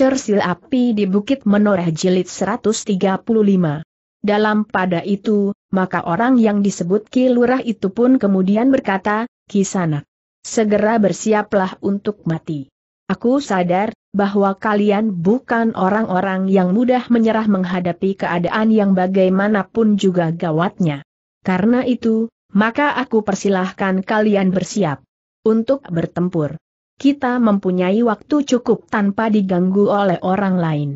Cersil Api di Bukit Menoreh Jilid 135. Dalam pada itu, maka orang yang disebut Ki Lurah itu pun kemudian berkata, Kisanak. Segera bersiaplah untuk mati. Aku sadar, bahwa kalian bukan orang-orang yang mudah menyerah menghadapi keadaan yang bagaimanapun juga gawatnya. Karena itu, maka aku persilahkan kalian bersiap untuk bertempur kita mempunyai waktu cukup tanpa diganggu oleh orang lain.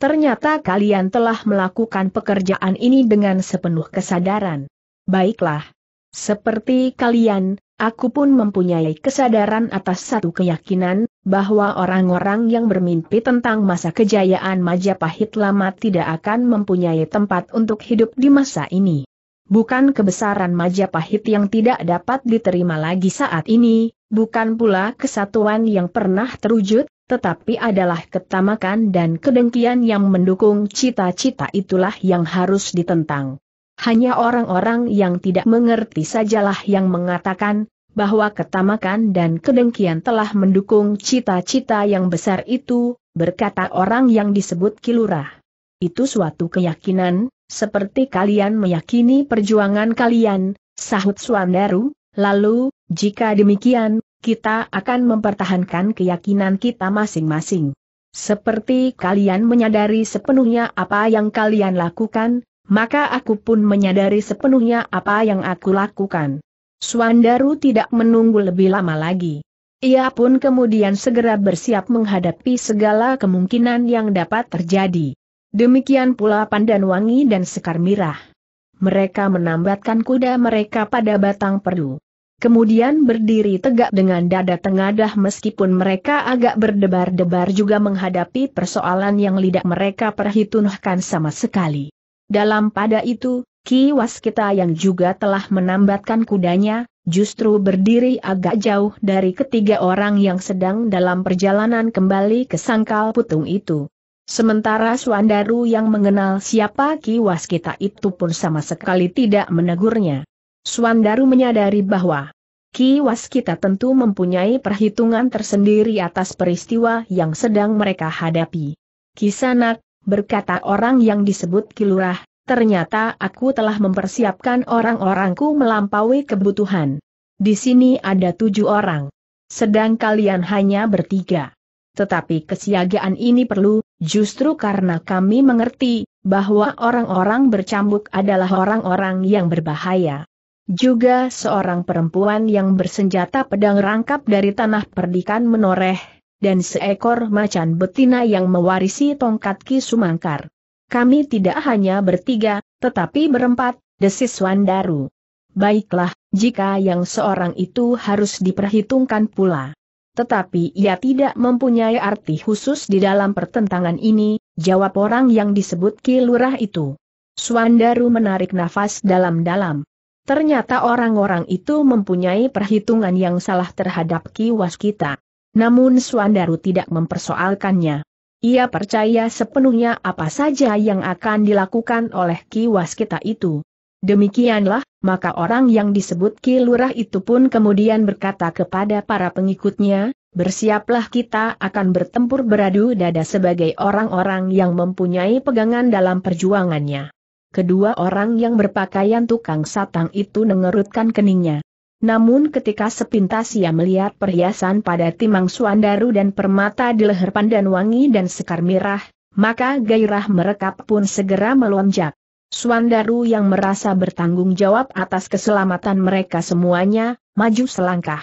Ternyata kalian telah melakukan pekerjaan ini dengan sepenuh kesadaran. Baiklah. Seperti kalian, aku pun mempunyai kesadaran atas satu keyakinan, bahwa orang-orang yang bermimpi tentang masa kejayaan Majapahit lama tidak akan mempunyai tempat untuk hidup di masa ini. Bukan kebesaran Majapahit yang tidak dapat diterima lagi saat ini, bukan pula kesatuan yang pernah terwujud, tetapi adalah ketamakan dan kedengkian yang mendukung cita-cita itulah yang harus ditentang. Hanya orang-orang yang tidak mengerti sajalah yang mengatakan, bahwa ketamakan dan kedengkian telah mendukung cita-cita yang besar itu, berkata orang yang disebut kilurah. Itu suatu keyakinan, seperti kalian meyakini perjuangan kalian, sahut Swandaru, lalu, jika demikian, kita akan mempertahankan keyakinan kita masing-masing. Seperti kalian menyadari sepenuhnya apa yang kalian lakukan, maka aku pun menyadari sepenuhnya apa yang aku lakukan. Swandaru tidak menunggu lebih lama lagi. Ia pun kemudian segera bersiap menghadapi segala kemungkinan yang dapat terjadi. Demikian pula Pandanwangi dan Sekar Mirah. Mereka menambatkan kuda mereka pada batang perdu kemudian berdiri tegak dengan dada tengadah meskipun mereka agak berdebar-debar juga menghadapi persoalan yang lidak mereka perhitungkan sama sekali. Dalam pada itu, Ki Waskita yang juga telah menambatkan kudanya, justru berdiri agak jauh dari ketiga orang yang sedang dalam perjalanan kembali ke sangkal putung itu. Sementara Swandaru yang mengenal siapa Ki Waskita itu pun sama sekali tidak menegurnya. Swandaru menyadari bahwa Ki Waskita tentu mempunyai perhitungan tersendiri atas peristiwa yang sedang mereka hadapi. Kisanak, berkata orang yang disebut Kilurah, ternyata aku telah mempersiapkan orang-orangku melampaui kebutuhan. Di sini ada tujuh orang. Sedang kalian hanya bertiga. Tetapi kesiagaan ini perlu, justru karena kami mengerti, bahwa orang-orang bercambuk adalah orang-orang yang berbahaya. Juga seorang perempuan yang bersenjata pedang rangkap dari tanah perdikan menoreh, dan seekor macan betina yang mewarisi tongkat Ki Sumangkar. Kami tidak hanya bertiga, tetapi berempat, desis Wandaru. Baiklah, jika yang seorang itu harus diperhitungkan pula. Tetapi ia tidak mempunyai arti khusus di dalam pertentangan ini, jawab orang yang disebut Ki Lurah itu. Swandaru menarik nafas dalam-dalam. Ternyata orang-orang itu mempunyai perhitungan yang salah terhadap kiwas kita. Namun Swandaru tidak mempersoalkannya. Ia percaya sepenuhnya apa saja yang akan dilakukan oleh kiwas kita itu. Demikianlah, maka orang yang disebut Ki Lurah itu pun kemudian berkata kepada para pengikutnya, bersiaplah kita akan bertempur beradu dada sebagai orang-orang yang mempunyai pegangan dalam perjuangannya. Kedua orang yang berpakaian tukang satang itu mengerutkan keningnya. Namun ketika sepintas ia melihat perhiasan pada timang suandaru dan permata di leher pandan wangi dan sekar mirah, maka gairah merekap pun segera melonjak. Suandaru yang merasa bertanggung jawab atas keselamatan mereka semuanya, maju selangkah.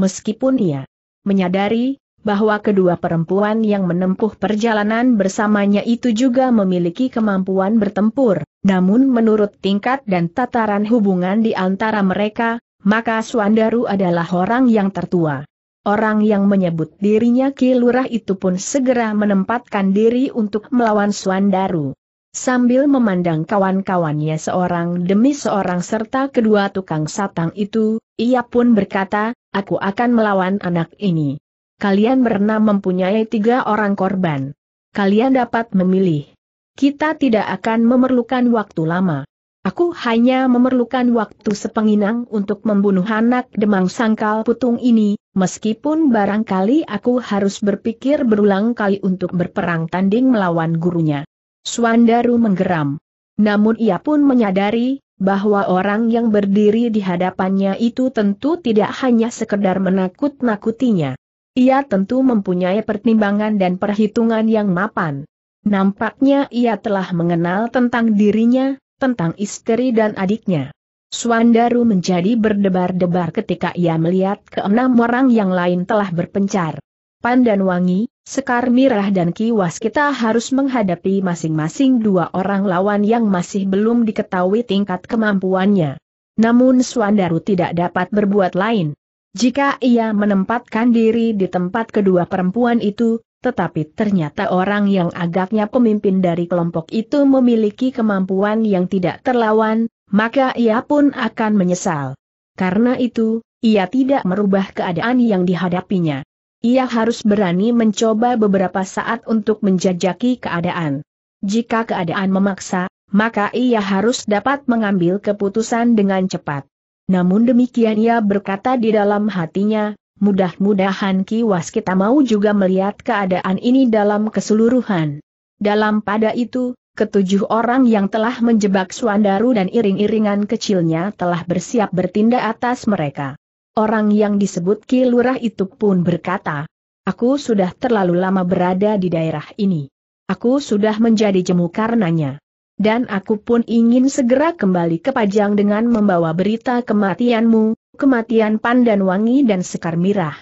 Meskipun ia menyadari bahwa kedua perempuan yang menempuh perjalanan bersamanya itu juga memiliki kemampuan bertempur, namun menurut tingkat dan tataran hubungan di antara mereka, maka Swandaru adalah orang yang tertua. Orang yang menyebut dirinya Ki Lurah itu pun segera menempatkan diri untuk melawan Swandaru. Sambil memandang kawan-kawannya seorang demi seorang serta kedua tukang satang itu, ia pun berkata, aku akan melawan anak ini. Kalian berenam mempunyai tiga orang korban. Kalian dapat memilih. Kita tidak akan memerlukan waktu lama. Aku hanya memerlukan waktu sepenginang untuk membunuh anak demang sangkal putung ini, meskipun barangkali aku harus berpikir berulang kali untuk berperang tanding melawan gurunya. Suandaru menggeram. Namun ia pun menyadari, bahwa orang yang berdiri di hadapannya itu tentu tidak hanya sekedar menakut-nakutinya. Ia tentu mempunyai pertimbangan dan perhitungan yang mapan. Nampaknya ia telah mengenal tentang dirinya, tentang istri dan adiknya. Suandaru menjadi berdebar-debar ketika ia melihat keenam orang yang lain telah berpencar. Pandan Wangi, Sekar Mirah dan Kiwas kita harus menghadapi masing-masing dua orang lawan yang masih belum diketahui tingkat kemampuannya. Namun Suandaru tidak dapat berbuat lain. Jika ia menempatkan diri di tempat kedua perempuan itu, tetapi ternyata orang yang agaknya pemimpin dari kelompok itu memiliki kemampuan yang tidak terlawan, maka ia pun akan menyesal. Karena itu, ia tidak merubah keadaan yang dihadapinya. Ia harus berani mencoba beberapa saat untuk menjajaki keadaan. Jika keadaan memaksa, maka ia harus dapat mengambil keputusan dengan cepat. Namun demikian ia berkata di dalam hatinya, Mudah-mudahan kiwas kita mau juga melihat keadaan ini dalam keseluruhan. Dalam pada itu, ketujuh orang yang telah menjebak Suandaru dan iring-iringan kecilnya telah bersiap bertindak atas mereka. Orang yang disebut Ki Lurah itu pun berkata, Aku sudah terlalu lama berada di daerah ini. Aku sudah menjadi jemu karenanya. Dan aku pun ingin segera kembali ke Pajang dengan membawa berita kematianmu, kematian Pandan Wangi dan Sekar Mirah.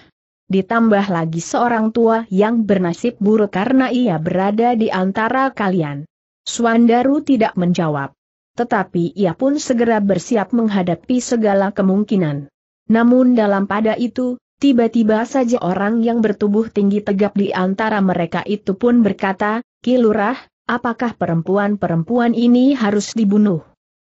Ditambah lagi seorang tua yang bernasib buruk karena ia berada di antara kalian. Suandaru tidak menjawab. Tetapi ia pun segera bersiap menghadapi segala kemungkinan. Namun dalam pada itu, tiba-tiba saja orang yang bertubuh tinggi tegap di antara mereka itu pun berkata, Kilurah, apakah perempuan-perempuan ini harus dibunuh?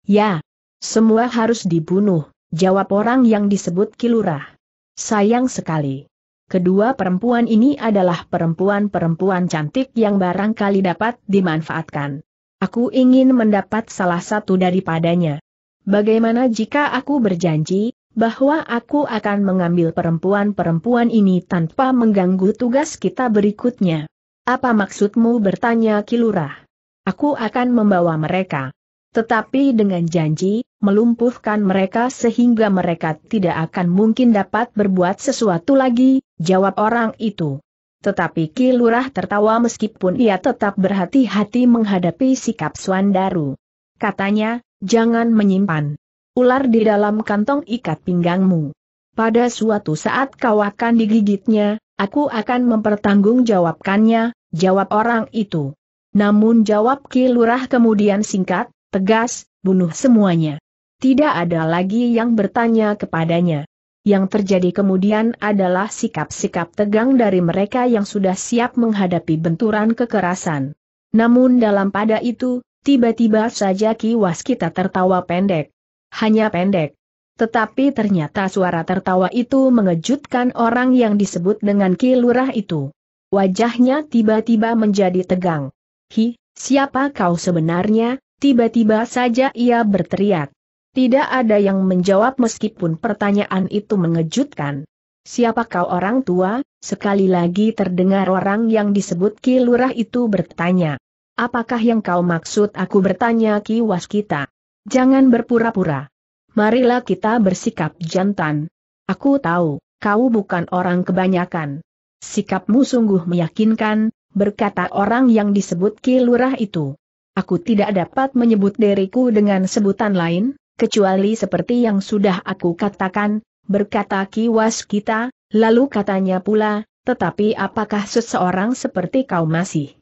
Ya, semua harus dibunuh. Jawab orang yang disebut Kilurah. Sayang sekali. Kedua perempuan ini adalah perempuan-perempuan cantik yang barangkali dapat dimanfaatkan. Aku ingin mendapat salah satu daripadanya. Bagaimana jika aku berjanji, bahwa aku akan mengambil perempuan-perempuan ini tanpa mengganggu tugas kita berikutnya? Apa maksudmu bertanya Kilurah? Aku akan membawa mereka. Tetapi dengan janji, melumpuhkan mereka sehingga mereka tidak akan mungkin dapat berbuat sesuatu lagi, jawab orang itu. Tetapi Ki Lurah tertawa meskipun ia tetap berhati-hati menghadapi sikap Swandaru. Katanya, jangan menyimpan ular di dalam kantong ikat pinggangmu. Pada suatu saat kau akan digigitnya, aku akan mempertanggungjawabkannya, jawab orang itu. Namun jawab Ki Lurah kemudian singkat, tegas, bunuh semuanya. Tidak ada lagi yang bertanya kepadanya. Yang terjadi kemudian adalah sikap-sikap tegang dari mereka yang sudah siap menghadapi benturan kekerasan. Namun dalam pada itu, tiba-tiba saja Ki Waskita tertawa pendek. Hanya pendek. Tetapi ternyata suara tertawa itu mengejutkan orang yang disebut dengan Ki Lurah itu. Wajahnya tiba-tiba menjadi tegang. Hi, siapa kau sebenarnya? Tiba-tiba saja ia berteriak. Tidak ada yang menjawab meskipun pertanyaan itu mengejutkan. Siapa kau orang tua? Sekali lagi terdengar orang yang disebut Ki Lurah itu bertanya. Apakah yang kau maksud aku bertanya Ki Waskita? Jangan berpura-pura. Marilah kita bersikap jantan. Aku tahu, kau bukan orang kebanyakan. Sikapmu sungguh meyakinkan, berkata orang yang disebut Ki Lurah itu. Aku tidak dapat menyebut diriku dengan sebutan lain, kecuali seperti yang sudah aku katakan, berkata kiwas kita, lalu katanya pula, tetapi apakah seseorang seperti kau masih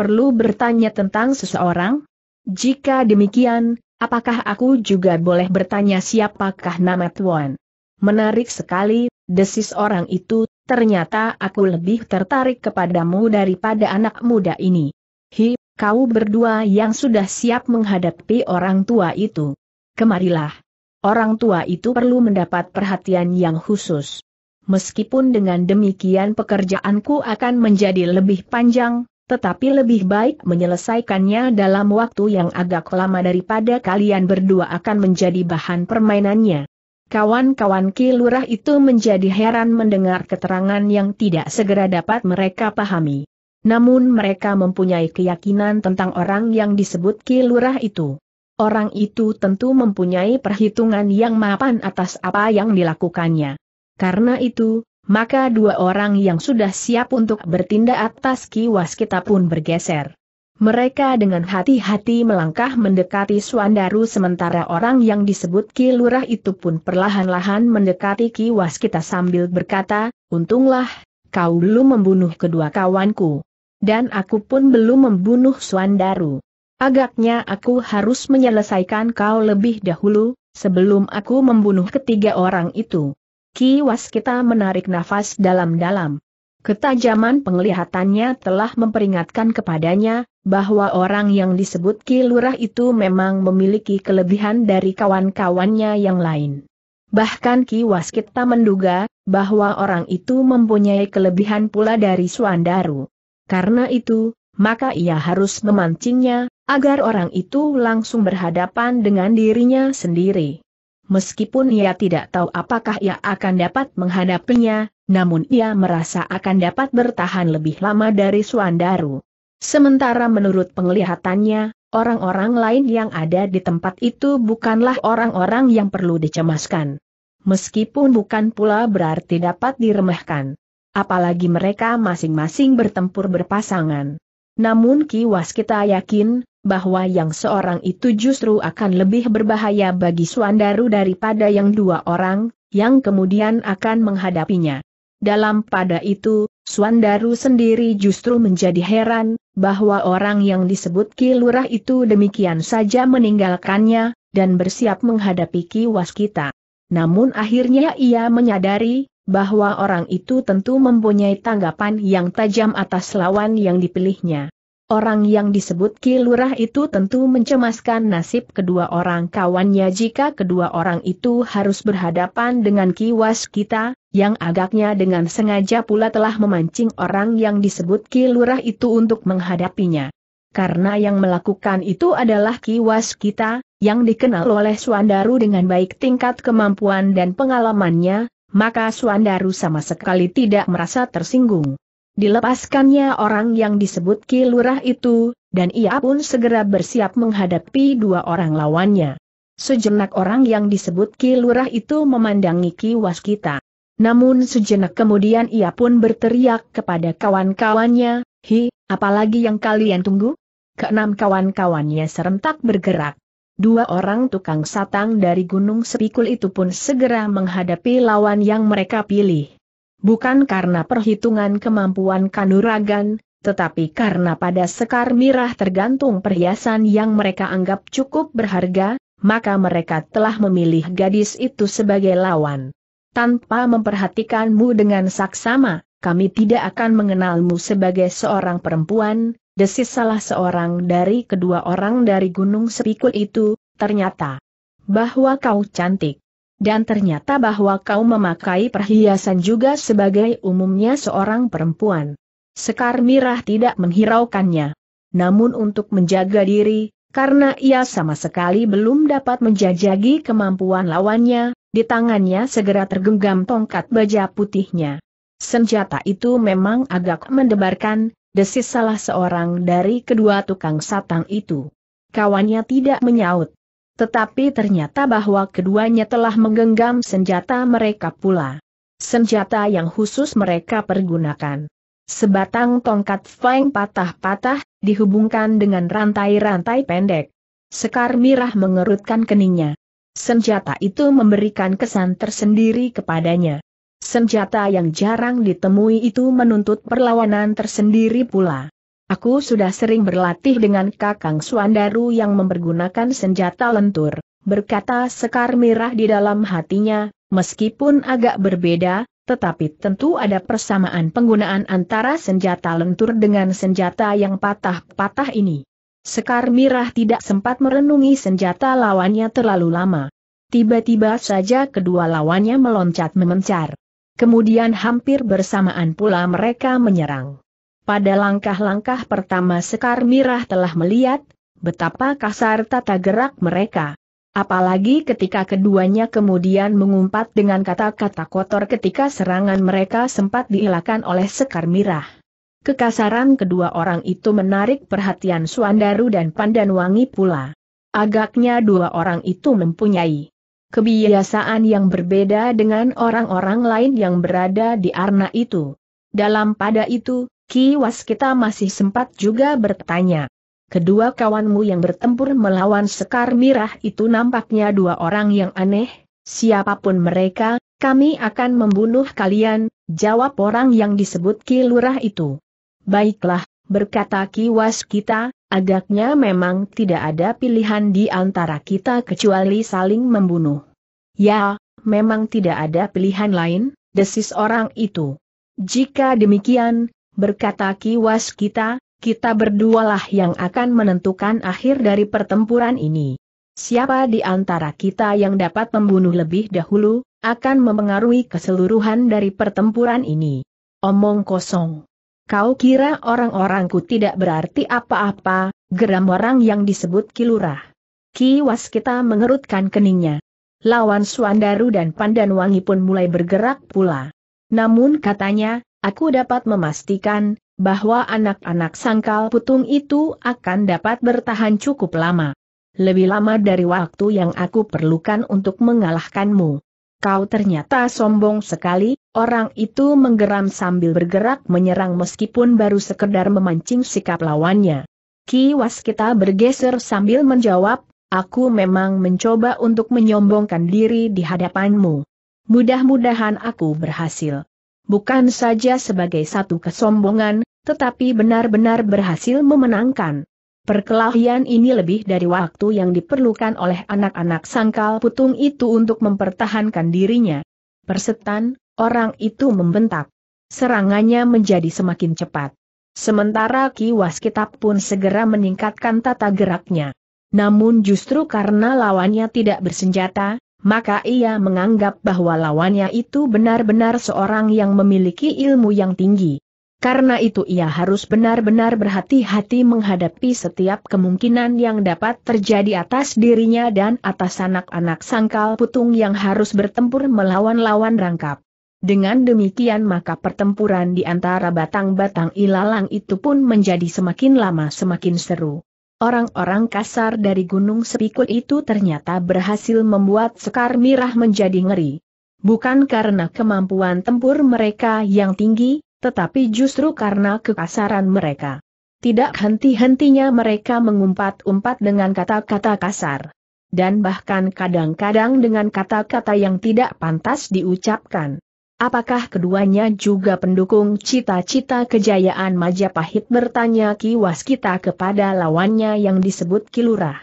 perlu bertanya tentang seseorang? Jika demikian, apakah aku juga boleh bertanya siapakah nama Tuan? Menarik sekali, desis orang itu, ternyata aku lebih tertarik kepadamu daripada anak muda ini. Hi, kau berdua yang sudah siap menghadapi orang tua itu. Kemarilah. Orang tua itu perlu mendapat perhatian yang khusus. Meskipun dengan demikian pekerjaanku akan menjadi lebih panjang, tetapi lebih baik menyelesaikannya dalam waktu yang agak lama daripada kalian berdua akan menjadi bahan permainannya. Kawan-kawan Ki Lurah itu menjadi heran mendengar keterangan yang tidak segera dapat mereka pahami. Namun mereka mempunyai keyakinan tentang orang yang disebut Ki Lurah itu. Orang itu tentu mempunyai perhitungan yang mapan atas apa yang dilakukannya. Karena itu, maka dua orang yang sudah siap untuk bertindak atas kiwas kita pun bergeser. Mereka dengan hati-hati melangkah mendekati Suandaru sementara orang yang disebut Ki Lurah itu pun perlahan-lahan mendekati kiwas kita sambil berkata, untunglah, kau belum membunuh kedua kawanku. Dan aku pun belum membunuh Suandaru. Agaknya aku harus menyelesaikan kau lebih dahulu, sebelum aku membunuh ketiga orang itu. Ki Waskita menarik nafas dalam-dalam. Ketajaman penglihatannya telah memperingatkan kepadanya, bahwa orang yang disebut Ki Lurah itu memang memiliki kelebihan dari kawan-kawannya yang lain. Bahkan Ki Waskita menduga, bahwa orang itu mempunyai kelebihan pula dari Suandaru. Karena itu, maka ia harus memancingnya, agar orang itu langsung berhadapan dengan dirinya sendiri. Meskipun ia tidak tahu apakah ia akan dapat menghadapinya, namun ia merasa akan dapat bertahan lebih lama dari Suandaru. Sementara menurut penglihatannya, orang-orang lain yang ada di tempat itu bukanlah orang-orang yang perlu dicemaskan. Meskipun bukan pula berarti dapat diremehkan. Apalagi mereka masing-masing bertempur berpasangan. Namun kiwas kita yakin, bahwa yang seorang itu justru akan lebih berbahaya bagi Suandaru daripada yang dua orang, yang kemudian akan menghadapinya. Dalam pada itu, Suandaru sendiri justru menjadi heran, bahwa orang yang disebut Ki Lurah itu demikian saja meninggalkannya, dan bersiap menghadapi Ki Waskita. Namun akhirnya ia menyadari, bahwa orang itu tentu mempunyai tanggapan yang tajam atas lawan yang dipilihnya. Orang yang disebut Ki Lurah itu tentu mencemaskan nasib kedua orang kawannya jika kedua orang itu harus berhadapan dengan Ki kita, yang agaknya dengan sengaja pula telah memancing orang yang disebut Ki Lurah itu untuk menghadapinya. Karena yang melakukan itu adalah Ki kita, yang dikenal oleh Suandaru dengan baik tingkat kemampuan dan pengalamannya, maka Suandaru sama sekali tidak merasa tersinggung. Dilepaskannya orang yang disebut Ki Lurah itu, dan ia pun segera bersiap menghadapi dua orang lawannya. Sejenak orang yang disebut Ki Lurah itu memandangi Ki Waskita. Namun sejenak kemudian ia pun berteriak kepada kawan-kawannya, Hi, apalagi yang kalian tunggu? Keenam kawan-kawannya serentak bergerak. Dua orang tukang satang dari Gunung Sepikul itu pun segera menghadapi lawan yang mereka pilih bukan karena perhitungan kemampuan kanuragan, tetapi karena pada sekar mirah tergantung perhiasan yang mereka anggap cukup berharga, maka mereka telah memilih gadis itu sebagai lawan. Tanpa memperhatikanmu dengan saksama, kami tidak akan mengenalmu sebagai seorang perempuan, desis salah seorang dari kedua orang dari Gunung Sepikul itu, ternyata bahwa kau cantik dan ternyata bahwa kau memakai perhiasan juga sebagai umumnya seorang perempuan. Sekar Mirah tidak menghiraukannya. Namun untuk menjaga diri, karena ia sama sekali belum dapat menjajagi kemampuan lawannya, di tangannya segera tergenggam tongkat baja putihnya. Senjata itu memang agak mendebarkan, desis salah seorang dari kedua tukang satang itu. Kawannya tidak menyaut tetapi ternyata bahwa keduanya telah menggenggam senjata mereka pula. Senjata yang khusus mereka pergunakan. Sebatang tongkat feng patah-patah, dihubungkan dengan rantai-rantai pendek. Sekar Mirah mengerutkan keningnya. Senjata itu memberikan kesan tersendiri kepadanya. Senjata yang jarang ditemui itu menuntut perlawanan tersendiri pula. Aku sudah sering berlatih dengan Kakang Suandaru yang mempergunakan senjata lentur, berkata Sekar Mirah di dalam hatinya, meskipun agak berbeda, tetapi tentu ada persamaan penggunaan antara senjata lentur dengan senjata yang patah-patah ini. Sekar Mirah tidak sempat merenungi senjata lawannya terlalu lama. Tiba-tiba saja kedua lawannya meloncat memencar. Kemudian hampir bersamaan pula mereka menyerang. Pada langkah-langkah pertama Sekar Mirah telah melihat, betapa kasar tata gerak mereka. Apalagi ketika keduanya kemudian mengumpat dengan kata-kata kotor ketika serangan mereka sempat dielakkan oleh Sekar Mirah. Kekasaran kedua orang itu menarik perhatian Suandaru dan Pandanwangi pula. Agaknya dua orang itu mempunyai kebiasaan yang berbeda dengan orang-orang lain yang berada di arna itu. Dalam pada itu, Ki Waskita masih sempat juga bertanya. Kedua kawanmu yang bertempur melawan Sekar Mirah itu nampaknya dua orang yang aneh, siapa pun mereka, kami akan membunuh kalian, jawab orang yang disebut Ki Lurah itu. Baiklah, berkata Ki Waskita, agaknya memang tidak ada pilihan di antara kita kecuali saling membunuh. Ya, memang tidak ada pilihan lain, desis orang itu. Jika demikian, berkata Kiwas kita, kita berdualah yang akan menentukan akhir dari pertempuran ini. Siapa di antara kita yang dapat membunuh lebih dahulu, akan mempengaruhi keseluruhan dari pertempuran ini. Omong kosong. Kau kira orang-orangku tidak berarti apa-apa, geram orang yang disebut Kilurah. Kiwas kita mengerutkan keningnya. Lawan Suandaru dan Pandanwangi pun mulai bergerak pula. Namun katanya, Aku dapat memastikan, bahwa anak-anak sangkal putung itu akan dapat bertahan cukup lama. Lebih lama dari waktu yang aku perlukan untuk mengalahkanmu. Kau ternyata sombong sekali, orang itu menggeram sambil bergerak menyerang meskipun baru sekedar memancing sikap lawannya. Ki Waskita bergeser sambil menjawab, aku memang mencoba untuk menyombongkan diri di hadapanmu. Mudah-mudahan aku berhasil bukan saja sebagai satu kesombongan, tetapi benar-benar berhasil memenangkan. Perkelahian ini lebih dari waktu yang diperlukan oleh anak-anak sangkal putung itu untuk mempertahankan dirinya. Persetan, orang itu membentak. Serangannya menjadi semakin cepat. Sementara Ki Waskita pun segera meningkatkan tata geraknya. Namun justru karena lawannya tidak bersenjata, maka ia menganggap bahwa lawannya itu benar-benar seorang yang memiliki ilmu yang tinggi. Karena itu ia harus benar-benar berhati-hati menghadapi setiap kemungkinan yang dapat terjadi atas dirinya dan atas anak-anak sangkal putung yang harus bertempur melawan lawan rangkap. Dengan demikian maka pertempuran di antara batang-batang ilalang itu pun menjadi semakin lama semakin seru. Orang-orang kasar dari Gunung Sepikul itu ternyata berhasil membuat Sekar Mirah menjadi ngeri. Bukan karena kemampuan tempur mereka yang tinggi, tetapi justru karena kekasaran mereka. Tidak henti-hentinya mereka mengumpat-umpat dengan kata-kata kasar. Dan bahkan kadang-kadang dengan kata-kata yang tidak pantas diucapkan. Apakah keduanya juga pendukung cita-cita kejayaan Majapahit bertanya Ki Waskita kepada lawannya yang disebut Kilurah.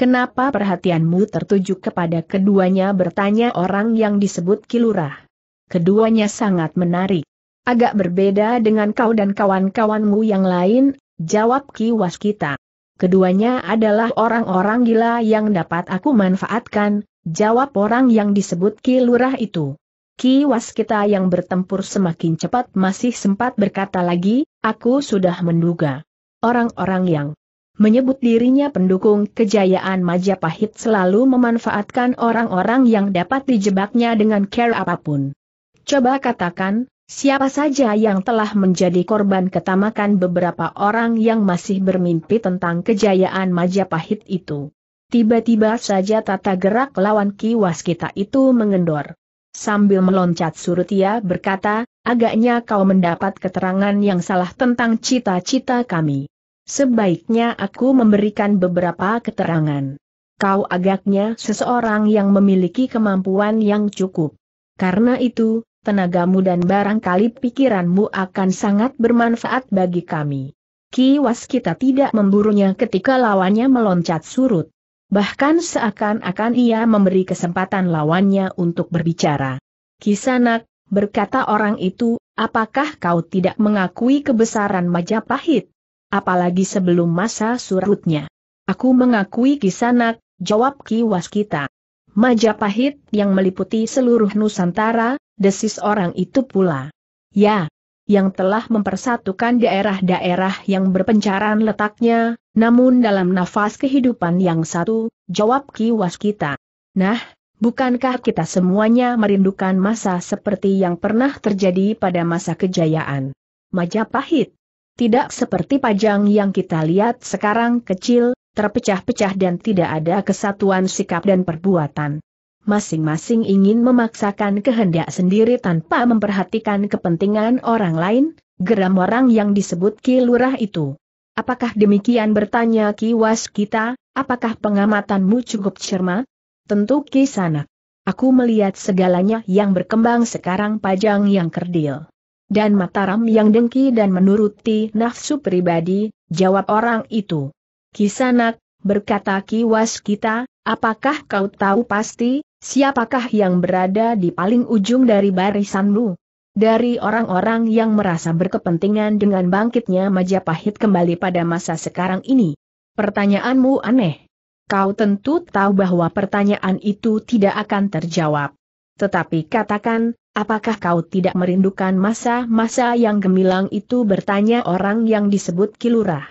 Kenapa perhatianmu tertuju kepada keduanya bertanya orang yang disebut Kilurah. Keduanya sangat menarik. Agak berbeda dengan kau dan kawan-kawanmu yang lain, jawab Ki Waskita. Keduanya adalah orang-orang gila yang dapat aku manfaatkan, jawab orang yang disebut Kilurah itu. Ki Waskita yang bertempur semakin cepat masih sempat berkata lagi, aku sudah menduga. Orang-orang yang menyebut dirinya pendukung kejayaan Majapahit selalu memanfaatkan orang-orang yang dapat dijebaknya dengan care apa pun. Coba katakan, siapa saja yang telah menjadi korban ketamakan beberapa orang yang masih bermimpi tentang kejayaan Majapahit itu. Tiba-tiba saja tata gerak lawan Ki Waskita itu mengendor. Sambil meloncat surut ia berkata, agaknya kau mendapat keterangan yang salah tentang cita-cita kami. Sebaiknya aku memberikan beberapa keterangan. Kau agaknya seseorang yang memiliki kemampuan yang cukup. Karena itu, tenagamu dan barangkali pikiranmu akan sangat bermanfaat bagi kami. Kiwas kita tidak memburunya ketika lawannya meloncat surut. Bahkan seakan-akan ia memberi kesempatan lawannya untuk berbicara. Kisanak, berkata orang itu, apakah kau tidak mengakui kebesaran Majapahit? Apalagi sebelum masa surutnya. Aku mengakui Kisanak, jawab Ki Waskita. Majapahit yang meliputi seluruh Nusantara, desis orang itu pula. Ya, yang telah mempersatukan daerah-daerah yang berpencaran letaknya, namun dalam nafas kehidupan yang satu, jawab Ki Waskita. Nah, bukankah kita semuanya merindukan masa seperti yang pernah terjadi pada masa kejayaan Majapahit? Tidak seperti Pajang yang kita lihat sekarang kecil, terpecah-pecah dan tidak ada kesatuan sikap dan perbuatan masing-masing ingin memaksakan kehendak sendiri tanpa memperhatikan kepentingan orang lain, geram orang yang disebut Ki Lurah itu. Apakah demikian bertanya Ki Was kita, apakah pengamatanmu cukup cermat? Tentu Ki Sanak. Aku melihat segalanya yang berkembang sekarang pajang yang kerdil. Dan Mataram yang dengki dan menuruti nafsu pribadi, jawab orang itu. Kisanak, berkata Ki Was kita, apakah kau tahu pasti, Siapakah yang berada di paling ujung dari barisanmu? Dari orang-orang yang merasa berkepentingan dengan bangkitnya Majapahit kembali pada masa sekarang ini. Pertanyaanmu aneh. Kau tentu tahu bahwa pertanyaan itu tidak akan terjawab. Tetapi katakan, apakah kau tidak merindukan masa-masa yang gemilang itu bertanya orang yang disebut Kilurah?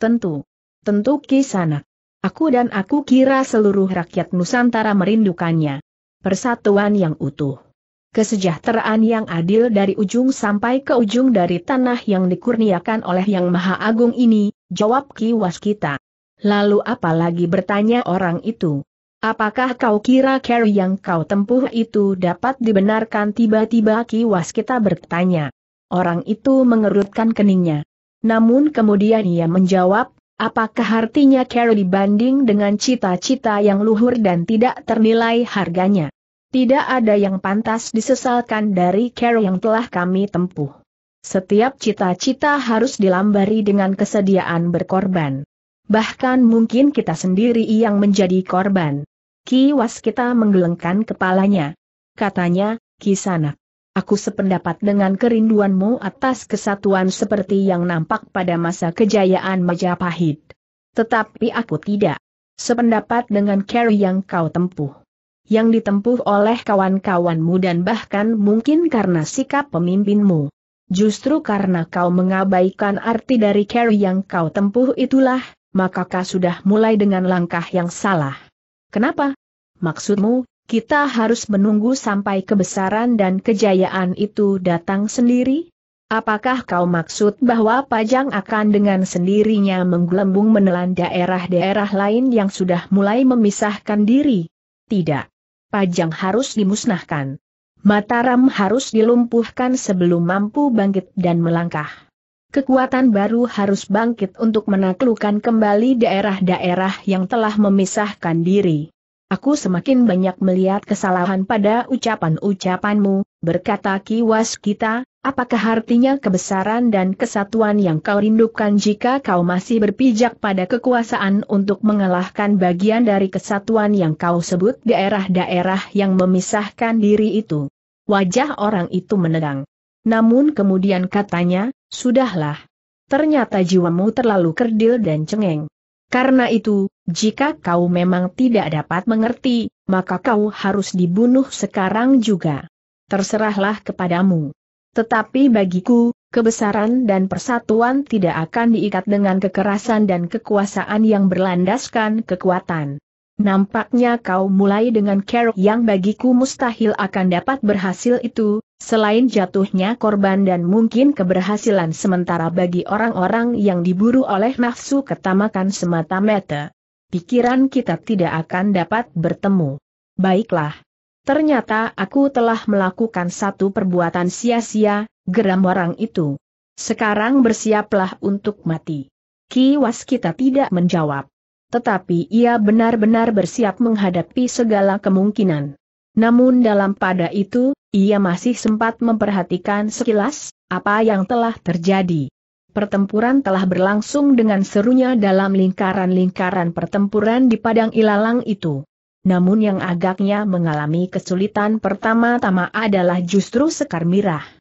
Tentu. Tentu kisanak. Aku dan aku kira seluruh rakyat Nusantara merindukannya. Persatuan yang utuh. Kesejahteraan yang adil dari ujung sampai ke ujung dari tanah yang dikurniakan oleh Yang Maha Agung ini, jawab Ki Waskita. Lalu apa lagi bertanya orang itu? Apakah kau kira carry yang kau tempuh itu dapat dibenarkan tiba-tiba Ki Waskita bertanya. Orang itu mengerutkan keningnya. Namun kemudian ia menjawab, Apakah artinya Carol dibanding dengan cita-cita yang luhur dan tidak ternilai harganya? Tidak ada yang pantas disesalkan dari Carol yang telah kami tempuh. Setiap cita-cita harus dilambari dengan kesediaan berkorban. Bahkan mungkin kita sendiri yang menjadi korban. Kiwas kita menggelengkan kepalanya. Katanya, Kisanak. Aku sependapat dengan kerinduanmu atas kesatuan seperti yang nampak pada masa kejayaan Majapahit. Tetapi aku tidak sependapat dengan carry yang kau tempuh. Yang ditempuh oleh kawan-kawanmu dan bahkan mungkin karena sikap pemimpinmu. Justru karena kau mengabaikan arti dari carry yang kau tempuh itulah, maka kau sudah mulai dengan langkah yang salah. Kenapa? Maksudmu, kita harus menunggu sampai kebesaran dan kejayaan itu datang sendiri? Apakah kau maksud bahwa Pajang akan dengan sendirinya menggelembung menelan daerah-daerah lain yang sudah mulai memisahkan diri? Tidak. Pajang harus dimusnahkan. Mataram harus dilumpuhkan sebelum mampu bangkit dan melangkah. Kekuatan baru harus bangkit untuk menaklukkan kembali daerah-daerah yang telah memisahkan diri. Aku semakin banyak melihat kesalahan pada ucapan-ucapanmu, berkata Kiwas kita, apakah artinya kebesaran dan kesatuan yang kau rindukan jika kau masih berpijak pada kekuasaan untuk mengalahkan bagian dari kesatuan yang kau sebut daerah-daerah yang memisahkan diri itu? Wajah orang itu menegang. Namun kemudian katanya, sudahlah. Ternyata jiwamu terlalu kerdil dan cengeng. Karena itu, jika kau memang tidak dapat mengerti, maka kau harus dibunuh sekarang juga. Terserahlah kepadamu. Tetapi bagiku, kebesaran dan persatuan tidak akan diikat dengan kekerasan dan kekuasaan yang berlandaskan kekuatan. Nampaknya kau mulai dengan cara yang bagiku mustahil akan dapat berhasil itu, selain jatuhnya korban dan mungkin keberhasilan sementara bagi orang-orang yang diburu oleh nafsu ketamakan semata-mata. Pikiran kita tidak akan dapat bertemu. Baiklah. Ternyata aku telah melakukan satu perbuatan sia-sia, geram orang itu. Sekarang bersiaplah untuk mati. Kiwas kita tidak menjawab tetapi ia benar-benar bersiap menghadapi segala kemungkinan. Namun dalam pada itu, ia masih sempat memperhatikan sekilas, apa yang telah terjadi. Pertempuran telah berlangsung dengan serunya dalam lingkaran-lingkaran pertempuran di padang ilalang itu. Namun yang agaknya mengalami kesulitan pertama-tama adalah justru Sekar Mirah.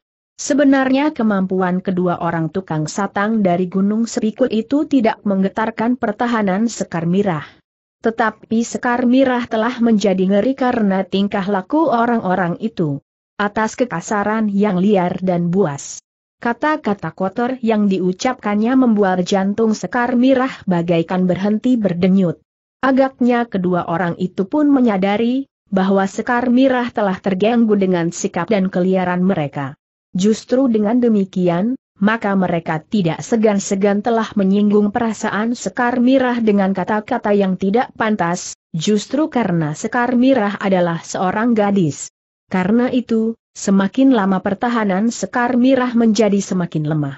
Sebenarnya kemampuan kedua orang tukang satang dari Gunung Sepikul itu tidak menggetarkan pertahanan Sekar Mirah. Tetapi Sekar Mirah telah menjadi ngeri karena tingkah laku orang-orang itu. Atas kekasaran yang liar dan buas. Kata-kata kotor yang diucapkannya membuat jantung Sekar Mirah bagaikan berhenti berdenyut. Agaknya kedua orang itu pun menyadari, bahwa Sekar Mirah telah terganggu dengan sikap dan keliaran mereka. Justru dengan demikian, maka mereka tidak segan-segan telah menyinggung perasaan Sekar Mirah dengan kata-kata yang tidak pantas, justru karena Sekar Mirah adalah seorang gadis. Karena itu, semakin lama pertahanan Sekar Mirah menjadi semakin lemah.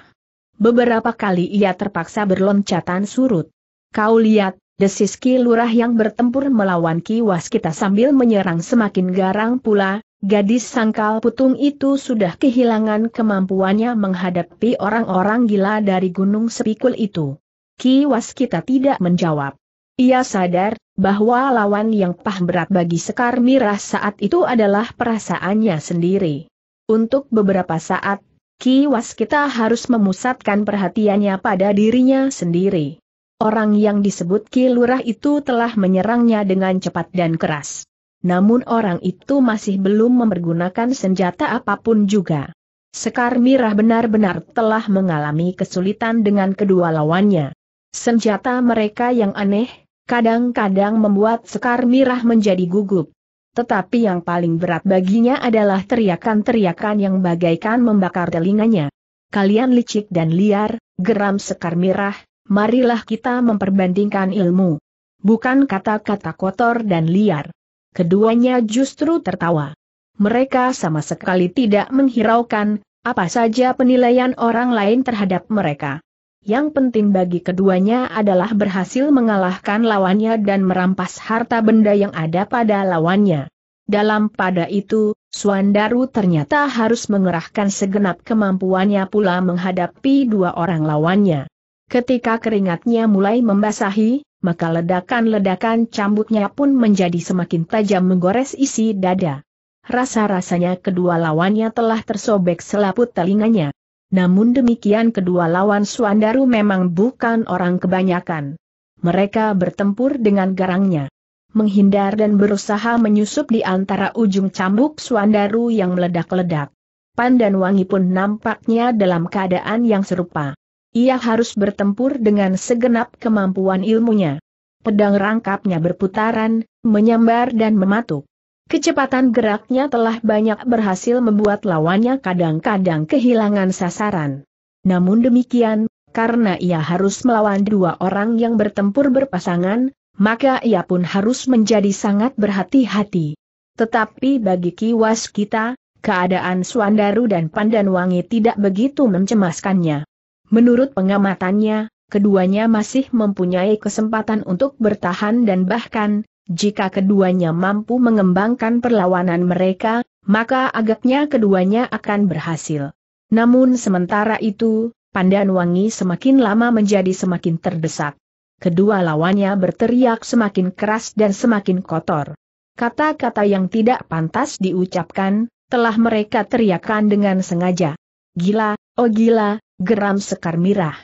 Beberapa kali ia terpaksa berloncatan surut. Kau lihat, desis Ki Lurah yang bertempur melawan Ki Waskita sambil menyerang semakin garang pula, Gadis sangkal putung itu sudah kehilangan kemampuannya menghadapi orang-orang gila dari gunung sepikul itu. Ki Waskita tidak menjawab. Ia sadar, bahwa lawan yang pah berat bagi Sekar Mirah saat itu adalah perasaannya sendiri. Untuk beberapa saat, Ki Waskita harus memusatkan perhatiannya pada dirinya sendiri. Orang yang disebut Ki Lurah itu telah menyerangnya dengan cepat dan keras namun orang itu masih belum mempergunakan senjata apa pun juga. Sekar Mirah benar-benar telah mengalami kesulitan dengan kedua lawannya. Senjata mereka yang aneh, kadang-kadang membuat Sekar Mirah menjadi gugup. Tetapi yang paling berat baginya adalah teriakan-teriakan yang bagaikan membakar telinganya. Kalian licik dan liar, geram Sekar Mirah, marilah kita memperbandingkan ilmu. Bukan kata-kata kotor dan liar. Keduanya justru tertawa. Mereka sama sekali tidak menghiraukan, apa saja penilaian orang lain terhadap mereka. Yang penting bagi keduanya adalah berhasil mengalahkan lawannya dan merampas harta benda yang ada pada lawannya. Dalam pada itu, Suandaru ternyata harus mengerahkan segenap kemampuannya pula menghadapi dua orang lawannya. Ketika keringatnya mulai membasahi, maka ledakan-ledakan cambuknya pun menjadi semakin tajam menggores isi dada. Rasa-rasanya kedua lawannya telah tersobek selaput telinganya. Namun demikian kedua lawan Suandaru memang bukan orang kebanyakan. Mereka bertempur dengan garangnya. Menghindar dan berusaha menyusup di antara ujung cambuk Suandaru yang meledak-ledak. Pandan Wangi pun nampaknya dalam keadaan yang serupa. Ia harus bertempur dengan segenap kemampuan ilmunya. Pedang rangkapnya berputaran, menyambar dan mematuk. Kecepatan geraknya telah banyak berhasil membuat lawannya kadang-kadang kehilangan sasaran. Namun demikian, karena ia harus melawan dua orang yang bertempur berpasangan, maka ia pun harus menjadi sangat berhati-hati. Tetapi bagi kiwas kita, keadaan Suandaru dan Pandanwangi tidak begitu mencemaskannya. Menurut pengamatannya, keduanya masih mempunyai kesempatan untuk bertahan dan bahkan, jika keduanya mampu mengembangkan perlawanan mereka, maka agaknya keduanya akan berhasil. Namun sementara itu, Pandan Wangi semakin lama menjadi semakin terdesak. Kedua lawannya berteriak semakin keras dan semakin kotor. Kata-kata yang tidak pantas diucapkan, telah mereka teriakan dengan sengaja. Gila, oh gila, geram Sekar Mirah.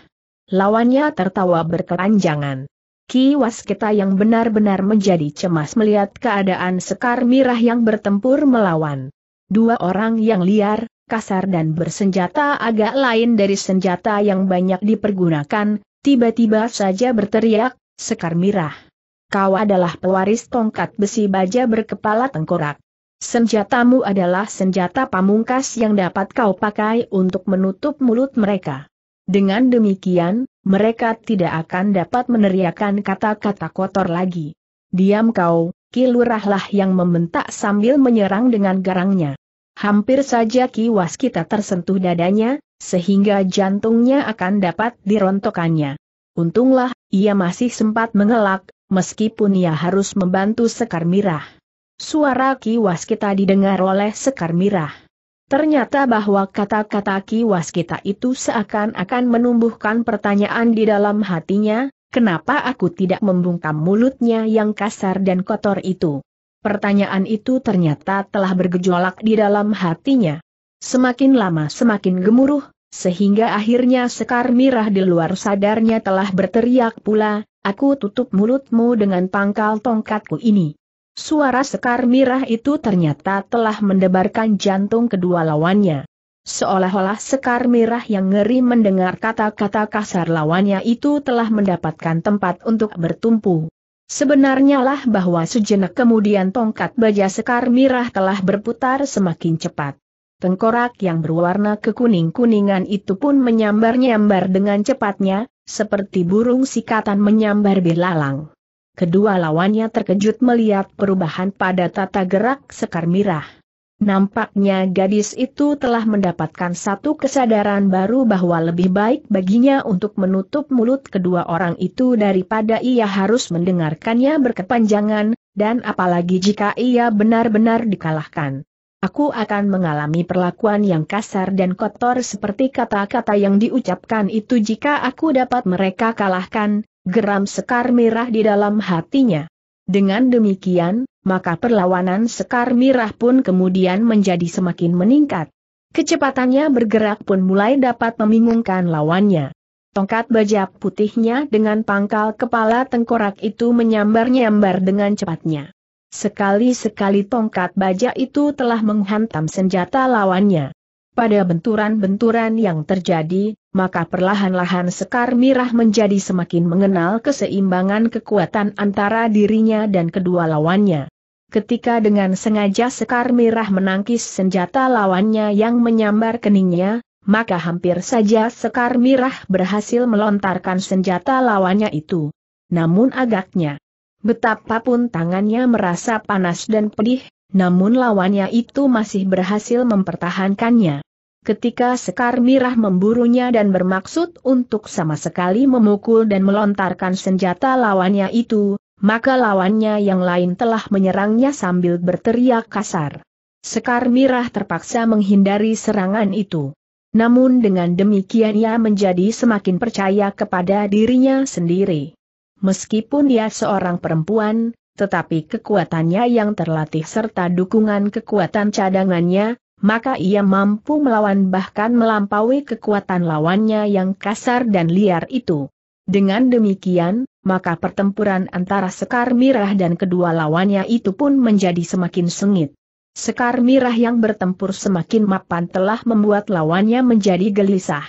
Lawannya tertawa berkelanjangan. Ki Waskita yang benar-benar menjadi cemas melihat keadaan Sekar Mirah yang bertempur melawan. Dua orang yang liar, kasar dan bersenjata agak lain dari senjata yang banyak dipergunakan, tiba-tiba saja berteriak, Sekar Mirah. Kau adalah pewaris tongkat besi baja berkepala tengkorak. Senjatamu adalah senjata pamungkas yang dapat kau pakai untuk menutup mulut mereka. Dengan demikian, mereka tidak akan dapat meneriakan kata-kata kotor lagi. Diam kau, kilurahlah yang membentak sambil menyerang dengan garangnya. Hampir saja kiwas kita tersentuh dadanya, sehingga jantungnya akan dapat dirontokannya. Untunglah, ia masih sempat mengelak, meskipun ia harus membantu Sekar Mirah. Suara kiwas kita didengar oleh Sekar Mirah. Ternyata bahwa kata-kata kiwas kita itu seakan-akan menumbuhkan pertanyaan di dalam hatinya, kenapa aku tidak membungkam mulutnya yang kasar dan kotor itu? Pertanyaan itu ternyata telah bergejolak di dalam hatinya. Semakin lama semakin gemuruh, sehingga akhirnya Sekar Mirah di luar sadarnya telah berteriak pula, aku tutup mulutmu dengan pangkal tongkatku ini. Suara sekar mirah itu ternyata telah mendebarkan jantung kedua lawannya. Seolah-olah Sekar Mirah yang ngeri mendengar kata-kata kasar lawannya itu telah mendapatkan tempat untuk bertumpu. Sebenarnya lah bahwa sejenak kemudian tongkat baja Sekar Mirah telah berputar semakin cepat. Tengkorak yang berwarna kekuning-kuningan itu pun menyambar-nyambar dengan cepatnya, seperti burung sikatan menyambar bilalang. Kedua lawannya terkejut melihat perubahan pada tata gerak Sekar Mirah. Nampaknya gadis itu telah mendapatkan satu kesadaran baru bahwa lebih baik baginya untuk menutup mulut kedua orang itu daripada ia harus mendengarkannya berkepanjangan, dan apalagi jika ia benar-benar dikalahkan. Aku akan mengalami perlakuan yang kasar dan kotor seperti kata-kata yang diucapkan itu jika aku dapat mereka kalahkan, geram sekar merah di dalam hatinya. Dengan demikian, maka perlawanan Sekar Mirah pun kemudian menjadi semakin meningkat. Kecepatannya bergerak pun mulai dapat membingungkan lawannya. Tongkat baja putihnya dengan pangkal kepala tengkorak itu menyambar-nyambar dengan cepatnya. Sekali-sekali tongkat baja itu telah menghantam senjata lawannya. Pada benturan-benturan yang terjadi, maka perlahan-lahan Sekar Mirah menjadi semakin mengenal keseimbangan kekuatan antara dirinya dan kedua lawannya. Ketika dengan sengaja Sekar Mirah menangkis senjata lawannya yang menyambar keningnya, maka hampir saja Sekar Mirah berhasil melontarkan senjata lawannya itu. Namun agaknya, betapapun tangannya merasa panas dan pedih, namun lawannya itu masih berhasil mempertahankannya. Ketika Sekar Mirah memburunya dan bermaksud untuk sama sekali memukul dan melontarkan senjata lawannya itu, maka lawannya yang lain telah menyerangnya sambil berteriak kasar. Sekar Mirah terpaksa menghindari serangan itu. Namun dengan demikian ia menjadi semakin percaya kepada dirinya sendiri. Meskipun dia seorang perempuan, tetapi kekuatannya yang terlatih serta dukungan kekuatan cadangannya, maka ia mampu melawan bahkan melampaui kekuatan lawannya yang kasar dan liar itu. Dengan demikian, maka pertempuran antara Sekar Mirah dan kedua lawannya itu pun menjadi semakin sengit. Sekar Mirah yang bertempur semakin mapan telah membuat lawannya menjadi gelisah.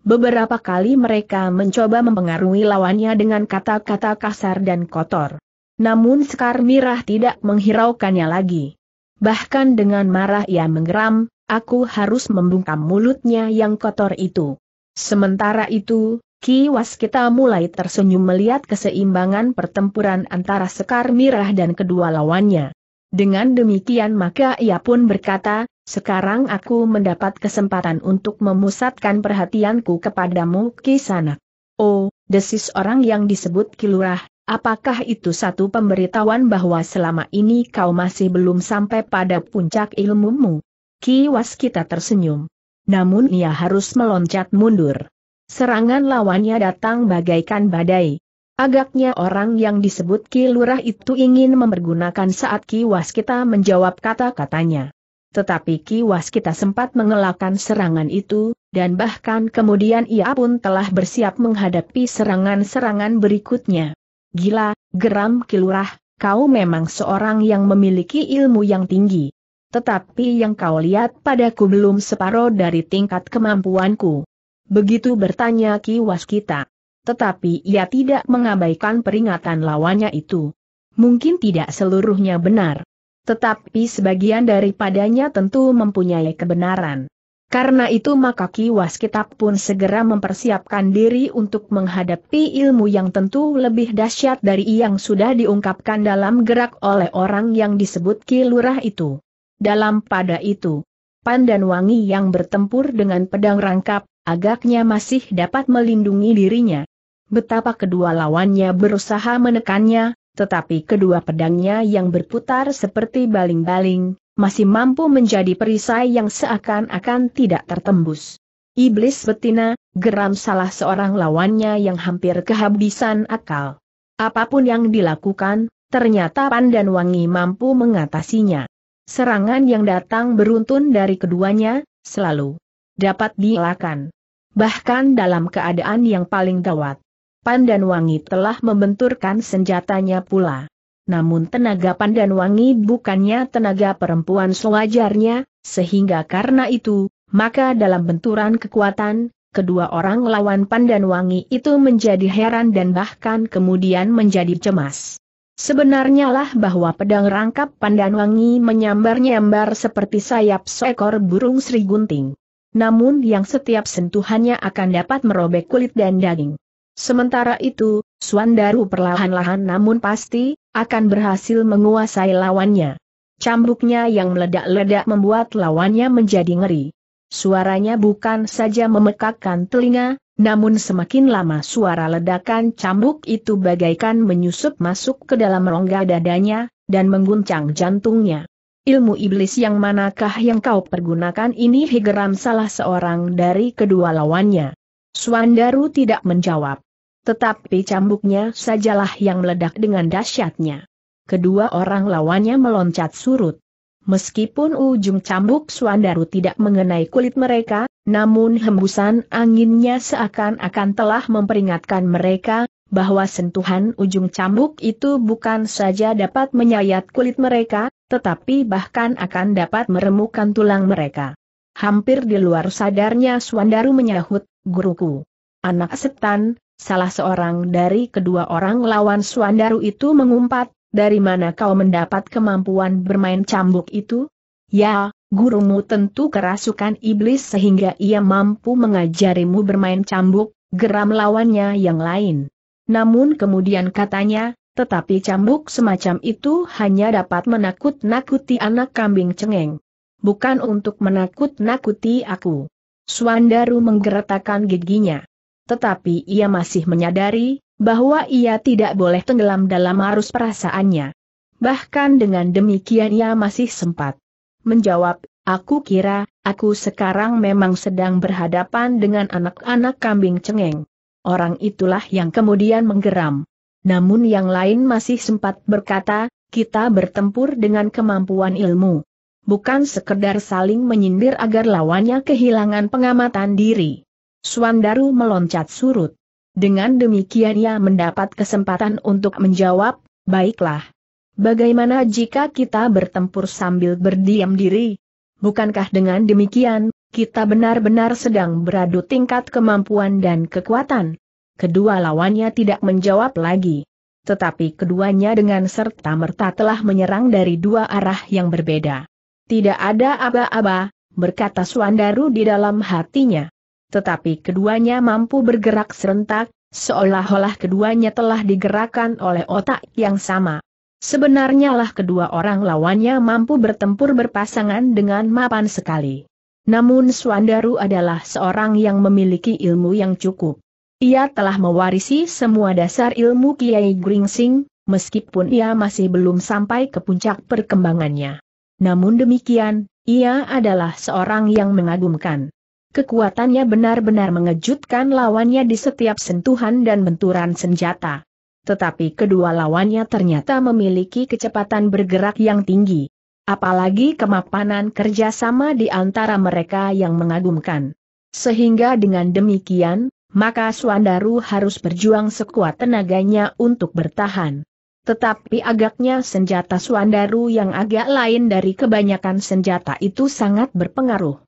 Beberapa kali mereka mencoba mempengaruhi lawannya dengan kata-kata kasar dan kotor. Namun Sekar Mirah tidak menghiraukannya lagi. Bahkan dengan marah ia menggeram, aku harus membungkam mulutnya yang kotor itu. Sementara itu, Ki Waskita mulai tersenyum melihat keseimbangan pertempuran antara Sekar Mirah dan kedua lawannya. Dengan demikian maka ia pun berkata, sekarang aku mendapat kesempatan untuk memusatkan perhatianku kepadamu Ki Sanak. Oh, desis orang yang disebut Kilurah, apakah itu satu pemberitahuan bahwa selama ini kau masih belum sampai pada puncak ilmumu? Ki Waskita tersenyum. Namun ia harus meloncat mundur. Serangan lawannya datang bagaikan badai. Agaknya orang yang disebut Ki Lurah itu ingin mempergunakan saat Ki Waskita menjawab kata-katanya. Tetapi Ki Waskita sempat mengelakkan serangan itu, dan bahkan kemudian ia pun telah bersiap menghadapi serangan-serangan berikutnya. Gila, geram Ki Lurah, kau memang seorang yang memiliki ilmu yang tinggi. Tetapi yang kau lihat padaku belum separuh dari tingkat kemampuanku. Begitu bertanya Ki Waskita. Tetapi ia tidak mengabaikan peringatan lawannya itu. Mungkin tidak seluruhnya benar. Tetapi sebagian daripadanya tentu mempunyai kebenaran. Karena itu maka Ki Waskita pun segera mempersiapkan diri untuk menghadapi ilmu yang tentu lebih dahsyat dari yang sudah diungkapkan dalam gerak oleh orang yang disebut Ki Lurah itu. Dalam pada itu, Pandan Wangi yang bertempur dengan pedang rangkap, agaknya masih dapat melindungi dirinya. Betapa kedua lawannya berusaha menekannya, tetapi kedua pedangnya yang berputar seperti baling-baling, masih mampu menjadi perisai yang seakan-akan tidak tertembus. Iblis betina, geram salah seorang lawannya yang hampir kehabisan akal. Apa pun yang dilakukan, ternyata Pandan Wangi mampu mengatasinya. Serangan yang datang beruntun dari keduanya, selalu dapat dielakkan. Bahkan dalam keadaan yang paling gawat, Pandan Wangi telah membenturkan senjatanya pula. Namun tenaga Pandan Wangi bukannya tenaga perempuan sewajarnya, sehingga karena itu, maka dalam benturan kekuatan, kedua orang lawan Pandan Wangi itu menjadi heran dan bahkan kemudian menjadi cemas. Sebenarnya lah bahwa pedang rangkap Pandan Wangi menyambar-nyambar seperti sayap seekor burung Sri Gunting. Namun yang setiap sentuhannya akan dapat merobek kulit dan daging. Sementara itu, Swandaru perlahan-lahan namun pasti, akan berhasil menguasai lawannya. Cambuknya yang meledak-ledak membuat lawannya menjadi ngeri. Suaranya bukan saja memekakkan telinga, namun semakin lama suara ledakan cambuk itu bagaikan menyusup masuk ke dalam rongga dadanya, dan mengguncang jantungnya. Ilmu iblis yang manakah yang kau pergunakan ini hegeram salah seorang dari kedua lawannya. Swandaru tidak menjawab. Tetapi cambuknya sajalah yang meledak dengan dahsyatnya. Kedua orang lawannya meloncat surut. Meskipun ujung cambuk Swandaru tidak mengenai kulit mereka, namun hembusan anginnya seakan-akan telah memperingatkan mereka, bahwa sentuhan ujung cambuk itu bukan saja dapat menyayat kulit mereka, tetapi bahkan akan dapat meremukan tulang mereka. Hampir di luar sadarnya Swandaru menyahut, guruku. Anak setan, salah seorang dari kedua orang lawan Swandaru itu mengumpat, dari mana kau mendapat kemampuan bermain cambuk itu? Ya, gurumu tentu kerasukan iblis sehingga ia mampu mengajarimu bermain cambuk, geram lawannya yang lain. Namun kemudian katanya, tetapi cambuk semacam itu hanya dapat menakut-nakuti anak kambing cengeng. Bukan untuk menakut-nakuti aku. Swandaru menggeretakkan giginya. Tetapi ia masih menyadari, bahwa ia tidak boleh tenggelam dalam arus perasaannya. Bahkan dengan demikian ia masih sempat menjawab, aku kira, aku sekarang memang sedang berhadapan dengan anak-anak kambing cengeng. Orang itulah yang kemudian menggeram. Namun yang lain masih sempat berkata, kita bertempur dengan kemampuan ilmu. Bukan sekedar saling menyindir agar lawannya kehilangan pengamatan diri. Swandaru meloncat surut. Dengan demikian ia mendapat kesempatan untuk menjawab, baiklah. Bagaimana jika kita bertempur sambil berdiam diri? Bukankah dengan demikian, kita benar-benar sedang beradu tingkat kemampuan dan kekuatan? Kedua lawannya tidak menjawab lagi. Tetapi keduanya dengan serta-merta telah menyerang dari dua arah yang berbeda. Tidak ada aba-aba, berkata Swandaru di dalam hatinya tetapi keduanya mampu bergerak serentak, seolah-olah keduanya telah digerakkan oleh otak yang sama. Sebenarnya lah kedua orang lawannya mampu bertempur berpasangan dengan mapan sekali. Namun Swandaru adalah seorang yang memiliki ilmu yang cukup. Ia telah mewarisi semua dasar ilmu Kiai Gringsing, meskipun ia masih belum sampai ke puncak perkembangannya. Namun demikian, ia adalah seorang yang mengagumkan. Kekuatannya benar-benar mengejutkan lawannya di setiap sentuhan dan benturan senjata. Tetapi kedua lawannya ternyata memiliki kecepatan bergerak yang tinggi. Apalagi kemapanan kerjasama di antara mereka yang mengagumkan. Sehingga dengan demikian, maka Swandaru harus berjuang sekuat tenaganya untuk bertahan. Tetapi agaknya senjata Swandaru yang agak lain dari kebanyakan senjata itu sangat berpengaruh.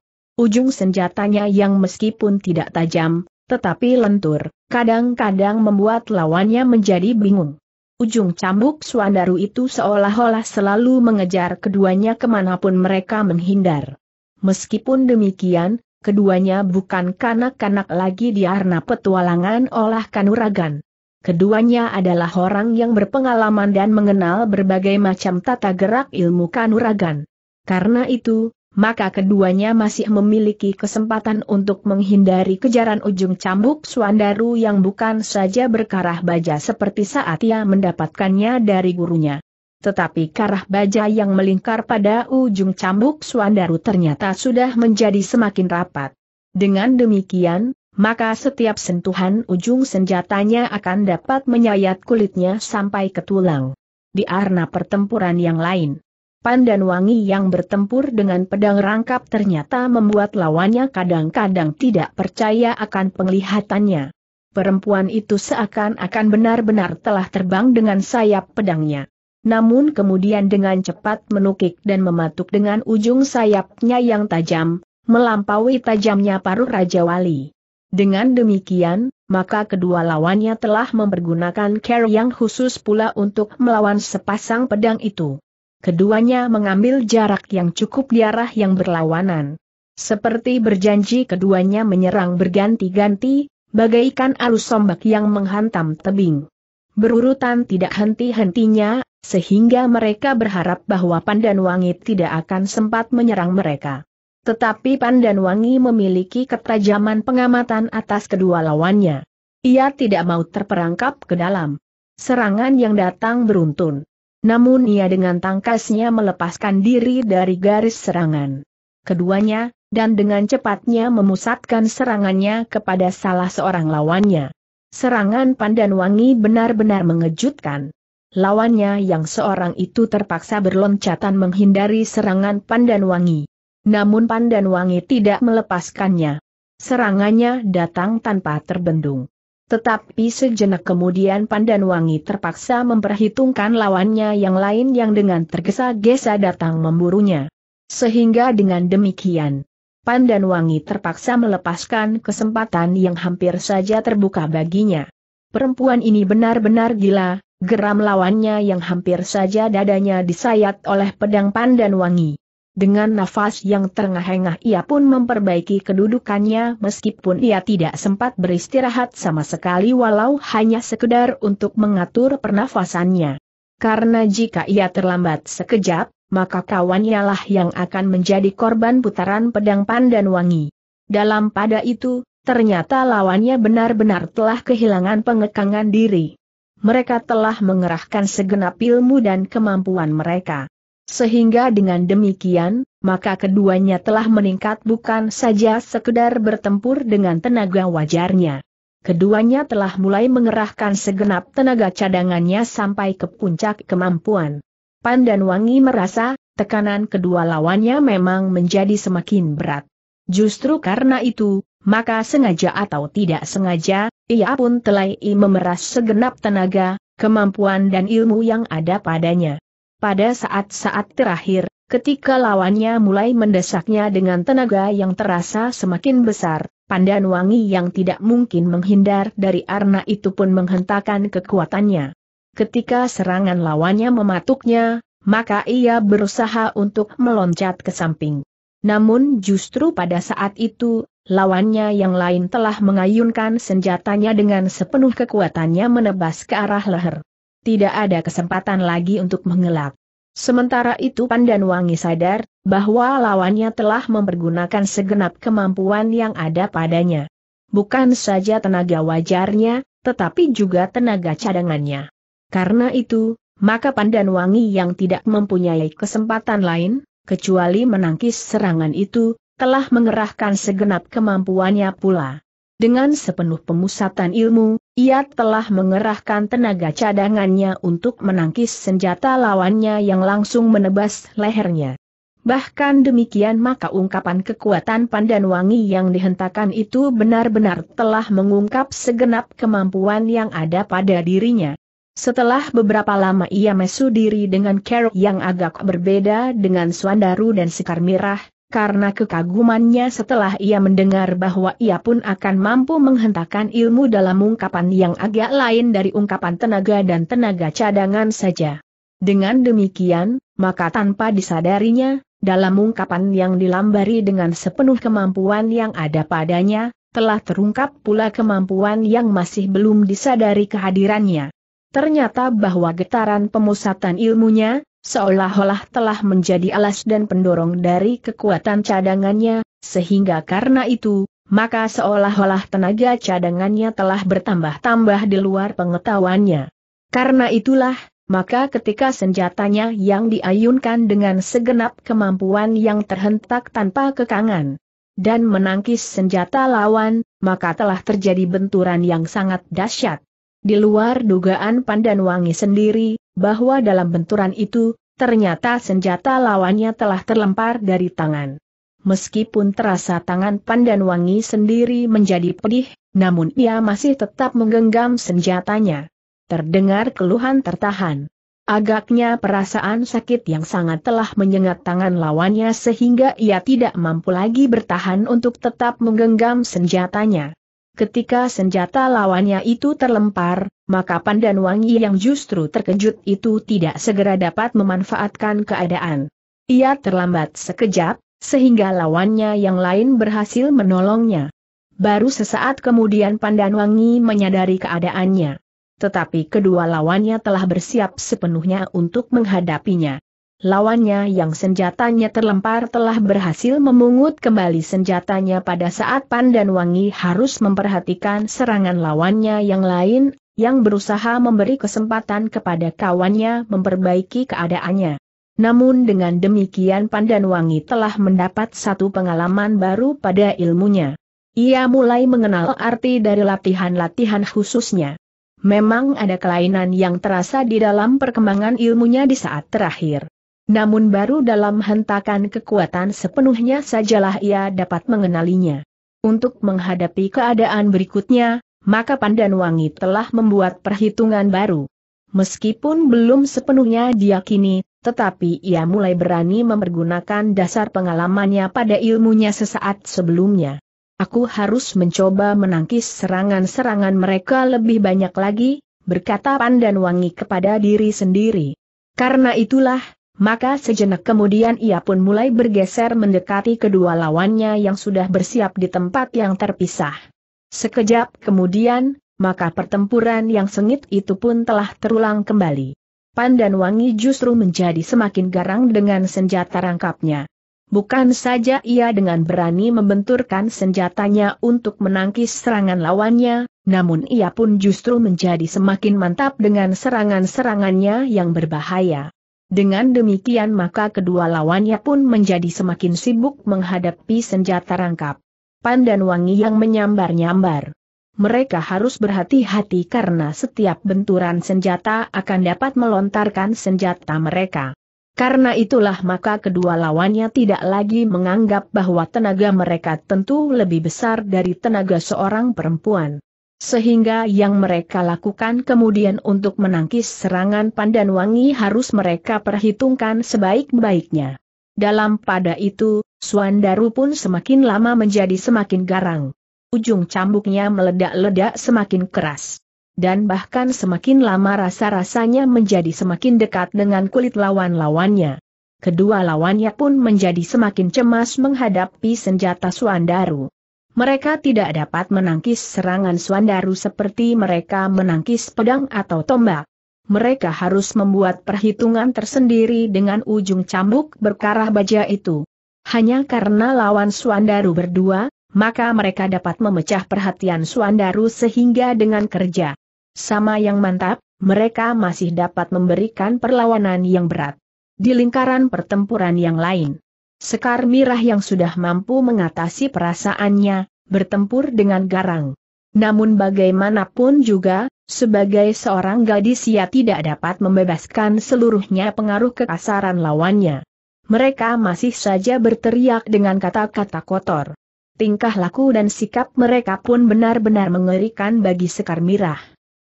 Ujung senjatanya yang meskipun tidak tajam, tetapi lentur, kadang-kadang membuat lawannya menjadi bingung. Ujung cambuk Swandaru itu seolah-olah selalu mengejar keduanya ke mana pun mereka menghindar. Meskipun demikian, keduanya bukan kanak-kanak lagi di arna petualangan olah kanuragan. Keduanya adalah orang yang berpengalaman dan mengenal berbagai macam tata gerak ilmu kanuragan. Karena itu, maka keduanya masih memiliki kesempatan untuk menghindari kejaran ujung cambuk Swandaru yang bukan saja berkarah baja seperti saat ia mendapatkannya dari gurunya. Tetapi karah baja yang melingkar pada ujung cambuk Swandaru ternyata sudah menjadi semakin rapat. Dengan demikian, maka setiap sentuhan ujung senjatanya akan dapat menyayat kulitnya sampai ke tulang. Di arna pertempuran yang lain, Pandan Wangi yang bertempur dengan pedang rangkap ternyata membuat lawannya kadang-kadang tidak percaya akan penglihatannya. Perempuan itu seakan-akan benar-benar telah terbang dengan sayap pedangnya. Namun kemudian dengan cepat menukik dan mematuk dengan ujung sayapnya yang tajam, melampaui tajamnya paruh Raja Wali. Dengan demikian, maka kedua lawannya telah mempergunakan care yang khusus pula untuk melawan sepasang pedang itu. Keduanya mengambil jarak yang cukup di arah yang berlawanan. Seperti berjanji keduanya menyerang berganti-ganti, bagaikan arus sombak yang menghantam tebing. Berurutan tidak henti-hentinya, sehingga mereka berharap bahwa Pandanwangi tidak akan sempat menyerang mereka. Tetapi Pandanwangi memiliki ketajaman pengamatan atas kedua lawannya. Ia tidak mau terperangkap ke dalam serangan yang datang beruntun. Namun ia dengan tangkasnya melepaskan diri dari garis serangan. Keduanya, dan dengan cepatnya memusatkan serangannya kepada salah seorang lawannya. Serangan Pandanwangi benar-benar mengejutkan lawannya yang seorang itu terpaksa berloncatan menghindari serangan Pandanwangi. Namun Pandanwangi tidak melepaskannya. Serangannya datang tanpa terbendung. Tetapi sejenak kemudian Pandanwangi terpaksa memperhitungkan lawannya yang lain yang dengan tergesa-gesa datang memburunya. Sehingga dengan demikian, Pandanwangi terpaksa melepaskan kesempatan yang hampir saja terbuka baginya. Perempuan ini benar-benar gila, geram lawannya yang hampir saja dadanya disayat oleh pedang pandan wangi. Dengan nafas yang terengah-engah ia pun memperbaiki kedudukannya meskipun ia tidak sempat beristirahat sama sekali walau hanya sekedar untuk mengatur pernafasannya. Karena jika ia terlambat sekejap, maka kawannya lah yang akan menjadi korban putaran pedang pandan wangi. Dalam pada itu, ternyata lawannya benar-benar telah kehilangan pengekangan diri mereka telah mengerahkan segenap ilmu dan kemampuan mereka. Sehingga dengan demikian, maka keduanya telah meningkat bukan saja sekedar bertempur dengan tenaga wajarnya. Keduanya telah mulai mengerahkan segenap tenaga cadangannya sampai ke puncak kemampuan. Pandan Wangi merasa, tekanan kedua lawannya memang menjadi semakin berat. Justru karena itu, maka sengaja atau tidak sengaja, ia pun telah memeras segenap tenaga, kemampuan dan ilmu yang ada padanya. Pada saat-saat terakhir, ketika lawannya mulai mendesaknya dengan tenaga yang terasa semakin besar, Pandan Wangi yang tidak mungkin menghindar dari Arna itu pun menghentakkan kekuatannya. Ketika serangan lawannya mematuknya, maka ia berusaha untuk meloncat ke samping. Namun justru pada saat itu, lawannya yang lain telah mengayunkan senjatanya dengan sepenuh kekuatannya menebas ke arah leher. Tidak ada kesempatan lagi untuk mengelak. Sementara itu Pandan Wangi sadar, bahwa lawannya telah mempergunakan segenap kemampuan yang ada padanya. Bukan saja tenaga wajarnya, tetapi juga tenaga cadangannya. Karena itu, maka Pandan Wangi yang tidak mempunyai kesempatan lain, kecuali menangkis serangan itu, telah mengerahkan segenap kemampuannya pula. Dengan sepenuh pemusatan ilmu, ia telah mengerahkan tenaga cadangannya untuk menangkis senjata lawannya yang langsung menebas lehernya. Bahkan demikian maka ungkapan kekuatan pandan wangi yang dihentakkan itu benar-benar telah mengungkap segenap kemampuan yang ada pada dirinya. Setelah beberapa lama ia mesu diri dengan cara yang agak berbeda dengan Swandaru dan Sekar Mirah, karena kekagumannya setelah ia mendengar bahwa ia pun akan mampu menghentakkan ilmu dalam ungkapan yang agak lain dari ungkapan tenaga dan tenaga cadangan saja. Dengan demikian, maka tanpa disadarinya, dalam ungkapan yang dilambari dengan sepenuh kemampuan yang ada padanya, telah terungkap pula kemampuan yang masih belum disadari kehadirannya. Ternyata bahwa getaran pemusatan ilmunya, seolah-olah telah menjadi alas dan pendorong dari kekuatan cadangannya, sehingga karena itu, maka seolah-olah tenaga cadangannya telah bertambah-tambah di luar pengetahuannya. Karena itulah, maka ketika senjatanya yang diayunkan dengan segenap kemampuan yang terhentak tanpa kekangan, dan menangkis senjata lawan, maka telah terjadi benturan yang sangat dahsyat. Di luar dugaan Pandan Wangi sendiri, bahwa dalam benturan itu, ternyata senjata lawannya telah terlempar dari tangan. Meskipun terasa tangan Pandan Wangi sendiri menjadi pedih, namun ia masih tetap menggenggam senjatanya. Terdengar keluhan tertahan. Agaknya perasaan sakit yang sangat telah menyengat tangan lawannya sehingga ia tidak mampu lagi bertahan untuk tetap menggenggam senjatanya. Ketika senjata lawannya itu terlempar, maka Pandan Wangi yang justru terkejut itu tidak segera dapat memanfaatkan keadaan. Ia terlambat sekejap, sehingga lawannya yang lain berhasil menolongnya. Baru sesaat kemudian Pandan Wangi menyadari keadaannya. Tetapi kedua lawannya telah bersiap sepenuhnya untuk menghadapinya lawannya yang senjatanya terlempar telah berhasil memungut kembali senjatanya pada saat Pandan Wangi harus memperhatikan serangan lawannya yang lain, yang berusaha memberi kesempatan kepada kawannya memperbaiki keadaannya. Namun dengan demikian Pandan Wangi telah mendapat satu pengalaman baru pada ilmunya. Ia mulai mengenal arti dari latihan-latihan khususnya. Memang ada kelainan yang terasa di dalam perkembangan ilmunya di saat terakhir. Namun baru dalam hentakan kekuatan sepenuhnya sajalah ia dapat mengenalinya. Untuk menghadapi keadaan berikutnya, maka Pandan Wangi telah membuat perhitungan baru. Meskipun belum sepenuhnya diyakini, tetapi ia mulai berani mempergunakan dasar pengalamannya pada ilmunya sesaat sebelumnya. Aku harus mencoba menangkis serangan-serangan mereka lebih banyak lagi, berkata Pandan Wangi kepada diri sendiri. Karena itulah, maka sejenak kemudian ia pun mulai bergeser mendekati kedua lawannya yang sudah bersiap di tempat yang terpisah. Sekejap kemudian, maka pertempuran yang sengit itu pun telah terulang kembali. Pandan Wangi justru menjadi semakin garang dengan senjata rangkapnya. Bukan saja ia dengan berani membenturkan senjatanya untuk menangkis serangan lawannya, namun ia pun justru menjadi semakin mantap dengan serangan-serangannya yang berbahaya. Dengan demikian maka kedua lawannya pun menjadi semakin sibuk menghadapi senjata rangkap. Pandan wangi yang menyambar-nyambar. Mereka harus berhati-hati karena setiap benturan senjata akan dapat melontarkan senjata mereka. Karena itulah maka kedua lawannya tidak lagi menganggap bahwa tenaga mereka tentu lebih besar dari tenaga seorang perempuan. Sehingga yang mereka lakukan kemudian untuk menangkis serangan Pandan Wangi harus mereka perhitungkan sebaik-baiknya. Dalam pada itu, Suandaru pun semakin lama menjadi semakin garang. Ujung cambuknya meledak-ledak semakin keras. Dan bahkan semakin lama rasa-rasanya menjadi semakin dekat dengan kulit lawan-lawannya. Kedua lawannya pun menjadi semakin cemas menghadapi senjata Suandaru. Mereka tidak dapat menangkis serangan Swandaru seperti mereka menangkis pedang atau tombak. Mereka harus membuat perhitungan tersendiri dengan ujung cambuk berkarah baja itu. Hanya karena lawan Swandaru berdua, maka mereka dapat memecah perhatian Swandaru sehingga dengan kerja sama yang mantap, mereka masih dapat memberikan perlawanan yang berat. Di lingkaran pertempuran yang lain, Sekar Mirah yang sudah mampu mengatasi perasaannya, bertempur dengan garang. Namun bagaimanapun juga, sebagai seorang gadis ia tidak dapat membebaskan seluruhnya pengaruh kekasaran lawannya. Mereka masih saja berteriak dengan kata-kata kotor. Tingkah laku dan sikap mereka pun benar-benar mengerikan bagi Sekar Mirah.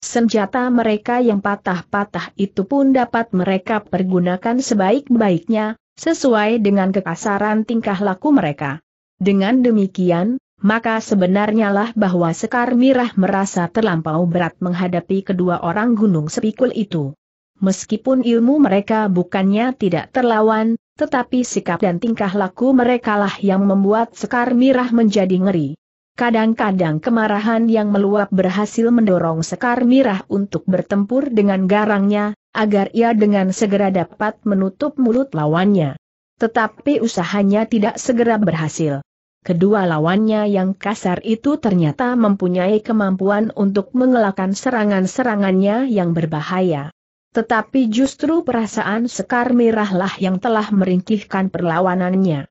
Senjata mereka yang patah-patah itu pun dapat mereka pergunakan sebaik-baiknya, sesuai dengan kekasaran tingkah laku mereka. Dengan demikian, maka sebenarnya lah bahwa Sekar Mirah merasa terlampau berat menghadapi kedua orang gunung sepikul itu. Meskipun ilmu mereka bukannya tidak terlawan, tetapi sikap dan tingkah laku mereka lah yang membuat Sekar Mirah menjadi ngeri. Kadang-kadang kemarahan yang meluap berhasil mendorong Sekar Mirah untuk bertempur dengan garangnya, agar ia dengan segera dapat menutup mulut lawannya. Tetapi usahanya tidak segera berhasil. Kedua lawannya yang kasar itu ternyata mempunyai kemampuan untuk mengelakkan serangan-serangannya yang berbahaya. Tetapi justru perasaan Sekar Mirahlah yang telah meringkihkan perlawanannya.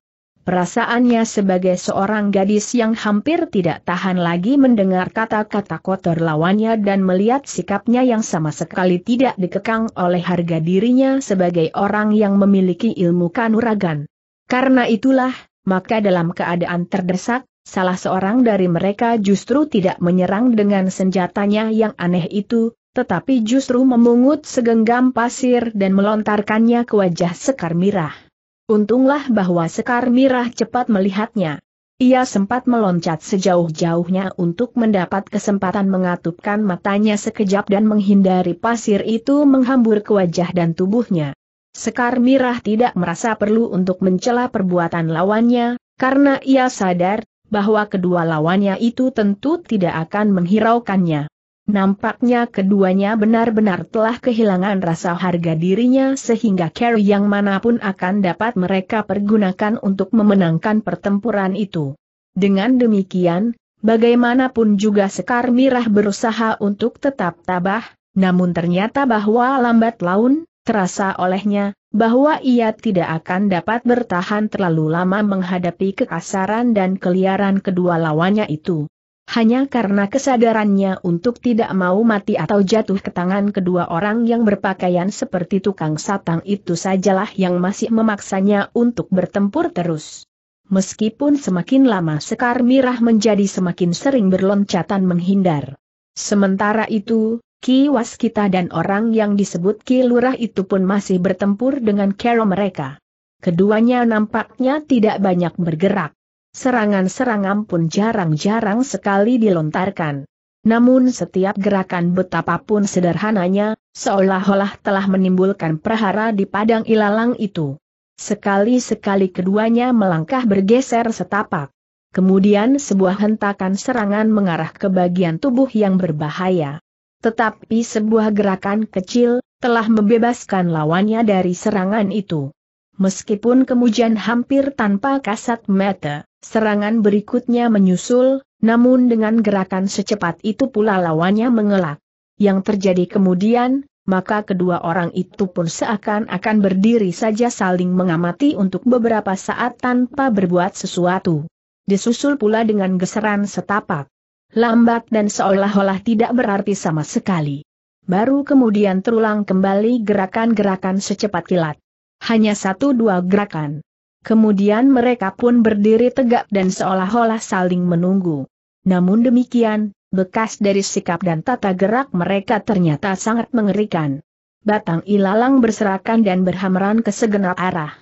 Perasaannya sebagai seorang gadis yang hampir tidak tahan lagi mendengar kata-kata kotor lawannya dan melihat sikapnya yang sama sekali tidak dikekang oleh harga dirinya sebagai orang yang memiliki ilmu kanuragan. Karena itulah, maka dalam keadaan terdesak, salah seorang dari mereka justru tidak menyerang dengan senjatanya yang aneh itu, tetapi justru memungut segenggam pasir dan melontarkannya ke wajah Sekar Mirah. Untunglah bahwa Sekar Mirah cepat melihatnya. Ia sempat meloncat sejauh-jauhnya untuk mendapat kesempatan mengatupkan matanya sekejap dan menghindari pasir itu menghambur ke wajah dan tubuhnya. Sekar Mirah tidak merasa perlu untuk mencela perbuatan lawannya, karena ia sadar bahwa kedua lawannya itu tentu tidak akan menghiraukannya. Nampaknya keduanya benar-benar telah kehilangan rasa harga dirinya sehingga carry yang mana pun akan dapat mereka pergunakan untuk memenangkan pertempuran itu. Dengan demikian, bagaimanapun juga Sekar Mirah berusaha untuk tetap tabah, namun ternyata bahwa lambat laun, terasa olehnya, bahwa ia tidak akan dapat bertahan terlalu lama menghadapi kekasaran dan keliaran kedua lawannya itu hanya karena kesadarannya untuk tidak mau mati atau jatuh ke tangan kedua orang yang berpakaian seperti tukang satang itu sajalah yang masih memaksanya untuk bertempur terus. Meskipun semakin lama Sekar Mirah menjadi semakin sering berloncatan menghindar. Sementara itu, Ki Waskita dan orang yang disebut Ki Lurah itu pun masih bertempur dengan Kero mereka. Keduanya nampaknya tidak banyak bergerak serangan-serangan pun jarang-jarang sekali dilontarkan. Namun setiap gerakan betapapun sederhananya, seolah-olah telah menimbulkan prahara di padang ilalang itu. Sekali-sekali keduanya melangkah bergeser setapak. Kemudian sebuah hentakan serangan mengarah ke bagian tubuh yang berbahaya. Tetapi sebuah gerakan kecil, telah membebaskan lawannya dari serangan itu. Meskipun kemudian hampir tanpa kasat mata, serangan berikutnya menyusul, namun dengan gerakan secepat itu pula lawannya mengelak. Yang terjadi kemudian, maka kedua orang itu pun seakan-akan berdiri saja saling mengamati untuk beberapa saat tanpa berbuat sesuatu. Disusul pula dengan geseran setapak. Lambat dan seolah-olah tidak berarti sama sekali. Baru kemudian terulang kembali gerakan-gerakan secepat kilat. Hanya satu dua gerakan. Kemudian mereka pun berdiri tegak dan seolah-olah saling menunggu. Namun demikian, bekas dari sikap dan tata gerak mereka ternyata sangat mengerikan. Batang ilalang berserakan dan berhamran ke segenap arah.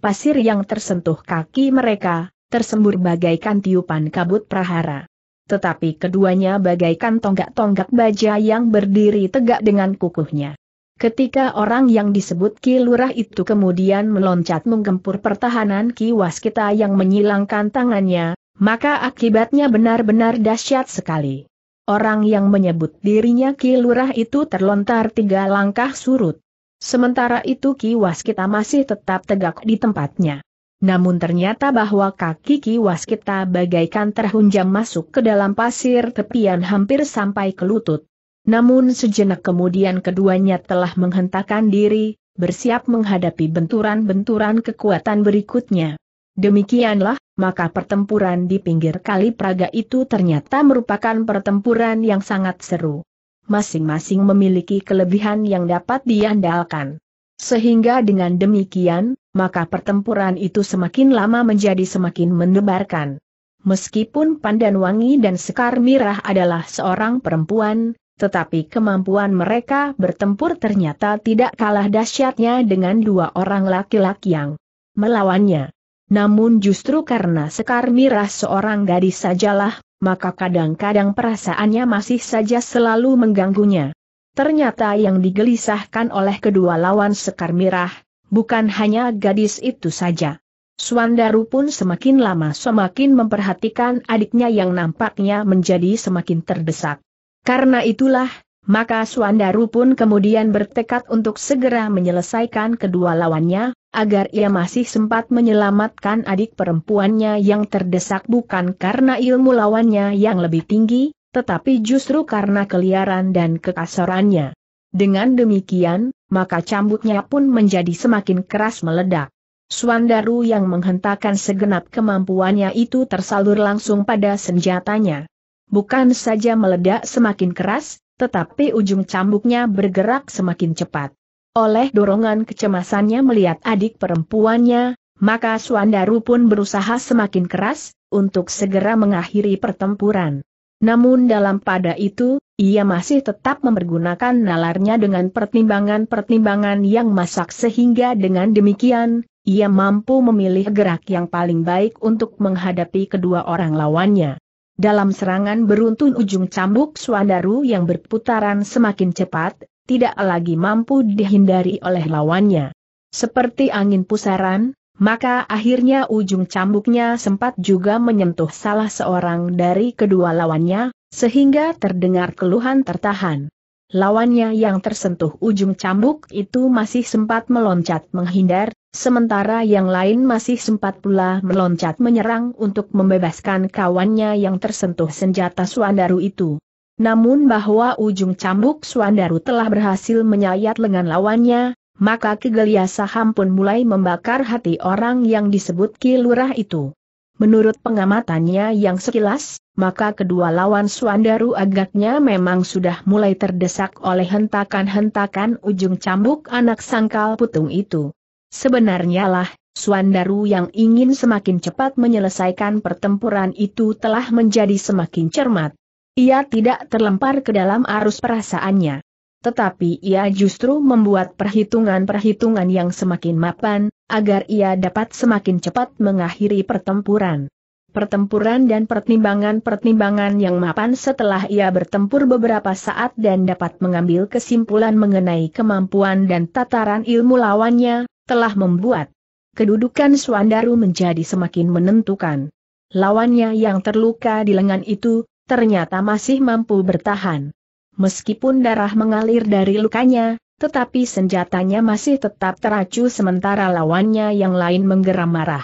Pasir yang tersentuh kaki mereka, tersembur bagaikan tiupan kabut prahara. Tetapi keduanya bagaikan tonggak-tonggak baja yang berdiri tegak dengan kukuhnya. Ketika orang yang disebut Ki Lurah itu kemudian meloncat menggempur pertahanan Ki Waskita yang menyilangkan tangannya, maka akibatnya benar-benar dahsyat sekali. Orang yang menyebut dirinya Ki Lurah itu terlontar tiga langkah surut. Sementara itu Ki Waskita masih tetap tegak di tempatnya. Namun ternyata bahwa kaki Ki Waskita bagaikan terhunjam masuk ke dalam pasir tepian hampir sampai ke lutut. Namun sejenak kemudian keduanya telah menghentakkan diri, bersiap menghadapi benturan-benturan kekuatan berikutnya. Demikianlah, maka pertempuran di pinggir kali Praga itu ternyata merupakan pertempuran yang sangat seru. Masing-masing memiliki kelebihan yang dapat diandalkan. Sehingga dengan demikian, maka pertempuran itu semakin lama menjadi semakin mendebarkan. Meskipun Pandan Wangi dan Sekar Mirah adalah seorang perempuan, tetapi kemampuan mereka bertempur ternyata tidak kalah dahsyatnya dengan dua orang laki-laki yang melawannya. Namun justru karena Sekar Mirah seorang gadis sajalah, maka kadang-kadang perasaannya masih saja selalu mengganggunya. Ternyata yang digelisahkan oleh kedua lawan Sekar Mirah, bukan hanya gadis itu saja. Swandaru pun semakin lama semakin memperhatikan adiknya yang nampaknya menjadi semakin terdesak. Karena itulah, maka Swandaru pun kemudian bertekad untuk segera menyelesaikan kedua lawannya, agar ia masih sempat menyelamatkan adik perempuannya yang terdesak bukan karena ilmu lawannya yang lebih tinggi, tetapi justru karena keliaran dan kekasarannya. Dengan demikian, maka cambuknya pun menjadi semakin keras meledak. Swandaru yang menghentakkan segenap kemampuannya itu tersalur langsung pada senjatanya bukan saja meledak semakin keras, tetapi ujung cambuknya bergerak semakin cepat. Oleh dorongan kecemasannya melihat adik perempuannya, maka Swandaru pun berusaha semakin keras, untuk segera mengakhiri pertempuran. Namun dalam pada itu, ia masih tetap mempergunakan nalarnya dengan pertimbangan-pertimbangan yang masak sehingga dengan demikian, ia mampu memilih gerak yang paling baik untuk menghadapi kedua orang lawannya. Dalam serangan beruntun ujung cambuk Swandaru yang berputaran semakin cepat, tidak lagi mampu dihindari oleh lawannya. Seperti angin pusaran, maka akhirnya ujung cambuknya sempat juga menyentuh salah seorang dari kedua lawannya, sehingga terdengar keluhan tertahan. Lawannya yang tersentuh ujung cambuk itu masih sempat meloncat menghindar, sementara yang lain masih sempat pula meloncat menyerang untuk membebaskan kawannya yang tersentuh senjata Suandaru itu. Namun bahwa ujung cambuk Suandaru telah berhasil menyayat lengan lawannya, maka kegelisahan pun mulai membakar hati orang yang disebut Kilurah itu. Menurut pengamatannya yang sekilas, maka kedua lawan Swandaru agaknya memang sudah mulai terdesak oleh hentakan-hentakan ujung cambuk anak sangkal putung itu. Sebenarnya lah, Swandaru yang ingin semakin cepat menyelesaikan pertempuran itu telah menjadi semakin cermat. Ia tidak terlempar ke dalam arus perasaannya tetapi ia justru membuat perhitungan-perhitungan yang semakin mapan, agar ia dapat semakin cepat mengakhiri pertempuran. Pertempuran dan pertimbangan-pertimbangan yang mapan setelah ia bertempur beberapa saat dan dapat mengambil kesimpulan mengenai kemampuan dan tataran ilmu lawannya, telah membuat kedudukan Swandaru menjadi semakin menentukan. Lawannya yang terluka di lengan itu, ternyata masih mampu bertahan. Meskipun darah mengalir dari lukanya, tetapi senjatanya masih tetap teracu sementara lawannya yang lain menggeram marah.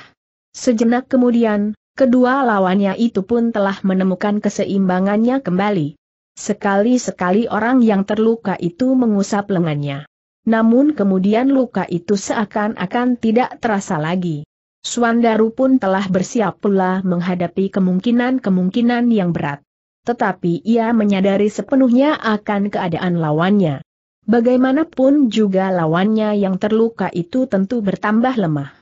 Sejenak kemudian, kedua lawannya itu pun telah menemukan keseimbangannya kembali. Sekali-sekali orang yang terluka itu mengusap lengannya. Namun kemudian luka itu seakan-akan tidak terasa lagi. Swandaru pun telah bersiap pula menghadapi kemungkinan-kemungkinan yang berat tetapi ia menyadari sepenuhnya akan keadaan lawannya. Bagaimanapun juga lawannya yang terluka itu tentu bertambah lemah.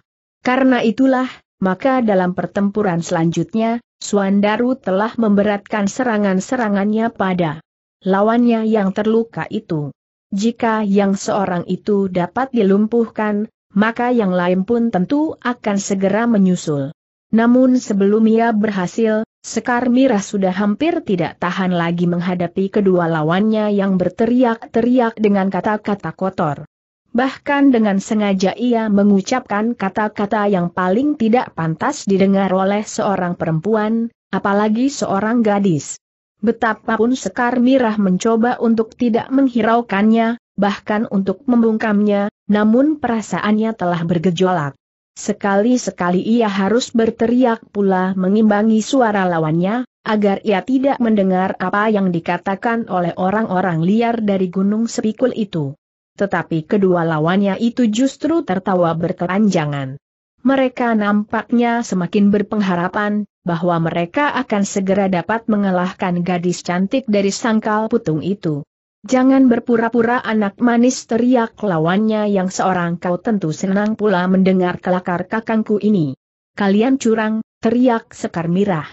Karena itulah, maka dalam pertempuran selanjutnya, Suandaru telah memberatkan serangan-serangannya pada lawannya yang terluka itu. Jika yang seorang itu dapat dilumpuhkan, maka yang lain pun tentu akan segera menyusul. Namun sebelum ia berhasil, Sekar Mirah sudah hampir tidak tahan lagi menghadapi kedua lawannya yang berteriak-teriak dengan kata-kata kotor. Bahkan dengan sengaja ia mengucapkan kata-kata yang paling tidak pantas didengar oleh seorang perempuan, apalagi seorang gadis. Betapapun Sekar Mirah mencoba untuk tidak menghiraukannya, bahkan untuk membungkamnya, namun perasaannya telah bergejolak. Sekali-sekali ia harus berteriak pula mengimbangi suara lawannya, agar ia tidak mendengar apa yang dikatakan oleh orang-orang liar dari Gunung Sepikul itu. Tetapi kedua lawannya itu justru tertawa berkepanjangan. Mereka nampaknya semakin berpengharapan, bahwa mereka akan segera dapat mengalahkan gadis cantik dari sangkal putung itu. Jangan berpura-pura anak manis teriak lawannya yang seorang kau tentu senang pula mendengar kelakar kakangku ini. Kalian curang, teriak Sekar Mirah.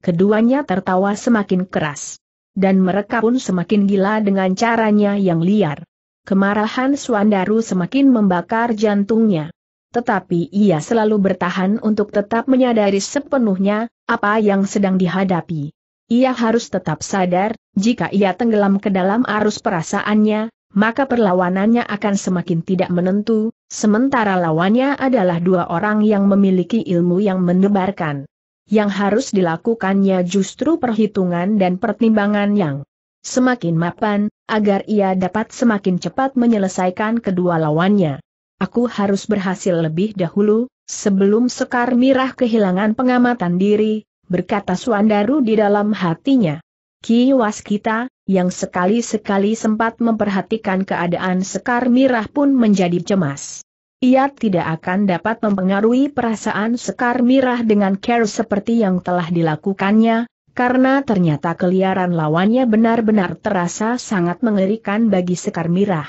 Keduanya tertawa semakin keras. Dan mereka pun semakin gila dengan caranya yang liar. Kemarahan Swandaru semakin membakar jantungnya. Tetapi ia selalu bertahan untuk tetap menyadari sepenuhnya, apa yang sedang dihadapi. Ia harus tetap sadar, jika ia tenggelam ke dalam arus perasaannya, maka perlawanannya akan semakin tidak menentu, sementara lawannya adalah dua orang yang memiliki ilmu yang mendebarkan. Yang harus dilakukannya justru perhitungan dan pertimbangan yang semakin mapan, agar ia dapat semakin cepat menyelesaikan kedua lawannya. Aku harus berhasil lebih dahulu, sebelum Sekar Mirah kehilangan pengamatan diri, berkata Swandaru di dalam hatinya. Ki Waskita, yang sekali-sekali sempat memperhatikan keadaan Sekar Mirah pun menjadi cemas. Ia tidak akan dapat mempengaruhi perasaan Sekar Mirah dengan care seperti yang telah dilakukannya, karena ternyata keliaran lawannya benar-benar terasa sangat mengerikan bagi Sekar Mirah.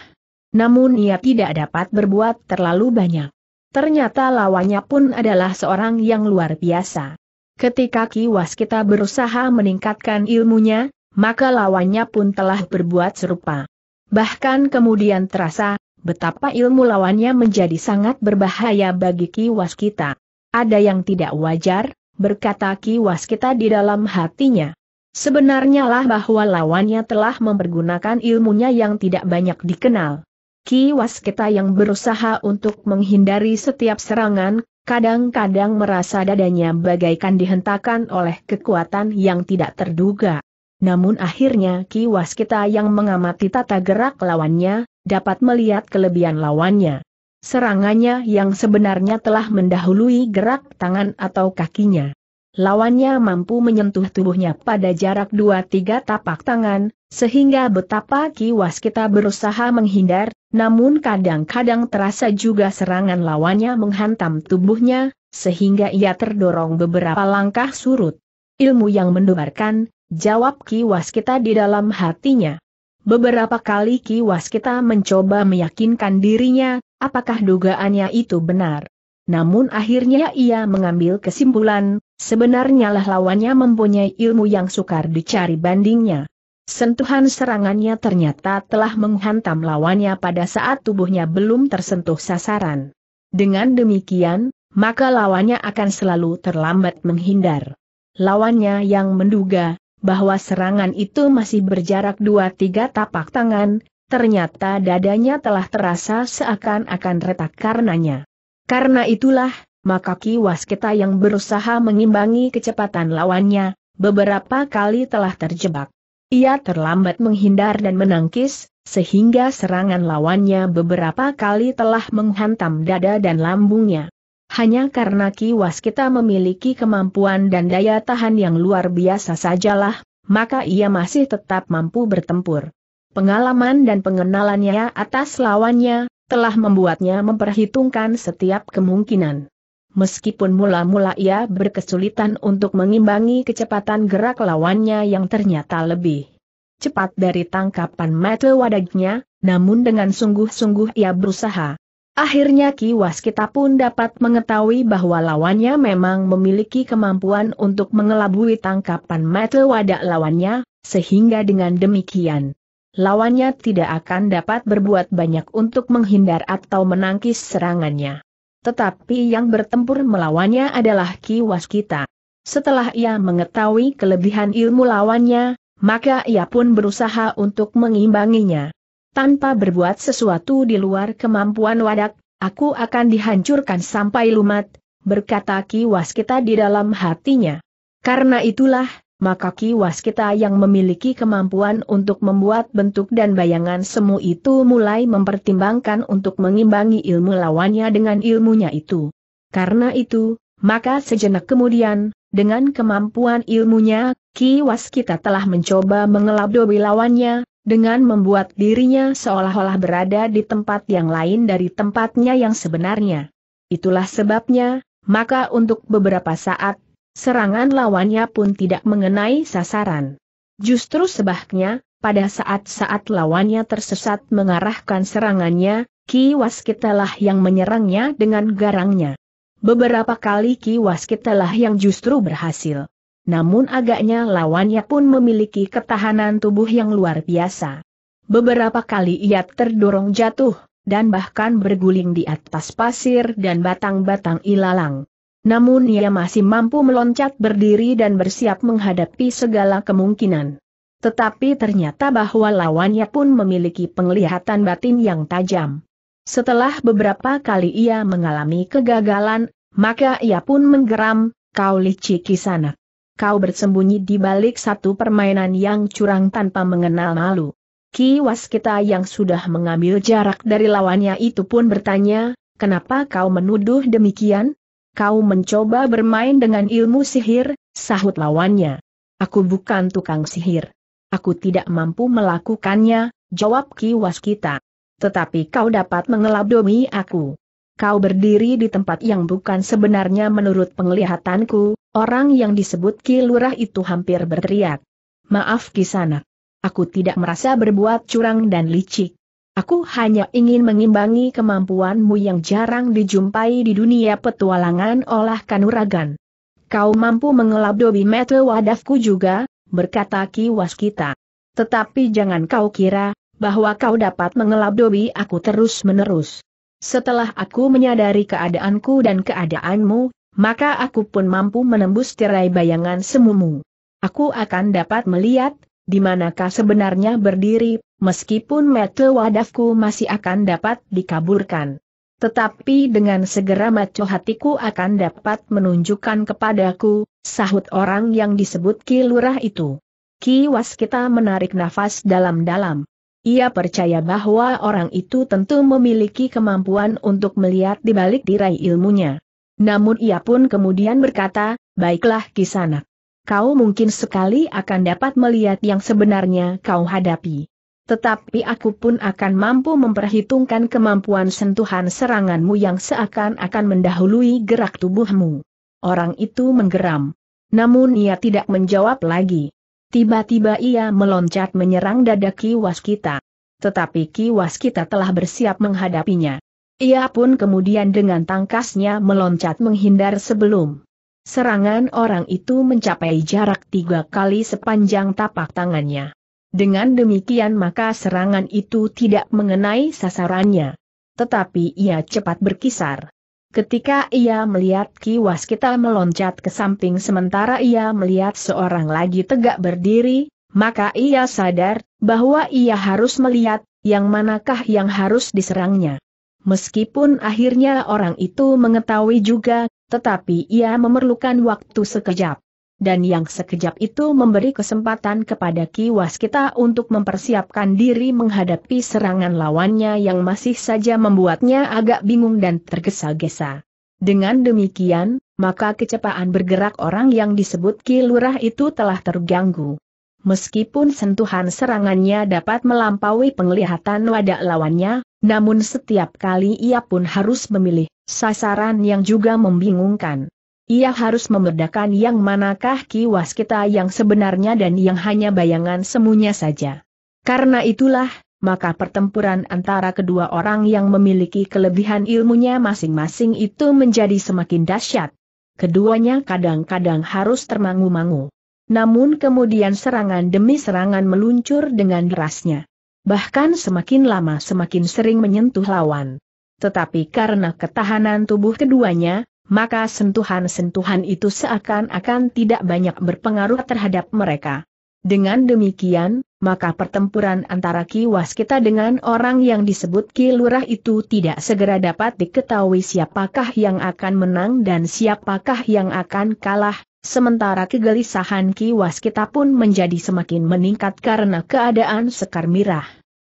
Namun ia tidak dapat berbuat terlalu banyak. Ternyata lawannya pun adalah seorang yang luar biasa. Ketika Ki Waskita berusaha meningkatkan ilmunya, maka lawannya pun telah berbuat serupa. Bahkan kemudian terasa, betapa ilmu lawannya menjadi sangat berbahaya bagi Ki Waskita. Ada yang tidak wajar, berkata Ki Waskita di dalam hatinya. Sebenarnya lah bahwa lawannya telah mempergunakan ilmunya yang tidak banyak dikenal. Ki Waskita yang berusaha untuk menghindari setiap serangan, kadang-kadang merasa dadanya bagaikan dihentakkan oleh kekuatan yang tidak terduga. Namun akhirnya Ki Waskita yang mengamati tata gerak lawannya, dapat melihat kelebihan lawannya. Serangannya yang sebenarnya telah mendahului gerak tangan atau kakinya. Lawannya mampu menyentuh tubuhnya pada jarak dua tiga tapak tangan, sehingga betapa Ki Waskita berusaha menghindar, namun kadang-kadang terasa juga serangan lawannya menghantam tubuhnya, sehingga ia terdorong beberapa langkah surut. Ilmu yang mendebarkan, jawab Ki Waskita di dalam hatinya. Beberapa kali Ki Waskita mencoba meyakinkan dirinya, apakah dugaannya itu benar. Namun akhirnya ia mengambil kesimpulan, sebenarnya lah lawannya mempunyai ilmu yang sukar dicari bandingnya. Sentuhan serangannya ternyata telah menghantam lawannya pada saat tubuhnya belum tersentuh sasaran. Dengan demikian, maka lawannya akan selalu terlambat menghindar. Lawannya yang menduga bahwa serangan itu masih berjarak dua tiga tapak tangan, ternyata dadanya telah terasa seakan-akan retak karenanya. Karena itulah, maka Ki Waskita yang berusaha mengimbangi kecepatan lawannya, beberapa kali telah terjebak. Ia terlambat menghindar dan menangkis, sehingga serangan lawannya beberapa kali telah menghantam dada dan lambungnya. Hanya karena Ki Waskita memiliki kemampuan dan daya tahan yang luar biasa sajalah, maka ia masih tetap mampu bertempur. Pengalaman dan pengenalannya atas lawannya, telah membuatnya memperhitungkan setiap kemungkinan. Meskipun mula-mula ia berkesulitan untuk mengimbangi kecepatan gerak lawannya yang ternyata lebih cepat dari tangkapan mata wadahnya, namun dengan sungguh-sungguh ia berusaha. Akhirnya Ki Waskita pun dapat mengetahui bahwa lawannya memang memiliki kemampuan untuk mengelabui tangkapan mata wadah lawannya, sehingga dengan demikian, lawannya tidak akan dapat berbuat banyak untuk menghindar atau menangkis serangannya tetapi yang bertempur melawannya adalah Ki Waskita. Setelah ia mengetahui kelebihan ilmu lawannya, maka ia pun berusaha untuk mengimbanginya. Tanpa berbuat sesuatu di luar kemampuan wadak, aku akan dihancurkan sampai lumat, berkata Ki Waskita di dalam hatinya. Karena itulah, maka Ki Waskita yang memiliki kemampuan untuk membuat bentuk dan bayangan semu itu mulai mempertimbangkan untuk mengimbangi ilmu lawannya dengan ilmunya itu. Karena itu, maka sejenak kemudian, dengan kemampuan ilmunya, Ki Waskita telah mencoba mengelabui lawannya, dengan membuat dirinya seolah-olah berada di tempat yang lain dari tempatnya yang sebenarnya. Itulah sebabnya, maka untuk beberapa saat, serangan lawannya pun tidak mengenai sasaran. Justru sebahnya, pada saat-saat lawannya tersesat mengarahkan serangannya, Ki Waskitalah yang menyerangnya dengan garangnya. Beberapa kali Ki Waskitalah yang justru berhasil. Namun agaknya lawannya pun memiliki ketahanan tubuh yang luar biasa. Beberapa kali ia terdorong jatuh, dan bahkan berguling di atas pasir dan batang-batang ilalang. Namun ia masih mampu meloncat berdiri dan bersiap menghadapi segala kemungkinan. Tetapi ternyata bahwa lawannya pun memiliki penglihatan batin yang tajam. Setelah beberapa kali ia mengalami kegagalan, maka ia pun menggeram, kau licik sana. Kau bersembunyi di balik satu permainan yang curang tanpa mengenal malu. Ki Waskita yang sudah mengambil jarak dari lawannya itu pun bertanya, kenapa kau menuduh demikian? Kau mencoba bermain dengan ilmu sihir, sahut lawannya. Aku bukan tukang sihir. Aku tidak mampu melakukannya, jawab Ki Waskita. Tetapi kau dapat mengelabui aku. Kau berdiri di tempat yang bukan sebenarnya menurut penglihatanku, orang yang disebut Ki Lurah itu hampir berteriak. Maaf Kisanak. Aku tidak merasa berbuat curang dan licik. Aku hanya ingin mengimbangi kemampuanmu yang jarang dijumpai di dunia petualangan olah kanuragan. kau mampu mengelabui mata wadafku juga, berkata Ki Waskita. Tetapi jangan kau kira, bahwa kau dapat mengelabui aku terus-menerus. Setelah aku menyadari keadaanku dan keadaanmu, maka aku pun mampu menembus tirai bayangan semumu. Aku akan dapat melihat, di manakah sebenarnya berdiri, meskipun mata wadafku masih akan dapat dikaburkan. Tetapi dengan segera maco hatiku akan dapat menunjukkan kepadaku, sahut orang yang disebut Ki Lurah itu. Ki Waskita menarik nafas dalam-dalam. Ia percaya bahwa orang itu tentu memiliki kemampuan untuk melihat di balik tirai ilmunya. Namun ia pun kemudian berkata, baiklah Kisanak. Kau mungkin sekali akan dapat melihat yang sebenarnya kau hadapi tetapi aku pun akan mampu memperhitungkan kemampuan sentuhan seranganmu yang seakan-akan mendahului gerak tubuhmu. Orang itu menggeram. Namun ia tidak menjawab lagi. Tiba-tiba ia meloncat menyerang dada Ki Waskita. Tetapi Ki Waskita telah bersiap menghadapinya. Ia pun kemudian dengan tangkasnya meloncat menghindar sebelum serangan orang itu mencapai jarak tiga kali sepanjang tapak tangannya. Dengan demikian maka serangan itu tidak mengenai sasarannya. Tetapi ia cepat berkisar. Ketika ia melihat kiwas kita meloncat ke samping sementara ia melihat seorang lagi tegak berdiri, maka ia sadar bahwa ia harus melihat yang manakah yang harus diserangnya. Meskipun akhirnya orang itu mengetahui juga, tetapi ia memerlukan waktu sekejap dan yang sekejap itu memberi kesempatan kepada Ki Waskita untuk mempersiapkan diri menghadapi serangan lawannya yang masih saja membuatnya agak bingung dan tergesa-gesa. Dengan demikian, maka kecepatan bergerak orang yang disebut Ki Lurah itu telah terganggu. Meskipun sentuhan serangannya dapat melampaui penglihatan wadah lawannya, namun setiap kali ia pun harus memilih sasaran yang juga membingungkan ia harus membedakan yang manakah kiwas kita yang sebenarnya dan yang hanya bayangan semuanya saja. Karena itulah, maka pertempuran antara kedua orang yang memiliki kelebihan ilmunya masing-masing itu menjadi semakin dahsyat. Keduanya kadang-kadang harus termangu-mangu. Namun kemudian serangan demi serangan meluncur dengan derasnya. Bahkan semakin lama semakin sering menyentuh lawan. Tetapi karena ketahanan tubuh keduanya, maka sentuhan-sentuhan itu seakan-akan tidak banyak berpengaruh terhadap mereka. Dengan demikian, maka pertempuran antara Ki Waskita dengan orang yang disebut Ki Lurah itu tidak segera dapat diketahui siapakah yang akan menang dan siapakah yang akan kalah, sementara kegelisahan Ki Waskita pun menjadi semakin meningkat karena keadaan Sekar Mirah.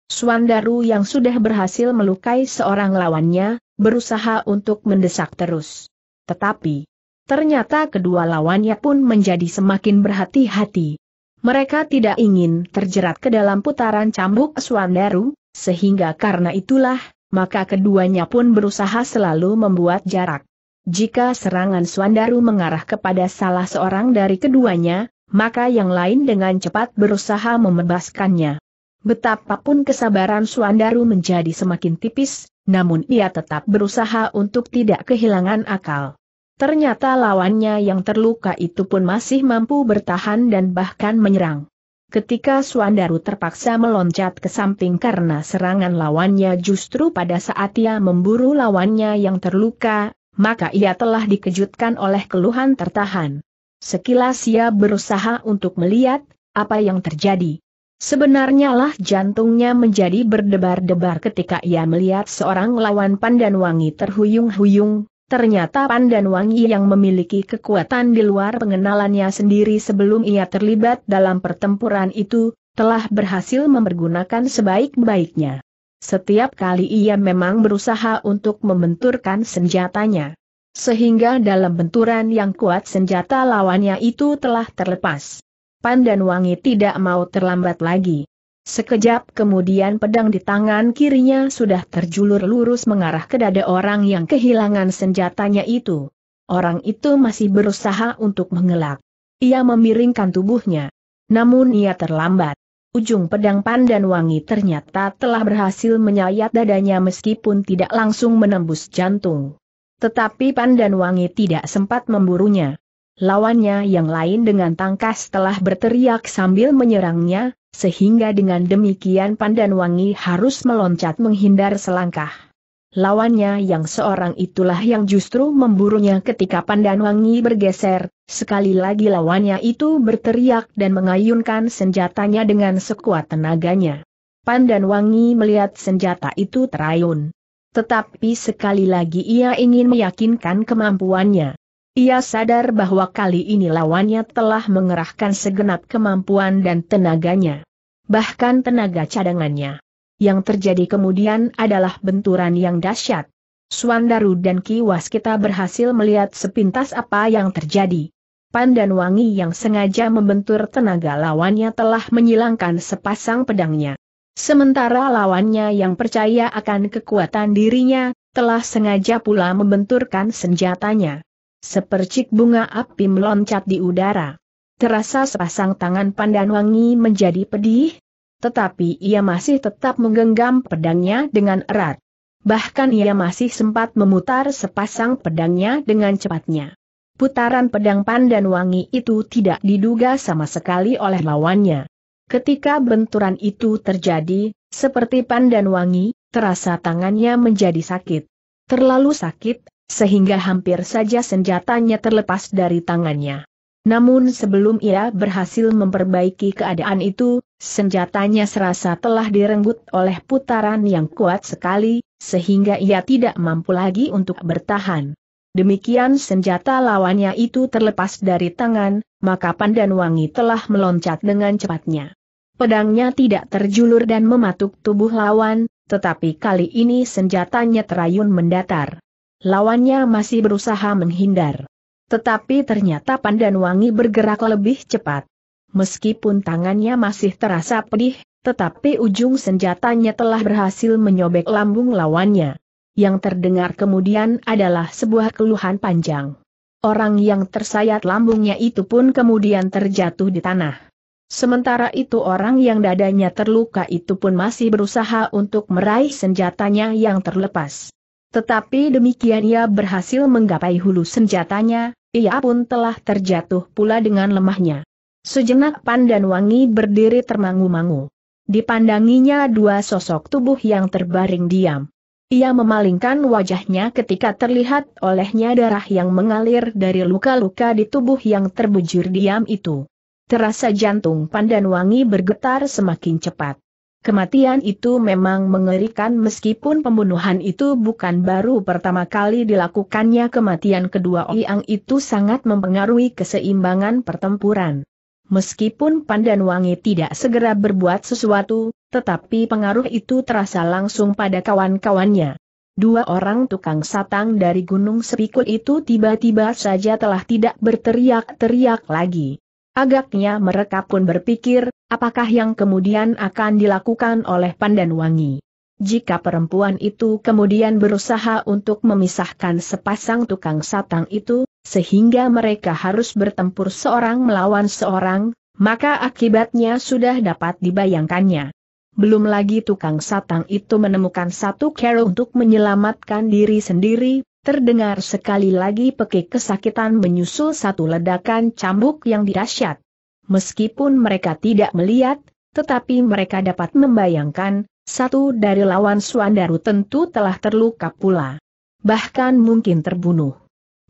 Swandaru yang sudah berhasil melukai seorang lawannya, berusaha untuk mendesak terus. Tetapi, ternyata kedua lawannya pun menjadi semakin berhati-hati. Mereka tidak ingin terjerat ke dalam putaran cambuk Swandaru, sehingga karena itulah, maka keduanya pun berusaha selalu membuat jarak. Jika serangan Swandaru mengarah kepada salah seorang dari keduanya, maka yang lain dengan cepat berusaha membebaskannya. Betapapun kesabaran Swandaru menjadi semakin tipis, namun ia tetap berusaha untuk tidak kehilangan akal. Ternyata lawannya yang terluka itu pun masih mampu bertahan dan bahkan menyerang. Ketika Swandaru terpaksa meloncat ke samping karena serangan lawannya justru pada saat ia memburu lawannya yang terluka, maka ia telah dikejutkan oleh keluhan tertahan. Sekilas ia berusaha untuk melihat apa yang terjadi. Sebenarnya lah jantungnya menjadi berdebar-debar ketika ia melihat seorang lawan pandan wangi terhuyung-huyung, Ternyata Pandan Wangi yang memiliki kekuatan di luar pengenalannya sendiri sebelum ia terlibat dalam pertempuran itu, telah berhasil mempergunakan sebaik-baiknya. Setiap kali ia memang berusaha untuk membenturkan senjatanya. Sehingga dalam benturan yang kuat senjata lawannya itu telah terlepas. Pandan Wangi tidak mau terlambat lagi. Sekejap kemudian pedang di tangan kirinya sudah terjulur lurus mengarah ke dada orang yang kehilangan senjatanya itu. Orang itu masih berusaha untuk mengelak. Ia memiringkan tubuhnya. Namun ia terlambat. Ujung pedang pandan wangi ternyata telah berhasil menyayat dadanya meskipun tidak langsung menembus jantung. Tetapi pandan wangi tidak sempat memburunya. Lawannya yang lain dengan tangkas telah berteriak sambil menyerangnya, sehingga dengan demikian Pandan Wangi harus meloncat menghindar selangkah. Lawannya yang seorang itulah yang justru memburunya ketika Pandan Wangi bergeser, sekali lagi lawannya itu berteriak dan mengayunkan senjatanya dengan sekuat tenaganya. Pandan Wangi melihat senjata itu terayun. Tetapi sekali lagi ia ingin meyakinkan kemampuannya. Ia sadar bahwa kali ini lawannya telah mengerahkan segenap kemampuan dan tenaganya. Bahkan tenaga cadangannya. Yang terjadi kemudian adalah benturan yang dahsyat. Swandaru dan Ki Waskita berhasil melihat sepintas apa yang terjadi. Pandan Wangi yang sengaja membentur tenaga lawannya telah menyilangkan sepasang pedangnya. Sementara lawannya yang percaya akan kekuatan dirinya, telah sengaja pula membenturkan senjatanya. Sepercik bunga api meloncat di udara. Terasa sepasang tangan Pandan Wangi menjadi pedih, tetapi ia masih tetap menggenggam pedangnya dengan erat. Bahkan ia masih sempat memutar sepasang pedangnya dengan cepatnya. Putaran pedang Pandan Wangi itu tidak diduga sama sekali oleh lawannya. Ketika benturan itu terjadi, seperti Pandan Wangi, terasa tangannya menjadi sakit. Terlalu sakit, sehingga hampir saja senjatanya terlepas dari tangannya. Namun sebelum ia berhasil memperbaiki keadaan itu, senjatanya serasa telah direnggut oleh putaran yang kuat sekali, sehingga ia tidak mampu lagi untuk bertahan. Demikian senjata lawannya itu terlepas dari tangan, maka Pandan Wangi telah meloncat dengan cepatnya. Pedangnya tidak terjulur dan mematuk tubuh lawan, tetapi kali ini senjatanya terayun mendatar lawannya masih berusaha menghindar. Tetapi ternyata Pandan Wangi bergerak lebih cepat. Meskipun tangannya masih terasa pedih, tetapi ujung senjatanya telah berhasil menyobek lambung lawannya. Yang terdengar kemudian adalah sebuah keluhan panjang. Orang yang tersayat lambungnya itu pun kemudian terjatuh di tanah. Sementara itu orang yang dadanya terluka itu pun masih berusaha untuk meraih senjatanya yang terlepas. Tetapi demikian ia berhasil menggapai hulu senjatanya, ia pun telah terjatuh pula dengan lemahnya. Sejenak Pandan Wangi berdiri termangu-mangu. Dipandanginya dua sosok tubuh yang terbaring diam. Ia memalingkan wajahnya ketika terlihat olehnya darah yang mengalir dari luka-luka di tubuh yang terbujur diam itu. Terasa jantung Pandan Wangi bergetar semakin cepat. Kematian itu memang mengerikan meskipun pembunuhan itu bukan baru pertama kali dilakukannya kematian kedua Ouyang itu sangat mempengaruhi keseimbangan pertempuran. Meskipun Pandan Wangi tidak segera berbuat sesuatu, tetapi pengaruh itu terasa langsung pada kawan-kawannya. Dua orang tukang satang dari Gunung Sepikul itu tiba-tiba saja telah tidak berteriak-teriak lagi. Agaknya mereka pun berpikir, apakah yang kemudian akan dilakukan oleh Pandan Wangi. Jika perempuan itu kemudian berusaha untuk memisahkan sepasang tukang satang itu, sehingga mereka harus bertempur seorang melawan seorang, maka akibatnya sudah dapat dibayangkannya. Belum lagi tukang satang itu menemukan satu cara untuk menyelamatkan diri sendiri, Terdengar sekali lagi pekik kesakitan menyusul satu ledakan cambuk yang dahsyat. Meskipun mereka tidak melihat, tetapi mereka dapat membayangkan, satu dari lawan Swandaru tentu telah terluka pula. Bahkan mungkin terbunuh.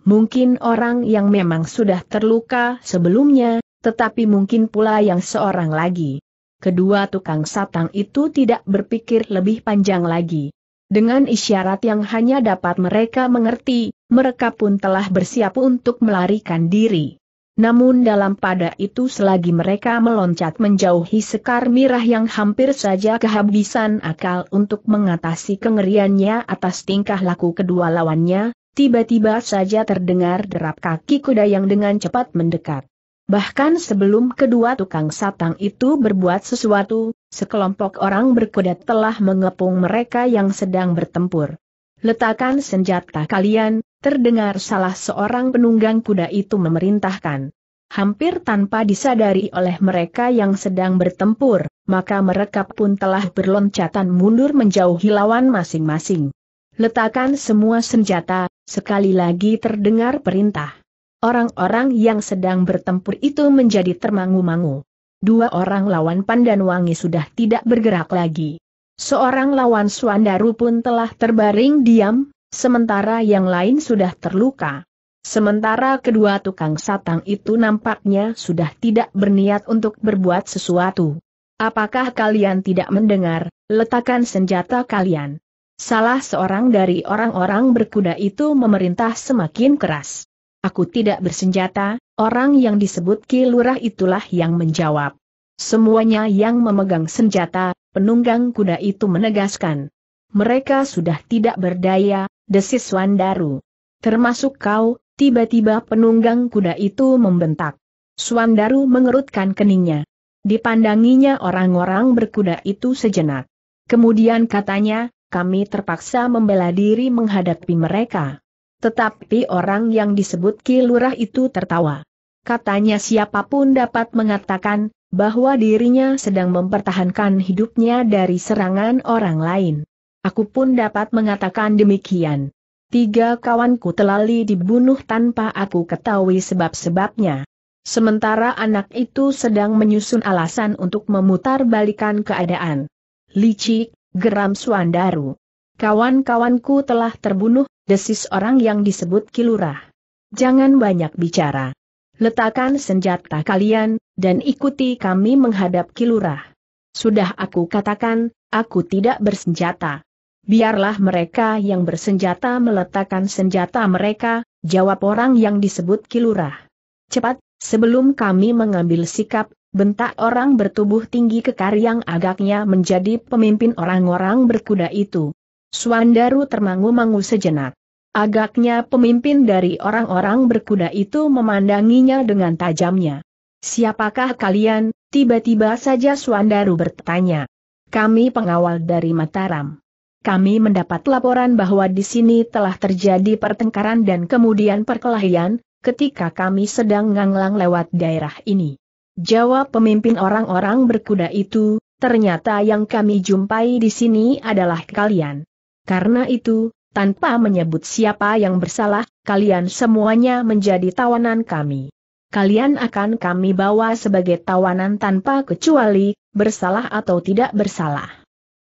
Mungkin orang yang memang sudah terluka sebelumnya, tetapi mungkin pula yang seorang lagi. Kedua tukang satang itu tidak berpikir lebih panjang lagi. Dengan isyarat yang hanya dapat mereka mengerti, mereka pun telah bersiap untuk melarikan diri. Namun dalam pada itu selagi mereka meloncat menjauhi sekar mirah yang hampir saja kehabisan akal untuk mengatasi kengeriannya atas tingkah laku kedua lawannya, tiba-tiba saja terdengar derap kaki kuda yang dengan cepat mendekat. Bahkan sebelum kedua tukang satang itu berbuat sesuatu, sekelompok orang berkuda telah mengepung mereka yang sedang bertempur. Letakkan senjata kalian, terdengar salah seorang penunggang kuda itu memerintahkan. Hampir tanpa disadari oleh mereka yang sedang bertempur, maka mereka pun telah berloncatan mundur menjauhi lawan masing-masing. Letakkan semua senjata, sekali lagi terdengar perintah. Orang-orang yang sedang bertempur itu menjadi termangu-mangu. Dua orang lawan Pandan Wangi sudah tidak bergerak lagi. Seorang lawan Swandaru pun telah terbaring diam, sementara yang lain sudah terluka. Sementara kedua tukang satang itu nampaknya sudah tidak berniat untuk berbuat sesuatu. Apakah kalian tidak mendengar, letakkan senjata kalian. Salah seorang dari orang-orang berkuda itu memerintah semakin keras. Aku tidak bersenjata, orang yang disebut Ki Lurah itulah yang menjawab. Semuanya yang memegang senjata, penunggang kuda itu menegaskan. Mereka sudah tidak berdaya, desis Swandaru. Termasuk kau, tiba-tiba penunggang kuda itu membentak. Swandaru mengerutkan keningnya. Dipandanginya orang-orang berkuda itu sejenak. Kemudian katanya, kami terpaksa membela diri menghadapi mereka. Tetapi orang yang disebut Ki Lurah itu tertawa. Katanya siapa pun dapat mengatakan, bahwa dirinya sedang mempertahankan hidupnya dari serangan orang lain. Aku pun dapat mengatakan demikian. Tiga kawanku telali dibunuh tanpa aku ketahui sebab-sebabnya. Sementara anak itu sedang menyusun alasan untuk memutar balikan keadaan. Licik, geram Suandaru. Kawan-kawanku telah terbunuh, desis orang yang disebut Kilurah. Jangan banyak bicara. Letakkan senjata kalian, dan ikuti kami menghadap Kilurah. Sudah aku katakan, aku tidak bersenjata. Biarlah mereka yang bersenjata meletakkan senjata mereka, jawab orang yang disebut Kilurah. Cepat, sebelum kami mengambil sikap, bentak orang bertubuh tinggi kekar yang agaknya menjadi pemimpin orang-orang berkuda itu. Suandaru termangu-mangu sejenak. Agaknya pemimpin dari orang-orang berkuda itu memandanginya dengan tajamnya. Siapakah kalian? Tiba-tiba saja Suandaru bertanya. Kami pengawal dari Mataram. Kami mendapat laporan bahwa di sini telah terjadi pertengkaran dan kemudian perkelahian, ketika kami sedang nganglang lewat daerah ini. Jawab pemimpin orang-orang berkuda itu, ternyata yang kami jumpai di sini adalah kalian. Karena itu, tanpa menyebut siapa yang bersalah, kalian semuanya menjadi tawanan kami. Kalian akan kami bawa sebagai tawanan tanpa kecuali, bersalah atau tidak bersalah.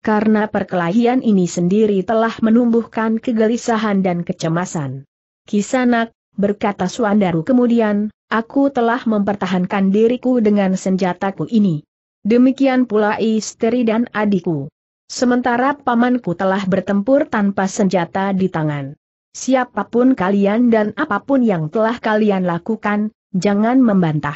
Karena perkelahian ini sendiri telah menumbuhkan kegelisahan dan kecemasan. Kisanak, berkata Suandaru kemudian, Aku telah mempertahankan diriku dengan senjataku ini. Demikian pula istri dan adikku. Sementara pamanku telah bertempur tanpa senjata di tangan. Siapa pun kalian dan apa pun yang telah kalian lakukan, jangan membantah.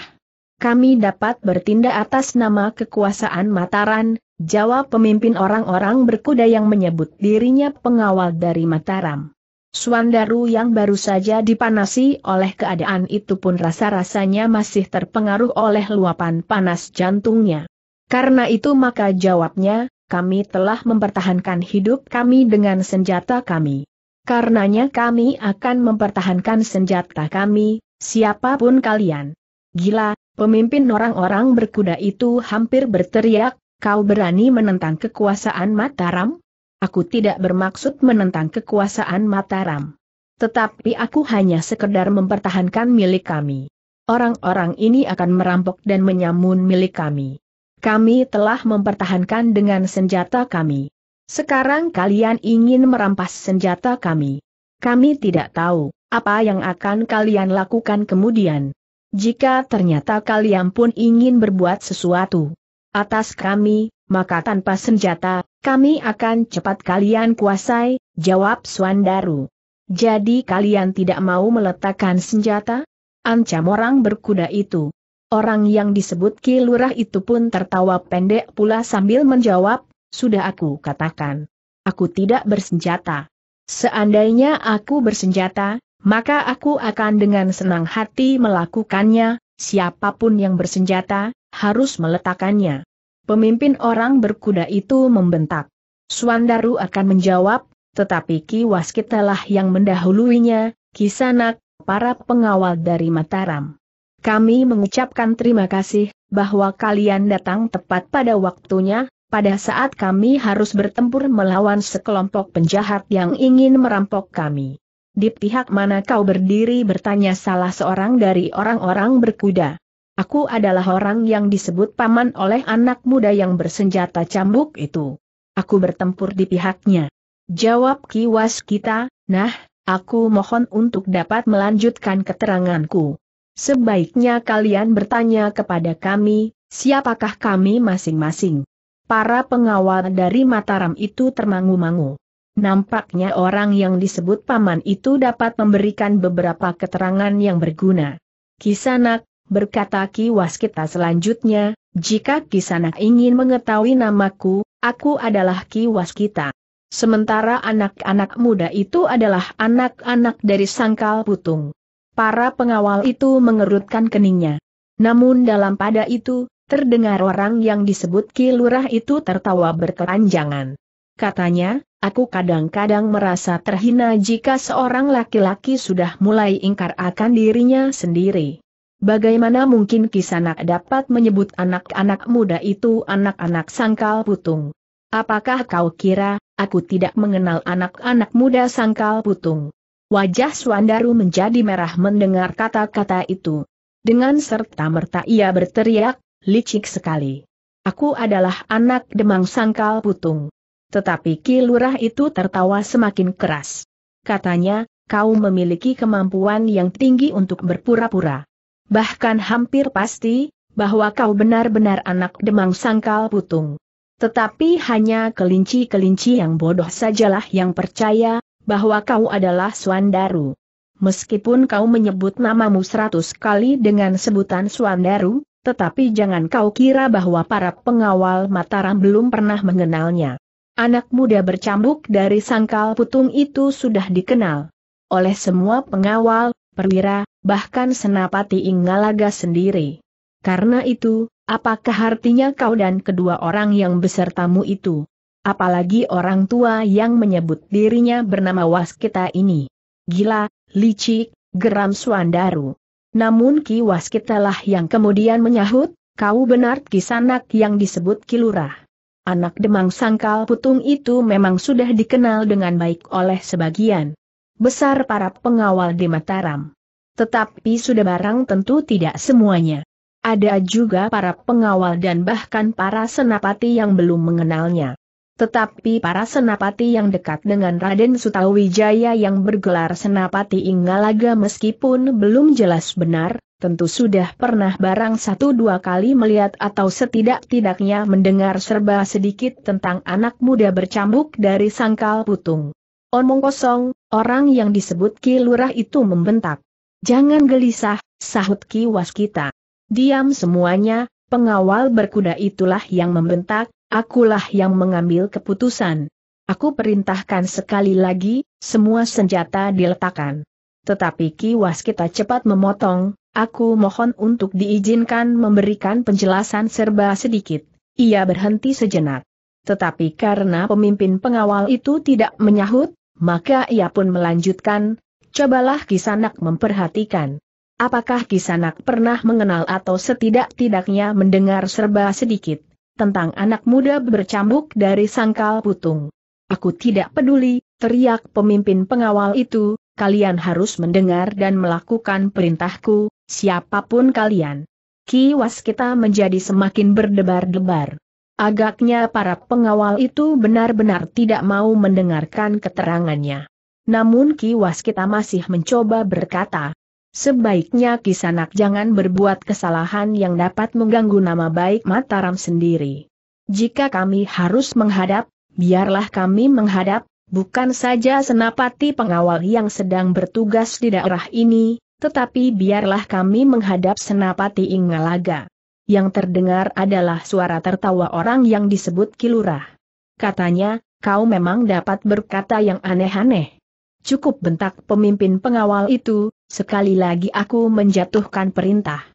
Kami dapat bertindak atas nama kekuasaan Mataran, jawab pemimpin orang-orang berkuda yang menyebut dirinya pengawal dari Mataram. Suandaru yang baru saja dipanasi oleh keadaan itu pun rasa-rasanya masih terpengaruh oleh luapan panas jantungnya. Karena itu maka jawabnya, kami telah mempertahankan hidup kami dengan senjata kami. Karenanya kami akan mempertahankan senjata kami, siapa pun kalian. Gila, pemimpin orang-orang berkuda itu hampir berteriak, kau berani menentang kekuasaan Mataram? Aku tidak bermaksud menentang kekuasaan Mataram. Tetapi aku hanya sekedar mempertahankan milik kami. Orang-orang ini akan merampok dan menyamun milik kami. Kami telah mempertahankan dengan senjata kami. Sekarang kalian ingin merampas senjata kami. Kami tidak tahu apa yang akan kalian lakukan kemudian. Jika ternyata kalian pun ingin berbuat sesuatu atas kami, maka tanpa senjata, kami akan cepat kalian kuasai, jawab Swandaru. Jadi kalian tidak mau meletakkan senjata? Ancam orang berkuda itu. Orang yang disebut Ki Lurah itu pun tertawa pendek pula sambil menjawab, sudah aku katakan. Aku tidak bersenjata. Seandainya aku bersenjata, maka aku akan dengan senang hati melakukannya, siapa pun yang bersenjata, harus meletakkannya. Pemimpin orang berkuda itu membentak. Swandaru akan menjawab, tetapi Ki Waskitalah yang mendahuluinya, Kisanak, para pengawal dari Mataram. Kami mengucapkan terima kasih, bahwa kalian datang tepat pada waktunya, pada saat kami harus bertempur melawan sekelompok penjahat yang ingin merampok kami. Di pihak mana kau berdiri bertanya salah seorang dari orang-orang berkuda. Aku adalah orang yang disebut paman oleh anak muda yang bersenjata cambuk itu. Aku bertempur di pihaknya. Jawab kiwas kita, nah, aku mohon untuk dapat melanjutkan keteranganku. Sebaiknya kalian bertanya kepada kami, siapakah kami masing-masing. Para pengawal dari Mataram itu termangu-mangu. Nampaknya orang yang disebut paman itu dapat memberikan beberapa keterangan yang berguna. Kisanak, berkata Ki Waskita selanjutnya, jika Kisanak ingin mengetahui namaku, aku adalah Ki Waskita. Sementara anak-anak muda itu adalah anak-anak dari Sangkal Putung. Para pengawal itu mengerutkan keningnya. Namun dalam pada itu, terdengar orang yang disebut Ki Lurah itu tertawa berkelanjangan. Katanya, aku kadang-kadang merasa terhina jika seorang laki-laki sudah mulai ingkar akan dirinya sendiri. Bagaimana mungkin Kisanak dapat menyebut anak-anak muda itu anak-anak sangkal putung? Apakah kau kira, aku tidak mengenal anak-anak muda sangkal putung? Wajah Swandaru menjadi merah mendengar kata-kata itu. Dengan serta-merta ia berteriak, licik sekali. Aku adalah anak demang sangkal putung. Tetapi Ki Lurah itu tertawa semakin keras. Katanya, kau memiliki kemampuan yang tinggi untuk berpura-pura bahkan hampir pasti, bahwa kau benar-benar anak demang sangkal putung. Tetapi hanya kelinci-kelinci yang bodoh sajalah yang percaya, bahwa kau adalah Swandaru. Meskipun kau menyebut namamu seratus kali dengan sebutan Swandaru, tetapi jangan kau kira bahwa para pengawal Mataram belum pernah mengenalnya. Anak muda bercambuk dari sangkal putung itu sudah dikenal oleh semua pengawal, perwira, bahkan Senapati Inggalaga sendiri. Karena itu, apakah artinya kau dan kedua orang yang besertamu itu? Apalagi orang tua yang menyebut dirinya bernama Waskita ini. Gila, licik, geram Swandaru. Namun Ki Waskita lah yang kemudian menyahut, kau benar kisanak yang disebut Kilurah. Anak demang sangkal putung itu memang sudah dikenal dengan baik oleh sebagian besar para pengawal di Mataram. Tetapi sudah barang tentu tidak semuanya. Ada juga para pengawal dan bahkan para senapati yang belum mengenalnya. Tetapi para senapati yang dekat dengan Raden Sutawijaya yang bergelar senapati Inggalaga meskipun belum jelas benar, tentu sudah pernah barang satu dua kali melihat atau setidak-tidaknya mendengar serba sedikit tentang anak muda bercambuk dari sangkal putung. Omong kosong, orang yang disebut Ki Lurah itu membentak. Jangan gelisah, sahut Ki Waskita. Diam semuanya, pengawal berkuda itulah yang membentak, akulah yang mengambil keputusan. Aku perintahkan sekali lagi, semua senjata diletakkan. Tetapi Ki Waskita cepat memotong, aku mohon untuk diizinkan memberikan penjelasan serba sedikit. Ia berhenti sejenak. Tetapi karena pemimpin pengawal itu tidak menyahut, maka ia pun melanjutkan, Cobalah Kisanak memperhatikan. Apakah Kisanak pernah mengenal atau setidak-tidaknya mendengar serba sedikit tentang anak muda bercambuk dari sangkal putung? Aku tidak peduli, teriak pemimpin pengawal itu, kalian harus mendengar dan melakukan perintahku, siapa pun kalian. Kiwas kita menjadi semakin berdebar-debar. Agaknya para pengawal itu benar-benar tidak mau mendengarkan keterangannya. Namun Ki Waskita masih mencoba berkata, sebaiknya Kisanak jangan berbuat kesalahan yang dapat mengganggu nama baik Mataram sendiri. Jika kami harus menghadap, biarlah kami menghadap, bukan saja senapati pengawal yang sedang bertugas di daerah ini, tetapi biarlah kami menghadap senapati Ingalaga. Yang terdengar adalah suara tertawa orang yang disebut Kilurah. Katanya, kau memang dapat berkata yang aneh-aneh. Cukup bentak pemimpin pengawal itu, sekali lagi aku menjatuhkan perintah.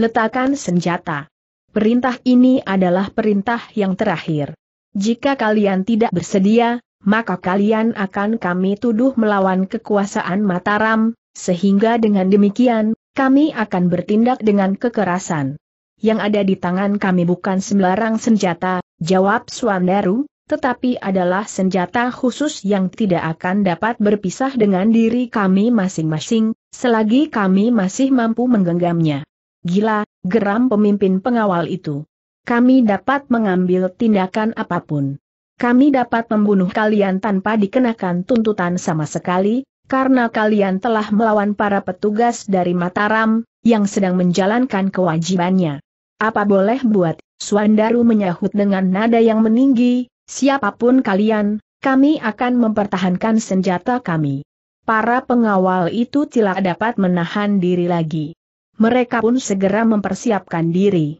Letakkan senjata. Perintah ini adalah perintah yang terakhir. Jika kalian tidak bersedia, maka kalian akan kami tuduh melawan kekuasaan Mataram, sehingga dengan demikian, kami akan bertindak dengan kekerasan. Yang ada di tangan kami bukan sembarang senjata, jawab Swandaru, tetapi adalah senjata khusus yang tidak akan dapat berpisah dengan diri kami masing-masing, selagi kami masih mampu menggenggamnya. Gila, geram pemimpin pengawal itu. Kami dapat mengambil tindakan apa pun. Kami dapat membunuh kalian tanpa dikenakan tuntutan sama sekali, karena kalian telah melawan para petugas dari Mataram, yang sedang menjalankan kewajibannya. Apa boleh buat, Suandaru menyahut dengan nada yang meninggi, siapa pun kalian, kami akan mempertahankan senjata kami. Para pengawal itu tidak dapat menahan diri lagi. Mereka pun segera mempersiapkan diri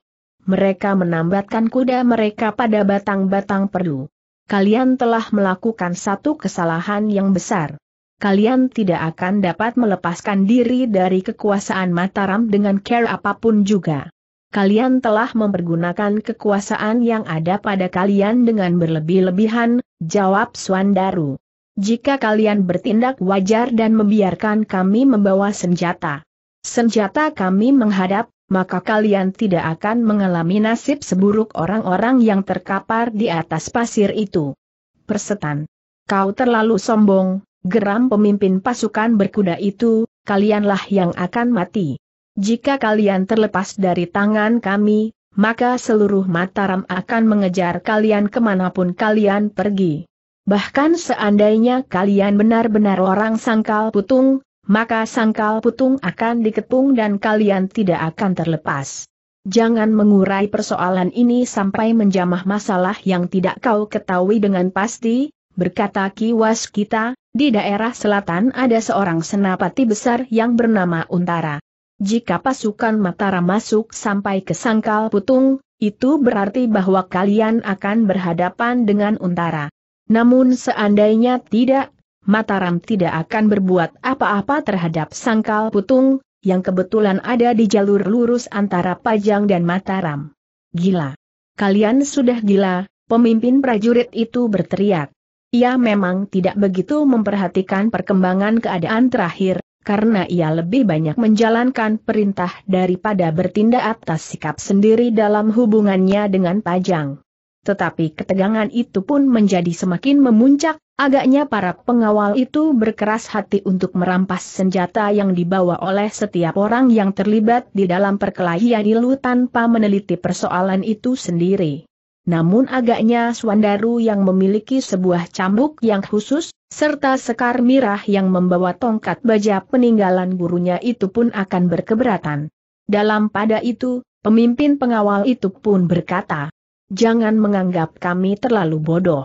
mereka menambatkan kuda mereka pada batang-batang perlu. Kalian telah melakukan satu kesalahan yang besar. Kalian tidak akan dapat melepaskan diri dari kekuasaan Mataram dengan care apa pun juga. Kalian telah mempergunakan kekuasaan yang ada pada kalian dengan berlebih-lebihan, jawab Swandaru. Jika kalian bertindak wajar dan membiarkan kami membawa senjata. Senjata kami menghadap, maka kalian tidak akan mengalami nasib seburuk orang-orang yang terkapar di atas pasir itu. Persetan. Kau terlalu sombong, geram pemimpin pasukan berkuda itu, kalianlah yang akan mati. Jika kalian terlepas dari tangan kami, maka seluruh Mataram akan mengejar kalian ke mana pun kalian pergi. Bahkan seandainya kalian benar-benar orang sangkal putung, maka sangkal putung akan dikepung dan kalian tidak akan terlepas. Jangan mengurai persoalan ini sampai menjamah masalah yang tidak kau ketahui dengan pasti, berkata Kiwas kita, di daerah selatan ada seorang senapati besar yang bernama Untara. Jika pasukan Mataram masuk sampai ke sangkal putung, itu berarti bahwa kalian akan berhadapan dengan Untara. Namun seandainya tidak, Mataram tidak akan berbuat apa-apa terhadap sangkal putung, yang kebetulan ada di jalur lurus antara Pajang dan Mataram. Gila! Kalian sudah gila, pemimpin prajurit itu berteriak. Ia memang tidak begitu memperhatikan perkembangan keadaan terakhir, karena ia lebih banyak menjalankan perintah daripada bertindak atas sikap sendiri dalam hubungannya dengan Pajang. Tetapi ketegangan itu pun menjadi semakin memuncak, Agaknya para pengawal itu berkeras hati untuk merampas senjata yang dibawa oleh setiap orang yang terlibat di dalam perkelahian itu tanpa meneliti persoalan itu sendiri. Namun agaknya Swandaru yang memiliki sebuah cambuk yang khusus, serta sekar mirah yang membawa tongkat baja peninggalan gurunya itu pun akan berkeberatan. Dalam pada itu, pemimpin pengawal itu pun berkata, Jangan menganggap kami terlalu bodoh.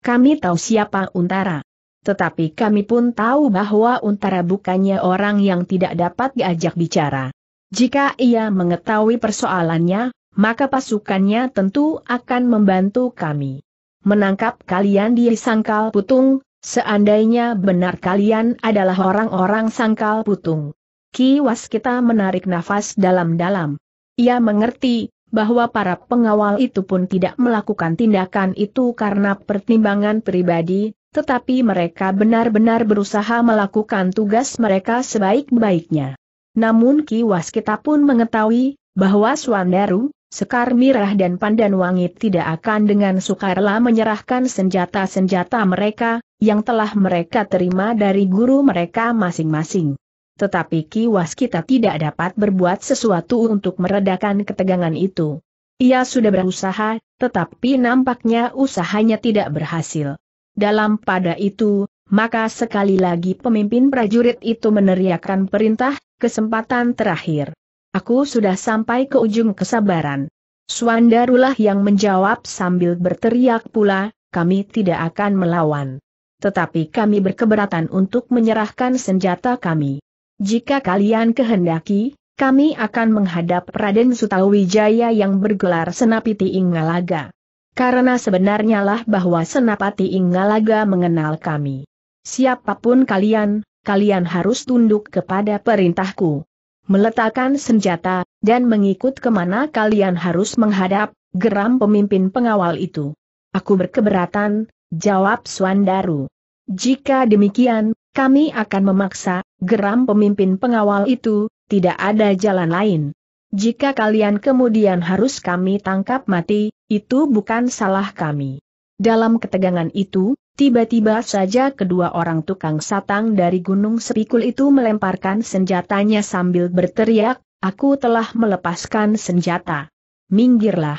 Kami tahu siapa Untara. Tetapi kami pun tahu bahwa Untara bukannya orang yang tidak dapat diajak bicara. Jika ia mengetahui persoalannya, maka pasukannya tentu akan membantu kami. Menangkap kalian di sangkal putung, seandainya benar kalian adalah orang-orang sangkal putung. Kiwas kita menarik nafas dalam-dalam. Ia mengerti, bahwa para pengawal itu pun tidak melakukan tindakan itu karena pertimbangan pribadi, tetapi mereka benar-benar berusaha melakukan tugas mereka sebaik-baiknya. Namun Kiwas kita pun mengetahui, bahwa Swandaru, Sekar Mirah dan Pandan Wangi tidak akan dengan sukarela menyerahkan senjata-senjata mereka, yang telah mereka terima dari guru mereka masing-masing tetapi kiwas kita tidak dapat berbuat sesuatu untuk meredakan ketegangan itu. Ia sudah berusaha, tetapi nampaknya usahanya tidak berhasil. Dalam pada itu, maka sekali lagi pemimpin prajurit itu meneriakkan perintah, kesempatan terakhir. Aku sudah sampai ke ujung kesabaran. Swandarulah yang menjawab sambil berteriak pula, kami tidak akan melawan. Tetapi kami berkeberatan untuk menyerahkan senjata kami. Jika kalian kehendaki, kami akan menghadap Raden Sutawijaya yang bergelar Senapati Ingalaga. Karena sebenarnya lah bahwa Senapati Ingalaga mengenal kami. Siapa pun kalian, kalian harus tunduk kepada perintahku. Meletakkan senjata, dan mengikut ke mana kalian harus menghadap, geram pemimpin pengawal itu. Aku berkeberatan, jawab Swandaru. Jika demikian, kami akan memaksa, geram pemimpin pengawal itu, tidak ada jalan lain. Jika kalian kemudian harus kami tangkap mati, itu bukan salah kami. Dalam ketegangan itu, tiba-tiba saja kedua orang tukang satang dari Gunung Sepikul itu melemparkan senjatanya sambil berteriak, aku telah melepaskan senjata. Minggirlah.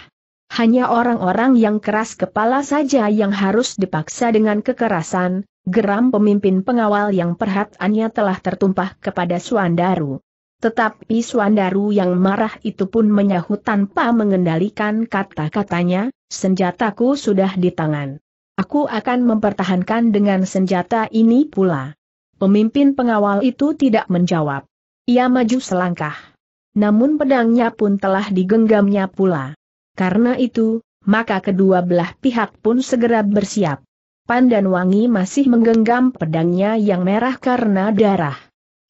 Hanya orang-orang yang keras kepala saja yang harus dipaksa dengan kekerasan, geram pemimpin pengawal yang perhatiannya telah tertumpah kepada Suandaru. Tetapi Suandaru yang marah itu pun menyahut tanpa mengendalikan kata-katanya, senjataku sudah di tangan. Aku akan mempertahankan dengan senjata ini pula. Pemimpin pengawal itu tidak menjawab. Ia maju selangkah. Namun pedangnya pun telah digenggamnya pula. Karena itu, maka kedua belah pihak pun segera bersiap. Pandan Wangi masih menggenggam pedangnya yang merah karena darah.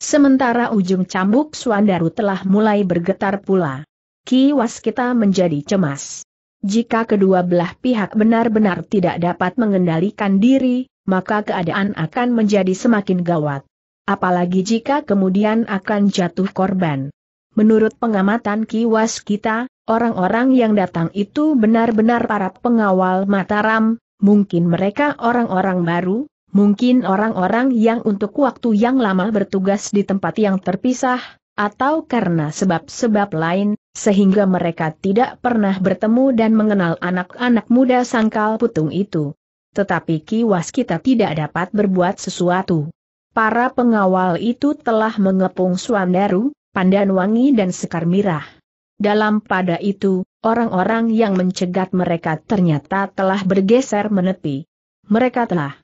Sementara ujung cambuk Suandaru telah mulai bergetar pula. Kiwas kita menjadi cemas. Jika kedua belah pihak benar-benar tidak dapat mengendalikan diri, maka keadaan akan menjadi semakin gawat. Apalagi jika kemudian akan jatuh korban. Menurut pengamatan kiwas kita, orang-orang yang datang itu benar-benar para pengawal Mataram, mungkin mereka orang-orang baru, mungkin orang-orang yang untuk waktu yang lama bertugas di tempat yang terpisah, atau karena sebab-sebab lain, sehingga mereka tidak pernah bertemu dan mengenal anak-anak muda sangkal putung itu. Tetapi kiwas kita tidak dapat berbuat sesuatu. Para pengawal itu telah mengepung Suandaru, Pandan Wangi dan Sekar Mirah. Dalam pada itu, orang-orang yang mencegat mereka ternyata telah bergeser menepi. Mereka telah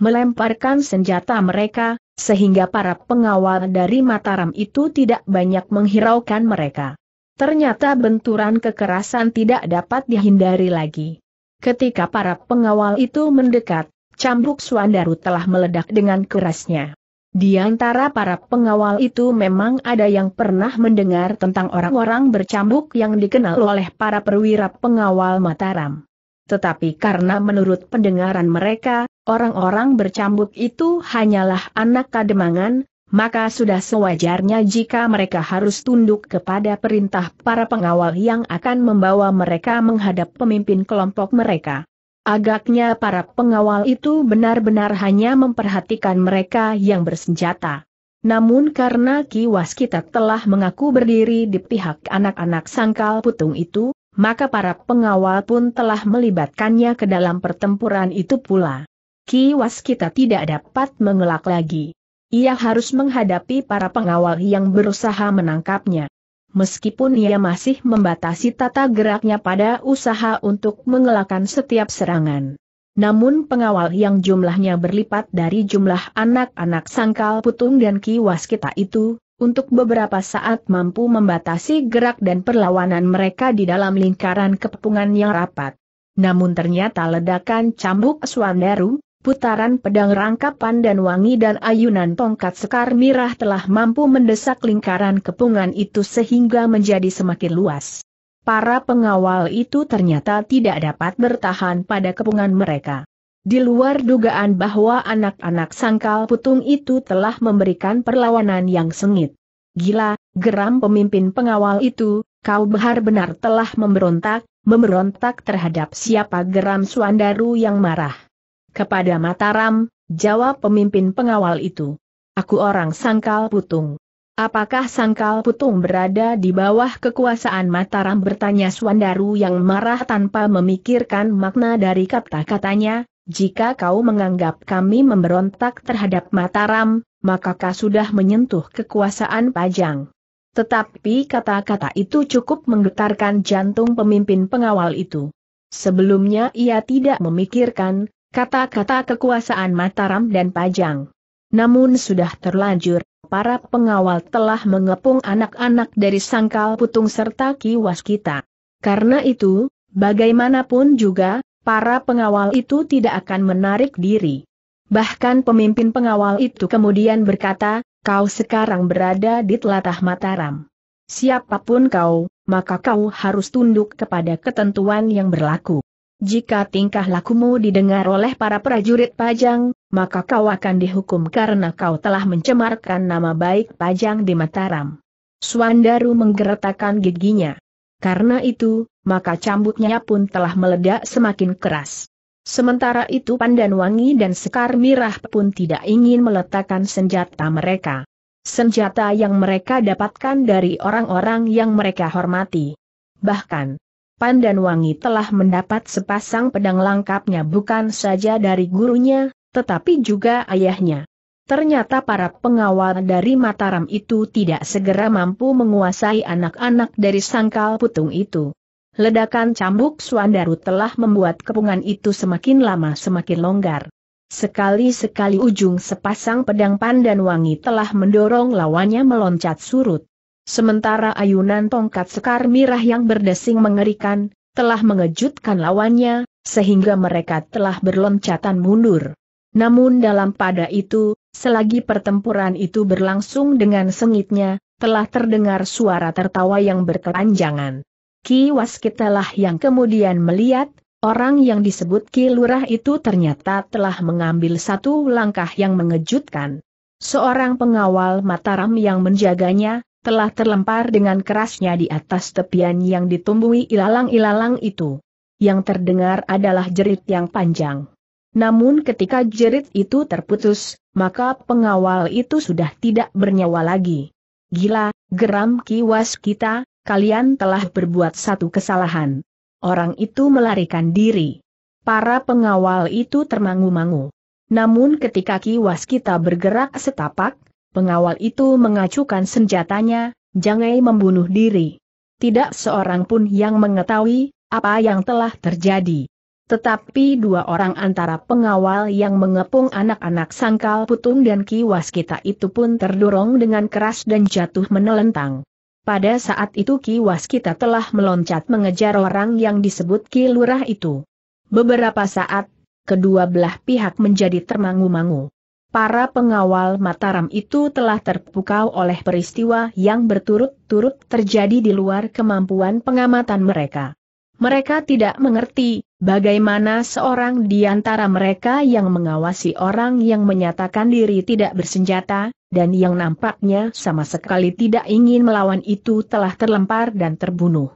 melemparkan senjata mereka, sehingga para pengawal dari Mataram itu tidak banyak menghiraukan mereka. Ternyata benturan kekerasan tidak dapat dihindari lagi. Ketika para pengawal itu mendekat, cambuk Suandaru telah meledak dengan kerasnya. Di antara para pengawal itu memang ada yang pernah mendengar tentang orang-orang bercambuk yang dikenal oleh para perwira pengawal Mataram. Tetapi karena menurut pendengaran mereka, orang-orang bercambuk itu hanyalah anak kademangan, maka sudah sewajarnya jika mereka harus tunduk kepada perintah para pengawal yang akan membawa mereka menghadap pemimpin kelompok mereka. Agaknya para pengawal itu benar-benar hanya memperhatikan mereka yang bersenjata. Namun karena kiwas kita telah mengaku berdiri di pihak anak-anak sangkal putung itu, maka para pengawal pun telah melibatkannya ke dalam pertempuran itu pula. Kiwas kita tidak dapat mengelak lagi. Ia harus menghadapi para pengawal yang berusaha menangkapnya meskipun ia masih membatasi tata geraknya pada usaha untuk mengelakkan setiap serangan. Namun pengawal yang jumlahnya berlipat dari jumlah anak-anak sangkal putung dan kiwas kita itu, untuk beberapa saat mampu membatasi gerak dan perlawanan mereka di dalam lingkaran kepungan yang rapat. Namun ternyata ledakan cambuk Swandaru, putaran pedang rangkapan dan wangi dan ayunan tongkat sekar mirah telah mampu mendesak lingkaran kepungan itu sehingga menjadi semakin luas. Para pengawal itu ternyata tidak dapat bertahan pada kepungan mereka. Di luar dugaan bahwa anak-anak sangkal putung itu telah memberikan perlawanan yang sengit. Gila, geram pemimpin pengawal itu, kau benar-benar telah memberontak, memberontak terhadap siapa geram Suandaru yang marah. Kepada Mataram, jawab pemimpin pengawal itu. Aku orang Sangkal Putung. Apakah Sangkal Putung berada di bawah kekuasaan Mataram bertanya Swandaru yang marah tanpa memikirkan makna dari kata-katanya, jika kau menganggap kami memberontak terhadap Mataram, maka kau sudah menyentuh kekuasaan Pajang. Tetapi kata-kata itu cukup menggetarkan jantung pemimpin pengawal itu. Sebelumnya ia tidak memikirkan, kata-kata kekuasaan Mataram dan Pajang. Namun sudah terlanjur, para pengawal telah mengepung anak-anak dari sangkal putung serta kiwas kita. Karena itu, bagaimanapun juga, para pengawal itu tidak akan menarik diri. Bahkan pemimpin pengawal itu kemudian berkata, kau sekarang berada di telatah Mataram. Siapa pun kau, maka kau harus tunduk kepada ketentuan yang berlaku. Jika tingkah lakumu didengar oleh para prajurit Pajang, maka kau akan dihukum karena kau telah mencemarkan nama baik Pajang di Mataram. Suandaru menggeretakkan giginya. Karena itu, maka cambuknya pun telah meledak semakin keras. Sementara itu Pandan Wangi dan Sekar Mirah pun tidak ingin meletakkan senjata mereka. Senjata yang mereka dapatkan dari orang-orang yang mereka hormati. Bahkan, Pandan Wangi telah mendapat sepasang pedang lengkapnya bukan saja dari gurunya, tetapi juga ayahnya. Ternyata para pengawal dari Mataram itu tidak segera mampu menguasai anak-anak dari sangkal putung itu. Ledakan cambuk Suandaru telah membuat kepungan itu semakin lama semakin longgar. Sekali-sekali ujung sepasang pedang pandan wangi telah mendorong lawannya meloncat surut. Sementara ayunan tongkat sekar mirah yang berdesing mengerikan, telah mengejutkan lawannya, sehingga mereka telah berloncatan mundur. Namun dalam pada itu, selagi pertempuran itu berlangsung dengan sengitnya, telah terdengar suara tertawa yang berkepanjangan. Ki Waskitalah yang kemudian melihat, orang yang disebut Ki Lurah itu ternyata telah mengambil satu langkah yang mengejutkan. Seorang pengawal Mataram yang menjaganya, telah terlempar dengan kerasnya di atas tepian yang ditumbuhi ilalang-ilalang itu. Yang terdengar adalah jerit yang panjang. Namun ketika jerit itu terputus, maka pengawal itu sudah tidak bernyawa lagi. Gila, geram kiwas kita, kalian telah berbuat satu kesalahan. Orang itu melarikan diri. Para pengawal itu termangu-mangu. Namun ketika kiwas kita bergerak setapak, pengawal itu mengacukan senjatanya, jangan membunuh diri. Tidak seorang pun yang mengetahui apa yang telah terjadi. Tetapi dua orang antara pengawal yang mengepung anak-anak sangkal putung dan kiwas kita itu pun terdorong dengan keras dan jatuh menelentang. Pada saat itu Ki Waskita telah meloncat mengejar orang yang disebut Ki Lurah itu. Beberapa saat, kedua belah pihak menjadi termangu-mangu. Para pengawal Mataram itu telah terpukau oleh peristiwa yang berturut-turut terjadi di luar kemampuan pengamatan mereka. Mereka tidak mengerti bagaimana seorang di antara mereka yang mengawasi orang yang menyatakan diri tidak bersenjata, dan yang nampaknya sama sekali tidak ingin melawan itu telah terlempar dan terbunuh.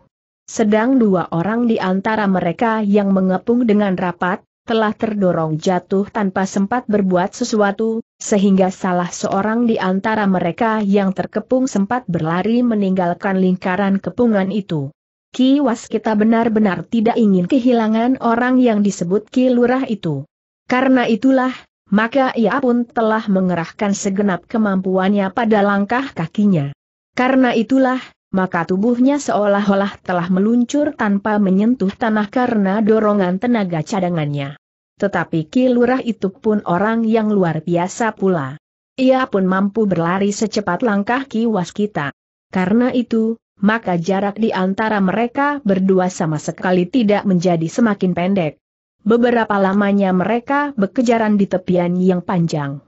Sedang dua orang di antara mereka yang mengepung dengan rapat, telah terdorong jatuh tanpa sempat berbuat sesuatu, sehingga salah seorang di antara mereka yang terkepung sempat berlari meninggalkan lingkaran kepungan itu. Ki kita benar-benar tidak ingin kehilangan orang yang disebut Ki Lurah itu. Karena itulah, maka ia pun telah mengerahkan segenap kemampuannya pada langkah kakinya. Karena itulah, maka tubuhnya seolah-olah telah meluncur tanpa menyentuh tanah karena dorongan tenaga cadangannya. Tetapi Ki Lurah itu pun orang yang luar biasa pula. Ia pun mampu berlari secepat langkah Ki Waskita. Karena itu, maka jarak di antara mereka berdua sama sekali tidak menjadi semakin pendek. Beberapa lamanya mereka bekejaran di tepian yang panjang.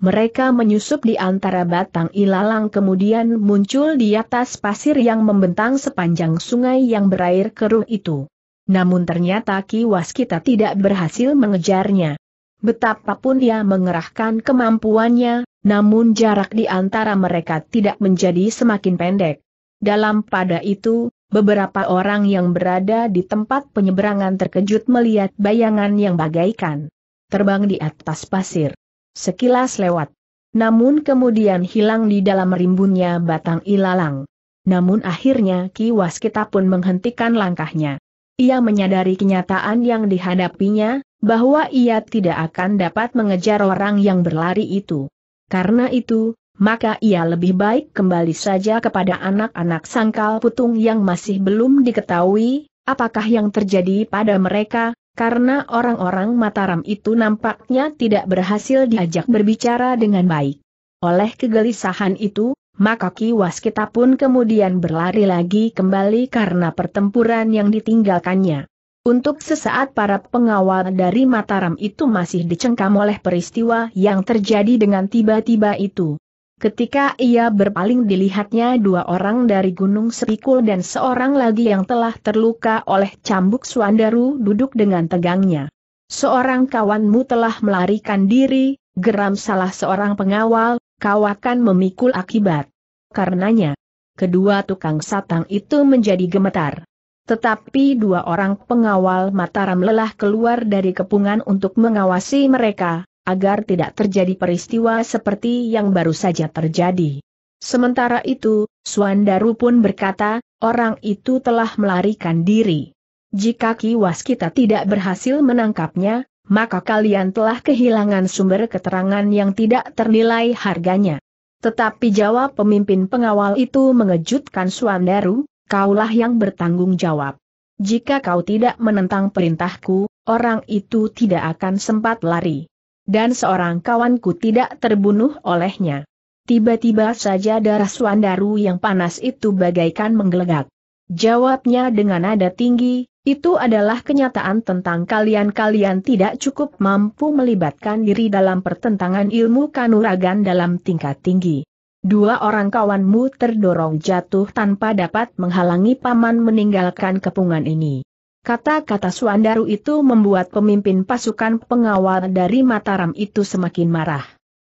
Mereka menyusup di antara batang ilalang kemudian muncul di atas pasir yang membentang sepanjang sungai yang berair keruh itu. Namun ternyata kiwas kita tidak berhasil mengejarnya. Betapapun ia mengerahkan kemampuannya, namun jarak di antara mereka tidak menjadi semakin pendek. Dalam pada itu, Beberapa orang yang berada di tempat penyeberangan terkejut melihat bayangan yang bagaikan terbang di atas pasir. Sekilas lewat. Namun kemudian hilang di dalam rimbunnya batang ilalang. Namun akhirnya Ki Waskita pun menghentikan langkahnya. Ia menyadari kenyataan yang dihadapinya, bahwa ia tidak akan dapat mengejar orang yang berlari itu. Karena itu, maka ia lebih baik kembali saja kepada anak-anak sangkal putung yang masih belum diketahui, apakah yang terjadi pada mereka, karena orang-orang Mataram itu nampaknya tidak berhasil diajak berbicara dengan baik. Oleh kegelisahan itu, maka Ki Waskita pun kemudian berlari lagi kembali karena pertempuran yang ditinggalkannya. Untuk sesaat para pengawal dari Mataram itu masih dicengkam oleh peristiwa yang terjadi dengan tiba-tiba itu. Ketika ia berpaling dilihatnya dua orang dari Gunung Sepikul dan seorang lagi yang telah terluka oleh cambuk Suandaru duduk dengan tegangnya. Seorang kawanmu telah melarikan diri, geram salah seorang pengawal, kau akan memikul akibat. Karenanya, kedua tukang satang itu menjadi gemetar. Tetapi dua orang pengawal Mataram lelah keluar dari kepungan untuk mengawasi mereka, agar tidak terjadi peristiwa seperti yang baru saja terjadi. Sementara itu, Suandaru pun berkata, orang itu telah melarikan diri. Jika kiwas kita tidak berhasil menangkapnya, maka kalian telah kehilangan sumber keterangan yang tidak ternilai harganya. Tetapi jawab pemimpin pengawal itu mengejutkan Suandaru, kaulah yang bertanggung jawab. Jika kau tidak menentang perintahku, orang itu tidak akan sempat lari. Dan seorang kawanku tidak terbunuh olehnya. Tiba-tiba saja darah Suandaru yang panas itu bagaikan menggelegak. Jawabnya dengan nada tinggi, itu adalah kenyataan tentang kalian-kalian tidak cukup mampu melibatkan diri dalam pertentangan ilmu kanuragan dalam tingkat tinggi. Dua orang kawanmu terdorong jatuh tanpa dapat menghalangi paman meninggalkan kepungan ini. Kata-kata Suandaru itu membuat pemimpin pasukan pengawal dari Mataram itu semakin marah.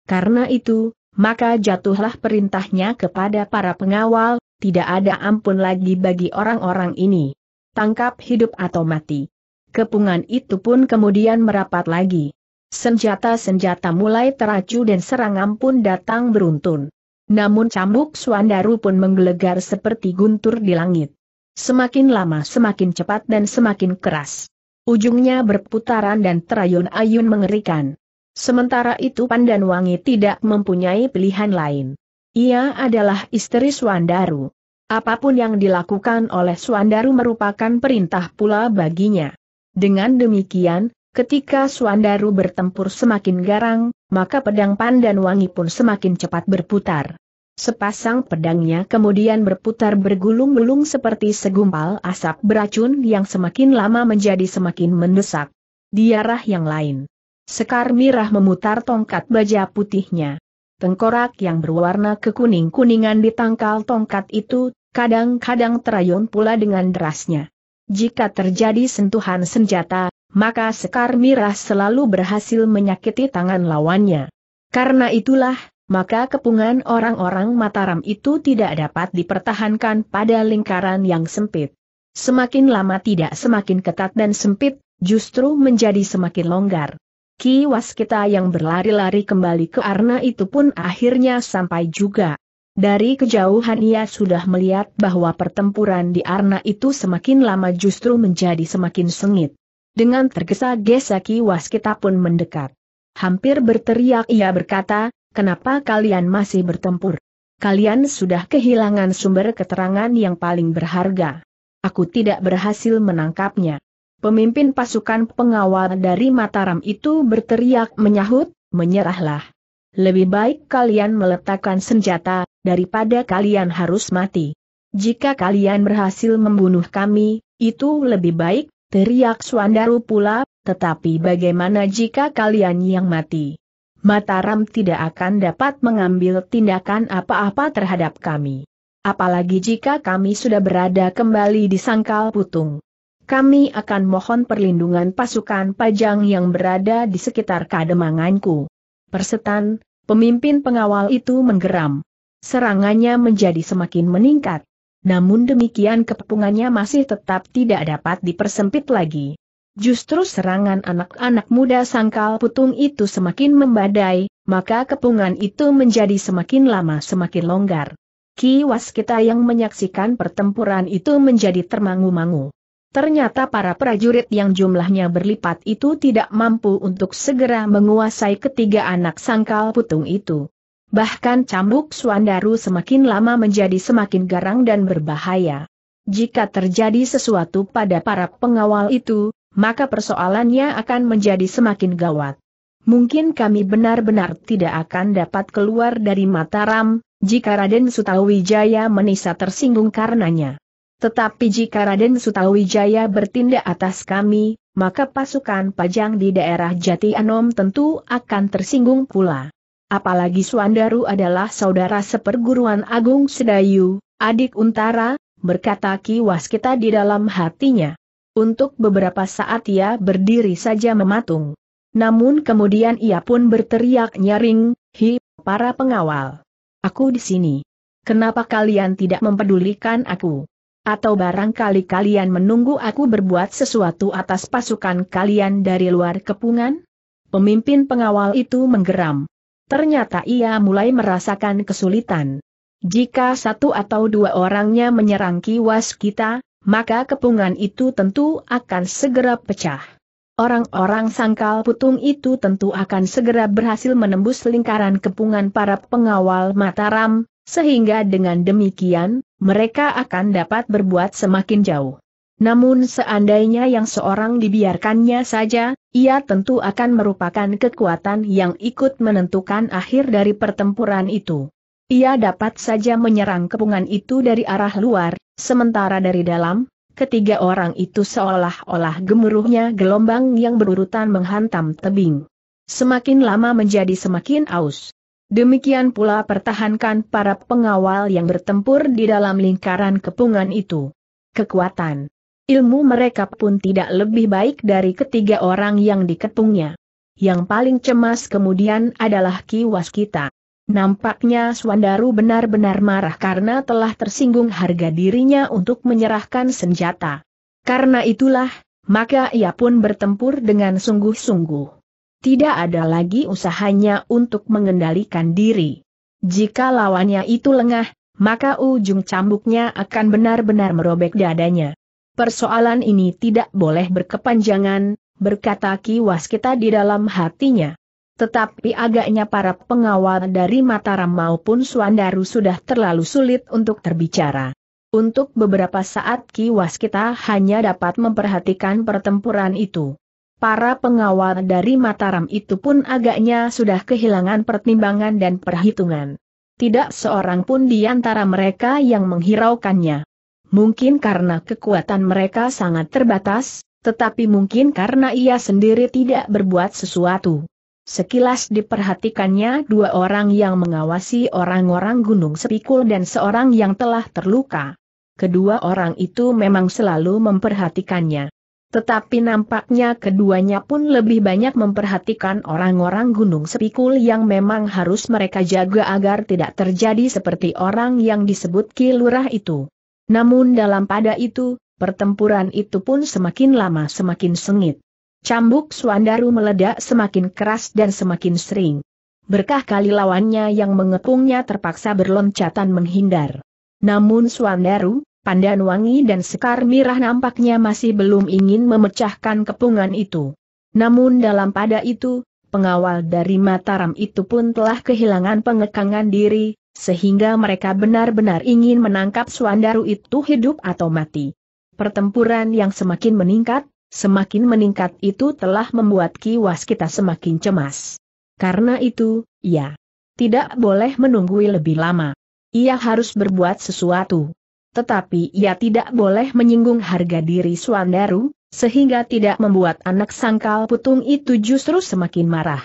Karena itu, maka jatuhlah perintahnya kepada para pengawal, tidak ada ampun lagi bagi orang-orang ini tangkap hidup atau mati. Kepungan itu pun kemudian merapat lagi. Senjata-senjata mulai teracu dan serangan pun datang beruntun. Namun cambuk Suandaru pun menggelegar seperti guntur di langit. Semakin lama semakin cepat dan semakin keras. Ujungnya berputaran dan terayun-ayun mengerikan. Sementara itu Pandan Wangi tidak mempunyai pilihan lain. Ia adalah istri Suandaru. Apa pun yang dilakukan oleh Suandaru merupakan perintah pula baginya. Dengan demikian, ketika Suandaru bertempur semakin garang, maka pedang Pandan Wangi pun semakin cepat berputar. Sepasang pedangnya kemudian berputar bergulung-gulung seperti segumpal asap beracun yang semakin lama menjadi semakin mendesak. Di arah yang lain. Sekar Mirah memutar tongkat baja putihnya. Tengkorak yang berwarna kekuning-kuningan di tangkal tongkat itu, kadang-kadang terayun pula dengan derasnya. Jika terjadi sentuhan senjata, maka Sekar Mirah selalu berhasil menyakiti tangan lawannya. Karena itulah, maka kepungan orang-orang Mataram itu tidak dapat dipertahankan pada lingkaran yang sempit. Semakin lama tidak semakin ketat dan sempit, justru menjadi semakin longgar. Ki Waskita yang berlari-lari kembali ke Arna itu pun akhirnya sampai juga. Dari kejauhan ia sudah melihat bahwa pertempuran di Arna itu semakin lama justru menjadi semakin sengit. Dengan tergesa-gesa Ki Waskita pun mendekat. Hampir berteriak ia berkata, kenapa kalian masih bertempur? Kalian sudah kehilangan sumber keterangan yang paling berharga. Aku tidak berhasil menangkapnya. Pemimpin pasukan pengawal dari Mataram itu berteriak menyahut, menyerahlah. Lebih baik kalian meletakkan senjata, daripada kalian harus mati. Jika kalian berhasil membunuh kami, itu lebih baik, teriak Suandaru pula, tetapi bagaimana jika kalian yang mati? Mataram tidak akan dapat mengambil tindakan apa-apa terhadap kami. Apalagi jika kami sudah berada kembali di Sangkal Putung. Kami akan mohon perlindungan pasukan pajang yang berada di sekitar kademanganku. Persetan, pemimpin pengawal itu menggeram serangannya menjadi semakin meningkat. Namun demikian kepungannya masih tetap tidak dapat dipersempit lagi. Justru serangan anak-anak muda sangkal putung itu semakin membadai, maka kepungan itu menjadi semakin lama semakin longgar. Ki Waskita yang menyaksikan pertempuran itu menjadi termangu-mangu. Ternyata para prajurit yang jumlahnya berlipat itu tidak mampu untuk segera menguasai ketiga anak sangkal putung itu. Bahkan cambuk Suandaru semakin lama menjadi semakin garang dan berbahaya. Jika terjadi sesuatu pada para pengawal itu, maka persoalannya akan menjadi semakin gawat. Mungkin kami benar-benar tidak akan dapat keluar dari Mataram, jika Raden Sutawijaya menisa tersinggung karenanya. Tetapi jika Raden Sutawijaya bertindak atas kami, maka pasukan pajang di daerah Jati Anom tentu akan tersinggung pula. Apalagi Suandaru adalah saudara seperguruan Agung Sedayu, adik Untara, berkata Ki Waskita di dalam hatinya. Untuk beberapa saat ia berdiri saja mematung. Namun kemudian ia pun berteriak nyaring, hi, para pengawal. Aku di sini. Kenapa kalian tidak mempedulikan aku? Atau barangkali kalian menunggu aku berbuat sesuatu atas pasukan kalian dari luar kepungan? Pemimpin pengawal itu menggeram. Ternyata ia mulai merasakan kesulitan. Jika satu atau dua orangnya menyerang kiwas kita, maka kepungan itu tentu akan segera pecah. Orang-orang sangkal putung itu tentu akan segera berhasil menembus lingkaran kepungan para pengawal Mataram, sehingga dengan demikian, mereka akan dapat berbuat semakin jauh. Namun seandainya yang seorang dibiarkannya saja, ia tentu akan merupakan kekuatan yang ikut menentukan akhir dari pertempuran itu. Ia dapat saja menyerang kepungan itu dari arah luar, sementara dari dalam, ketiga orang itu seolah-olah gemuruhnya gelombang yang berurutan menghantam tebing. Semakin lama menjadi semakin aus. Demikian pula pertahankan para pengawal yang bertempur di dalam lingkaran kepungan itu. Kekuatan Ilmu mereka pun tidak lebih baik dari ketiga orang yang dikepungnya. Yang paling cemas kemudian adalah kiwas kita. Nampaknya Swandaru benar-benar marah karena telah tersinggung harga dirinya untuk menyerahkan senjata. Karena itulah, maka ia pun bertempur dengan sungguh-sungguh. Tidak ada lagi usahanya untuk mengendalikan diri. Jika lawannya itu lengah, maka ujung cambuknya akan benar-benar merobek dadanya. Persoalan ini tidak boleh berkepanjangan, berkata Ki Waskita di dalam hatinya. Tetapi agaknya para pengawal dari Mataram maupun Suandaru sudah terlalu sulit untuk terbicara. Untuk beberapa saat Ki Waskita hanya dapat memperhatikan pertempuran itu. Para pengawal dari Mataram itu pun agaknya sudah kehilangan pertimbangan dan perhitungan. Tidak seorang pun di antara mereka yang menghiraukannya. Mungkin karena kekuatan mereka sangat terbatas, tetapi mungkin karena ia sendiri tidak berbuat sesuatu. Sekilas diperhatikannya dua orang yang mengawasi orang-orang Gunung Sepikul dan seorang yang telah terluka. Kedua orang itu memang selalu memperhatikannya. Tetapi nampaknya keduanya pun lebih banyak memperhatikan orang-orang Gunung Sepikul yang memang harus mereka jaga agar tidak terjadi seperti orang yang disebut Kilurah itu. Namun dalam pada itu, pertempuran itu pun semakin lama semakin sengit. Cambuk Swandaru meledak semakin keras dan semakin sering. Berkah kali lawannya yang mengepungnya terpaksa berloncatan menghindar. Namun Swandaru, Pandanwangi dan Sekar Mirah nampaknya masih belum ingin memecahkan kepungan itu. Namun dalam pada itu, pengawal dari Mataram itu pun telah kehilangan pengekangan diri, sehingga mereka benar-benar ingin menangkap Swandaru itu hidup atau mati. Pertempuran yang semakin meningkat, semakin meningkat itu telah membuat kiwas kita semakin cemas. Karena itu, ia tidak boleh menunggu lebih lama. Ia harus berbuat sesuatu. Tetapi ia tidak boleh menyinggung harga diri Swandaru, sehingga tidak membuat anak sangkal putung itu justru semakin marah.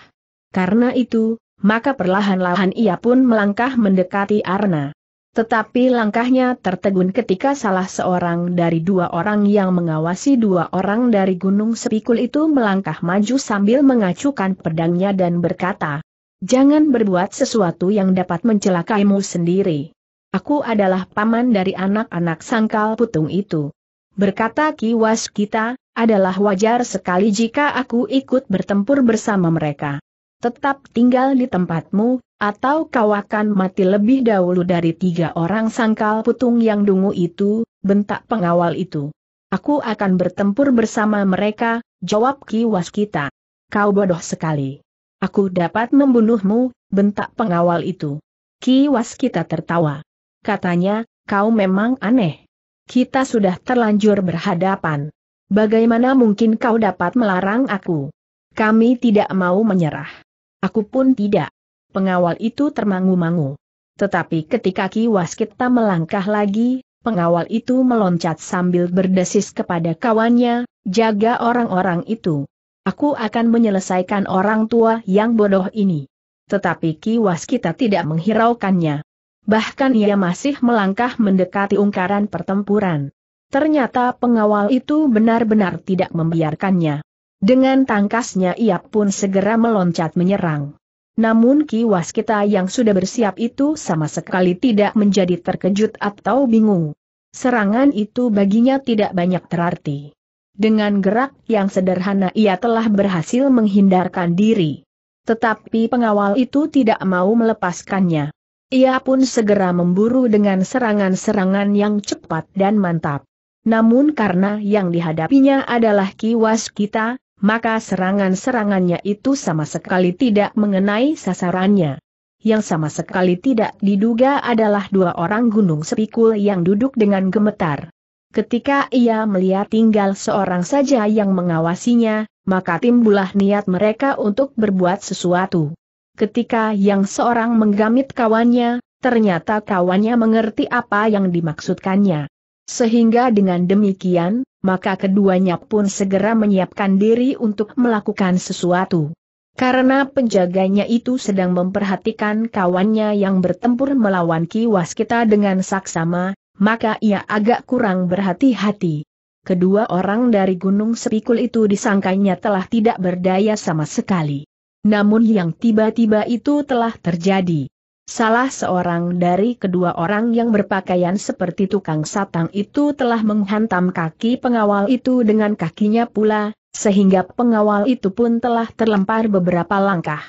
Karena itu, maka perlahan-lahan ia pun melangkah mendekati Arna. Tetapi langkahnya tertegun ketika salah seorang dari dua orang yang mengawasi dua orang dari Gunung Sepikul itu melangkah maju sambil mengacukan pedangnya dan berkata, Jangan berbuat sesuatu yang dapat mencelakaimu sendiri. Aku adalah paman dari anak-anak sangkal putung itu. Berkata kiwas kita, adalah wajar sekali jika aku ikut bertempur bersama mereka tetap tinggal di tempatmu, atau kau akan mati lebih dahulu dari tiga orang sangkal putung yang dungu itu, bentak pengawal itu. Aku akan bertempur bersama mereka, jawab Ki Waskita. Kau bodoh sekali. Aku dapat membunuhmu, bentak pengawal itu. Ki Waskita tertawa. Katanya, kau memang aneh. Kita sudah terlanjur berhadapan. Bagaimana mungkin kau dapat melarang aku? Kami tidak mau menyerah. Aku pun tidak. Pengawal itu termangu-mangu. Tetapi ketika Ki Waskita melangkah lagi, pengawal itu meloncat sambil berdesis kepada kawannya, jaga orang-orang itu. Aku akan menyelesaikan orang tua yang bodoh ini. Tetapi Ki Waskita tidak menghiraukannya. Bahkan ia masih melangkah mendekati ungkaran pertempuran. Ternyata pengawal itu benar-benar tidak membiarkannya. Dengan tangkasnya ia pun segera meloncat menyerang. Namun Ki Waskita yang sudah bersiap itu sama sekali tidak menjadi terkejut atau bingung. serangan itu baginya tidak banyak terarti. Dengan gerak yang sederhana ia telah berhasil menghindarkan diri. Tetapi pengawal itu tidak mau melepaskannya. Ia pun segera memburu dengan serangan-serangan yang cepat dan mantap. Namun karena yang dihadapinya adalah kiwas kita, maka serangan-serangannya itu sama sekali tidak mengenai sasarannya. Yang sama sekali tidak diduga adalah dua orang gunung sepikul yang duduk dengan gemetar. Ketika ia melihat tinggal seorang saja yang mengawasinya, maka timbullah niat mereka untuk berbuat sesuatu. Ketika yang seorang menggamit kawannya, ternyata kawannya mengerti apa yang dimaksudkannya. Sehingga dengan demikian, maka keduanya pun segera menyiapkan diri untuk melakukan sesuatu. Karena penjaganya itu sedang memperhatikan kawannya yang bertempur melawan kiwas kita dengan saksama, maka ia agak kurang berhati-hati. Kedua orang dari Gunung Sepikul itu disangkanya telah tidak berdaya sama sekali. Namun yang tiba-tiba itu telah terjadi. Salah seorang dari kedua orang yang berpakaian seperti tukang satang itu telah menghantam kaki pengawal itu dengan kakinya pula, sehingga pengawal itu pun telah terlempar beberapa langkah.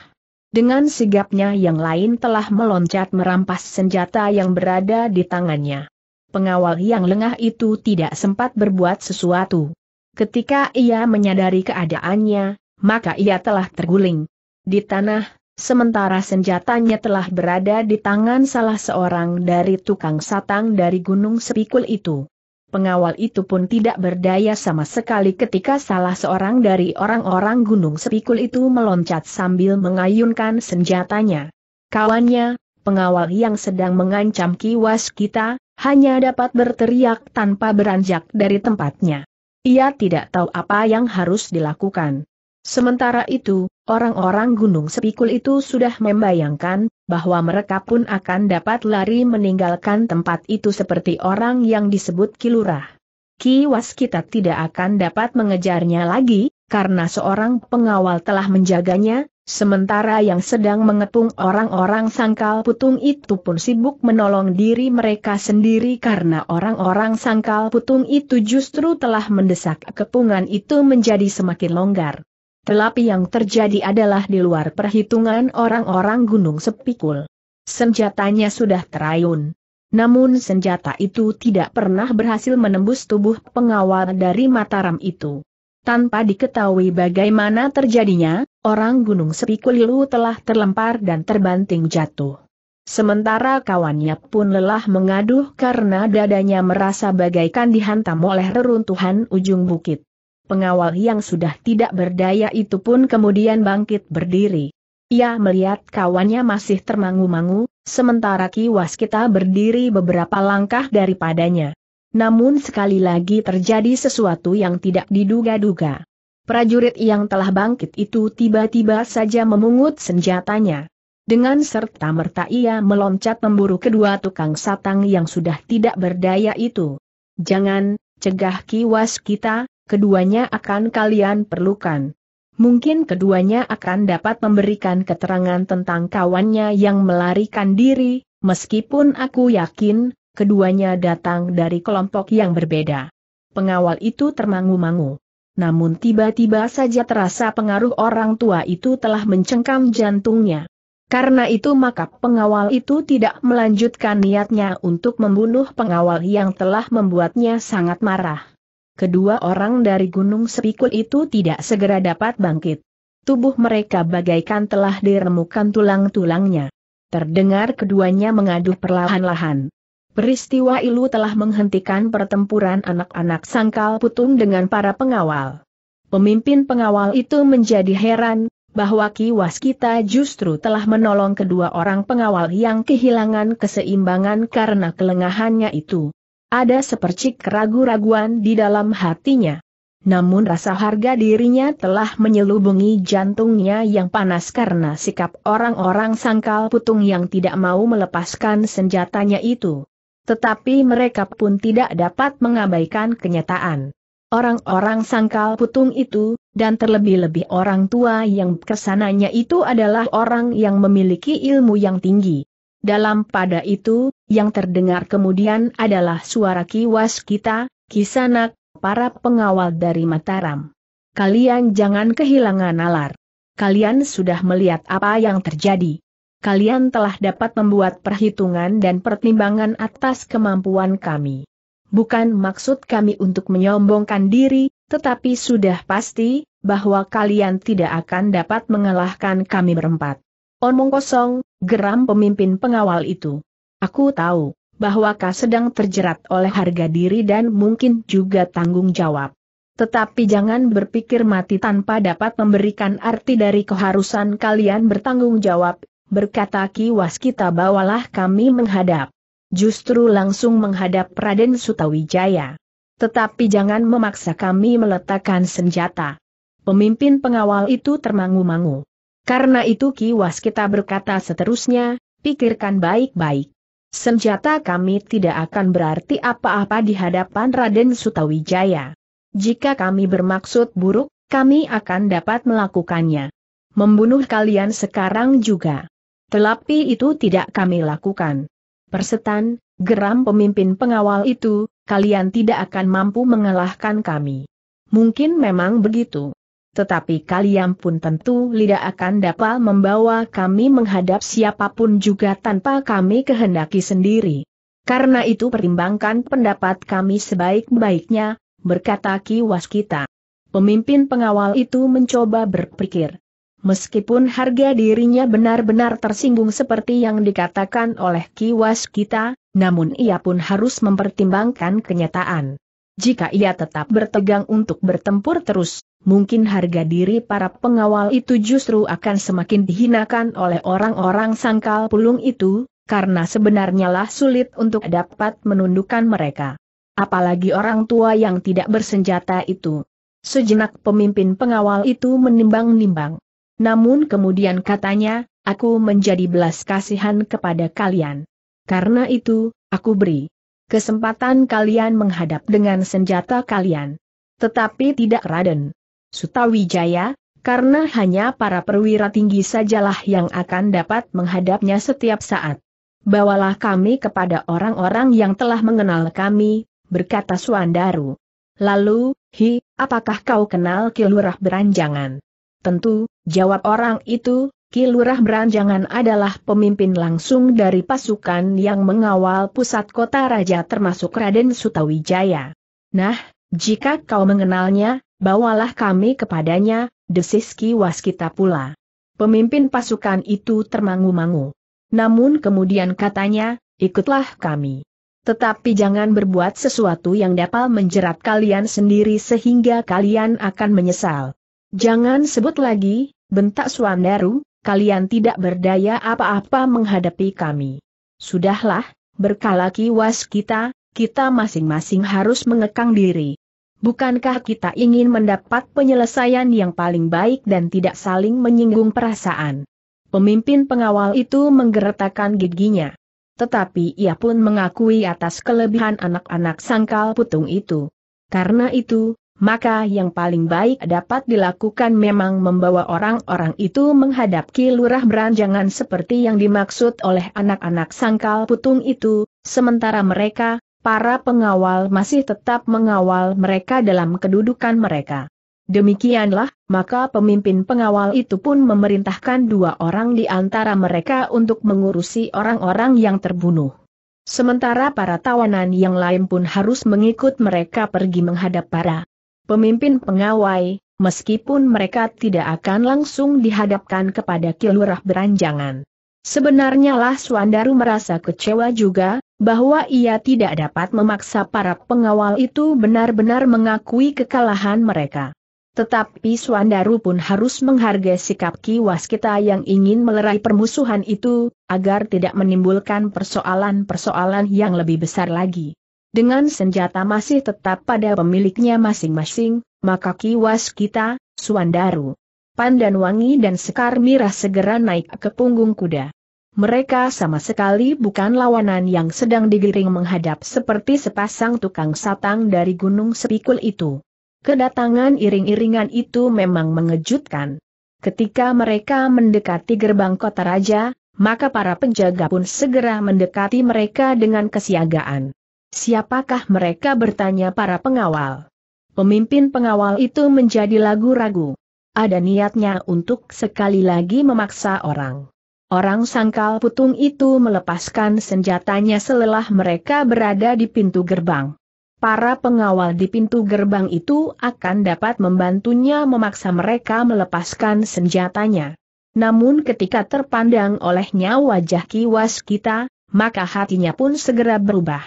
Dengan sigapnya yang lain telah meloncat merampas senjata yang berada di tangannya. Pengawal yang lengah itu tidak sempat berbuat sesuatu. Ketika ia menyadari keadaannya, maka ia telah terguling. Di tanah, Sementara senjatanya telah berada di tangan salah seorang dari tukang satang dari Gunung Sepikul itu. Pengawal itu pun tidak berdaya sama sekali ketika salah seorang dari orang-orang Gunung Sepikul itu meloncat sambil mengayunkan senjatanya. Kawannya, pengawal yang sedang mengancam kiwas kita, hanya dapat berteriak tanpa beranjak dari tempatnya. Ia tidak tahu apa yang harus dilakukan. Sementara itu, orang-orang Gunung Sepikul itu sudah membayangkan bahwa mereka pun akan dapat lari meninggalkan tempat itu seperti orang yang disebut Kilurah. Kiwas kita tidak akan dapat mengejarnya lagi, karena seorang pengawal telah menjaganya, sementara yang sedang mengepung orang-orang sangkal putung itu pun sibuk menolong diri mereka sendiri karena orang-orang sangkal putung itu justru telah mendesak kepungan itu menjadi semakin longgar. Tetapi yang terjadi adalah di luar perhitungan orang-orang Gunung Sepikul. Senjatanya sudah terayun. Namun senjata itu tidak pernah berhasil menembus tubuh pengawal dari Mataram itu. Tanpa diketahui bagaimana terjadinya, orang Gunung Sepikul itu telah terlempar dan terbanting jatuh. Sementara kawannya pun lelah mengaduh karena dadanya merasa bagaikan dihantam oleh reruntuhan ujung bukit. Pengawal yang sudah tidak berdaya itu pun kemudian bangkit berdiri. Ia melihat kawannya masih termangu-mangu, sementara kiwas kita berdiri beberapa langkah daripadanya. Namun sekali lagi terjadi sesuatu yang tidak diduga-duga. Prajurit yang telah bangkit itu tiba-tiba saja memungut senjatanya. Dengan serta-merta ia meloncat memburu kedua tukang satang yang sudah tidak berdaya itu. Jangan, cegah kiwas kita, keduanya akan kalian perlukan. Mungkin keduanya akan dapat memberikan keterangan tentang kawannya yang melarikan diri, meskipun aku yakin, keduanya datang dari kelompok yang berbeda. Pengawal itu termangu-mangu. Namun tiba-tiba saja terasa pengaruh orang tua itu telah mencengkam jantungnya. Karena itu maka pengawal itu tidak melanjutkan niatnya untuk membunuh pengawal yang telah membuatnya sangat marah. Kedua orang dari Gunung Sepikul itu tidak segera dapat bangkit. Tubuh mereka bagaikan telah diremukan tulang-tulangnya. Terdengar keduanya mengaduh perlahan-lahan. Peristiwa itu telah menghentikan pertempuran anak-anak sangkal putung dengan para pengawal. Pemimpin pengawal itu menjadi heran, bahwa kiwas kita justru telah menolong kedua orang pengawal yang kehilangan keseimbangan karena kelengahannya itu. Ada sepercik keragu-raguan di dalam hatinya. Namun rasa harga dirinya telah menyelubungi jantungnya yang panas karena sikap orang-orang sangkal putung yang tidak mau melepaskan senjatanya itu. Tetapi mereka pun tidak dapat mengabaikan kenyataan. Orang-orang sangkal putung itu, dan terlebih-lebih orang tua yang ke sananya itu adalah orang yang memiliki ilmu yang tinggi. Dalam pada itu, yang terdengar kemudian adalah suara kiwas kita, kisanak, para pengawal dari Mataram. Kalian jangan kehilangan nalar. Kalian sudah melihat apa yang terjadi. Kalian telah dapat membuat perhitungan dan pertimbangan atas kemampuan kami. Bukan maksud kami untuk menyombongkan diri, tetapi sudah pasti, bahwa kalian tidak akan dapat mengalahkan kami berempat. Omong kosong, geram pemimpin pengawal itu. Aku tahu, bahwa kau sedang terjerat oleh harga diri dan mungkin juga tanggung jawab. Tetapi jangan berpikir mati tanpa dapat memberikan arti dari keharusan kalian bertanggung jawab, berkata Ki Waskita bawalah kami menghadap. Justru langsung menghadap Raden Sutawijaya. Tetapi jangan memaksa kami meletakkan senjata. Pemimpin pengawal itu termangu-mangu. Karena itu Ki Waskita berkata seterusnya, pikirkan baik-baik. Senjata kami tidak akan berarti apa-apa di hadapan Raden Sutawijaya. Jika kami bermaksud buruk, kami akan dapat melakukannya. Membunuh kalian sekarang juga. Tetapi itu tidak kami lakukan. Persetan, geram pemimpin pengawal itu, kalian tidak akan mampu mengalahkan kami. Mungkin memang begitu. Tetapi kalian pun tentu tidak akan dapat membawa kami menghadap siapa pun juga tanpa kami kehendaki sendiri. Karena itu pertimbangkan pendapat kami sebaik-baiknya, berkata Ki Waskita. Pemimpin pengawal itu mencoba berpikir. Meskipun harga dirinya benar-benar tersinggung seperti yang dikatakan oleh Ki Waskita, namun ia pun harus mempertimbangkan kenyataan. Jika ia tetap bertegang untuk bertempur terus, mungkin harga diri para pengawal itu justru akan semakin dihinakan oleh orang-orang sangkal pulung itu, karena sebenarnya lah sulit untuk dapat menundukkan mereka apalagi orang tua yang tidak bersenjata itu. Sejenak pemimpin pengawal itu menimbang-nimbang. Namun kemudian katanya, aku menjadi belas kasihan kepada kalian. Karena itu, aku beri kesempatan kalian menghadap dengan senjata kalian. Tetapi tidak Raden. Sutawijaya, karena hanya para perwira tinggi sajalah yang akan dapat menghadapnya setiap saat. Bawalah kami kepada orang-orang yang telah mengenal kami, berkata Suandaru. Lalu, Hi, apakah kau kenal Kilurah Beranjangan? Tentu, jawab orang itu, Kilurah Beranjangan adalah pemimpin langsung dari pasukan yang mengawal pusat kota raja termasuk Raden Sutawijaya. Nah, jika kau mengenalnya, bawalah kami kepadanya, desis Ki Waskita pula. Pemimpin pasukan itu termangu-mangu. Namun kemudian katanya, ikutlah kami. Tetapi jangan berbuat sesuatu yang dapat menjerat kalian sendiri sehingga kalian akan menyesal. Jangan sebut lagi, bentak Suandaru, kalian tidak berdaya apa-apa menghadapi kami. Sudahlah, berkala kiwas kita, kita masing-masing harus mengekang diri. Bukankah kita ingin mendapat penyelesaian yang paling baik dan tidak saling menyinggung perasaan? Pemimpin pengawal itu menggeretakkan giginya tetapi ia pun mengakui atas kelebihan anak-anak sangkal putung itu. Karena itu, maka yang paling baik dapat dilakukan memang membawa orang-orang itu menghadap Ki Lurah Beranjangan seperti yang dimaksud oleh anak-anak sangkal putung itu, sementara mereka, para pengawal masih tetap mengawal mereka dalam kedudukan mereka. Demikianlah, maka pemimpin pengawal itu pun memerintahkan dua orang di antara mereka untuk mengurusi orang-orang yang terbunuh. Sementara para tawanan yang lain pun harus mengikut mereka pergi menghadap para pemimpin pengawai, meskipun mereka tidak akan langsung dihadapkan kepada kilurah beranjangan. Sebenarnya lah Swandaru merasa kecewa juga, bahwa ia tidak dapat memaksa para pengawal itu benar-benar mengakui kekalahan mereka. Tetapi Swandaru pun harus menghargai sikap Ki Waskita yang ingin melerai permusuhan itu, agar tidak menimbulkan persoalan-persoalan yang lebih besar lagi. Dengan senjata masih tetap pada pemiliknya masing-masing, maka Ki Waskita, Swandaru, Pandanwangi dan Sekar Mirah segera naik ke punggung kuda. Mereka sama sekali bukan lawanan yang sedang digiring menghadap seperti sepasang tukang satang dari gunung sepikul itu. Kedatangan iring-iringan itu memang mengejutkan. Ketika mereka mendekati gerbang kota raja, maka para penjaga pun segera mendekati mereka dengan kesiagaan. Siapakah mereka bertanya para pengawal? Pemimpin pengawal itu menjadi lagu-ragu. Ada niatnya untuk sekali lagi memaksa orang. Orang sangkal putung itu melepaskan senjatanya selelah mereka berada di pintu gerbang. Para pengawal di pintu gerbang itu akan dapat membantunya memaksa mereka melepaskan senjatanya. Namun ketika terpandang olehnya wajah kiwas kita, maka hatinya pun segera berubah.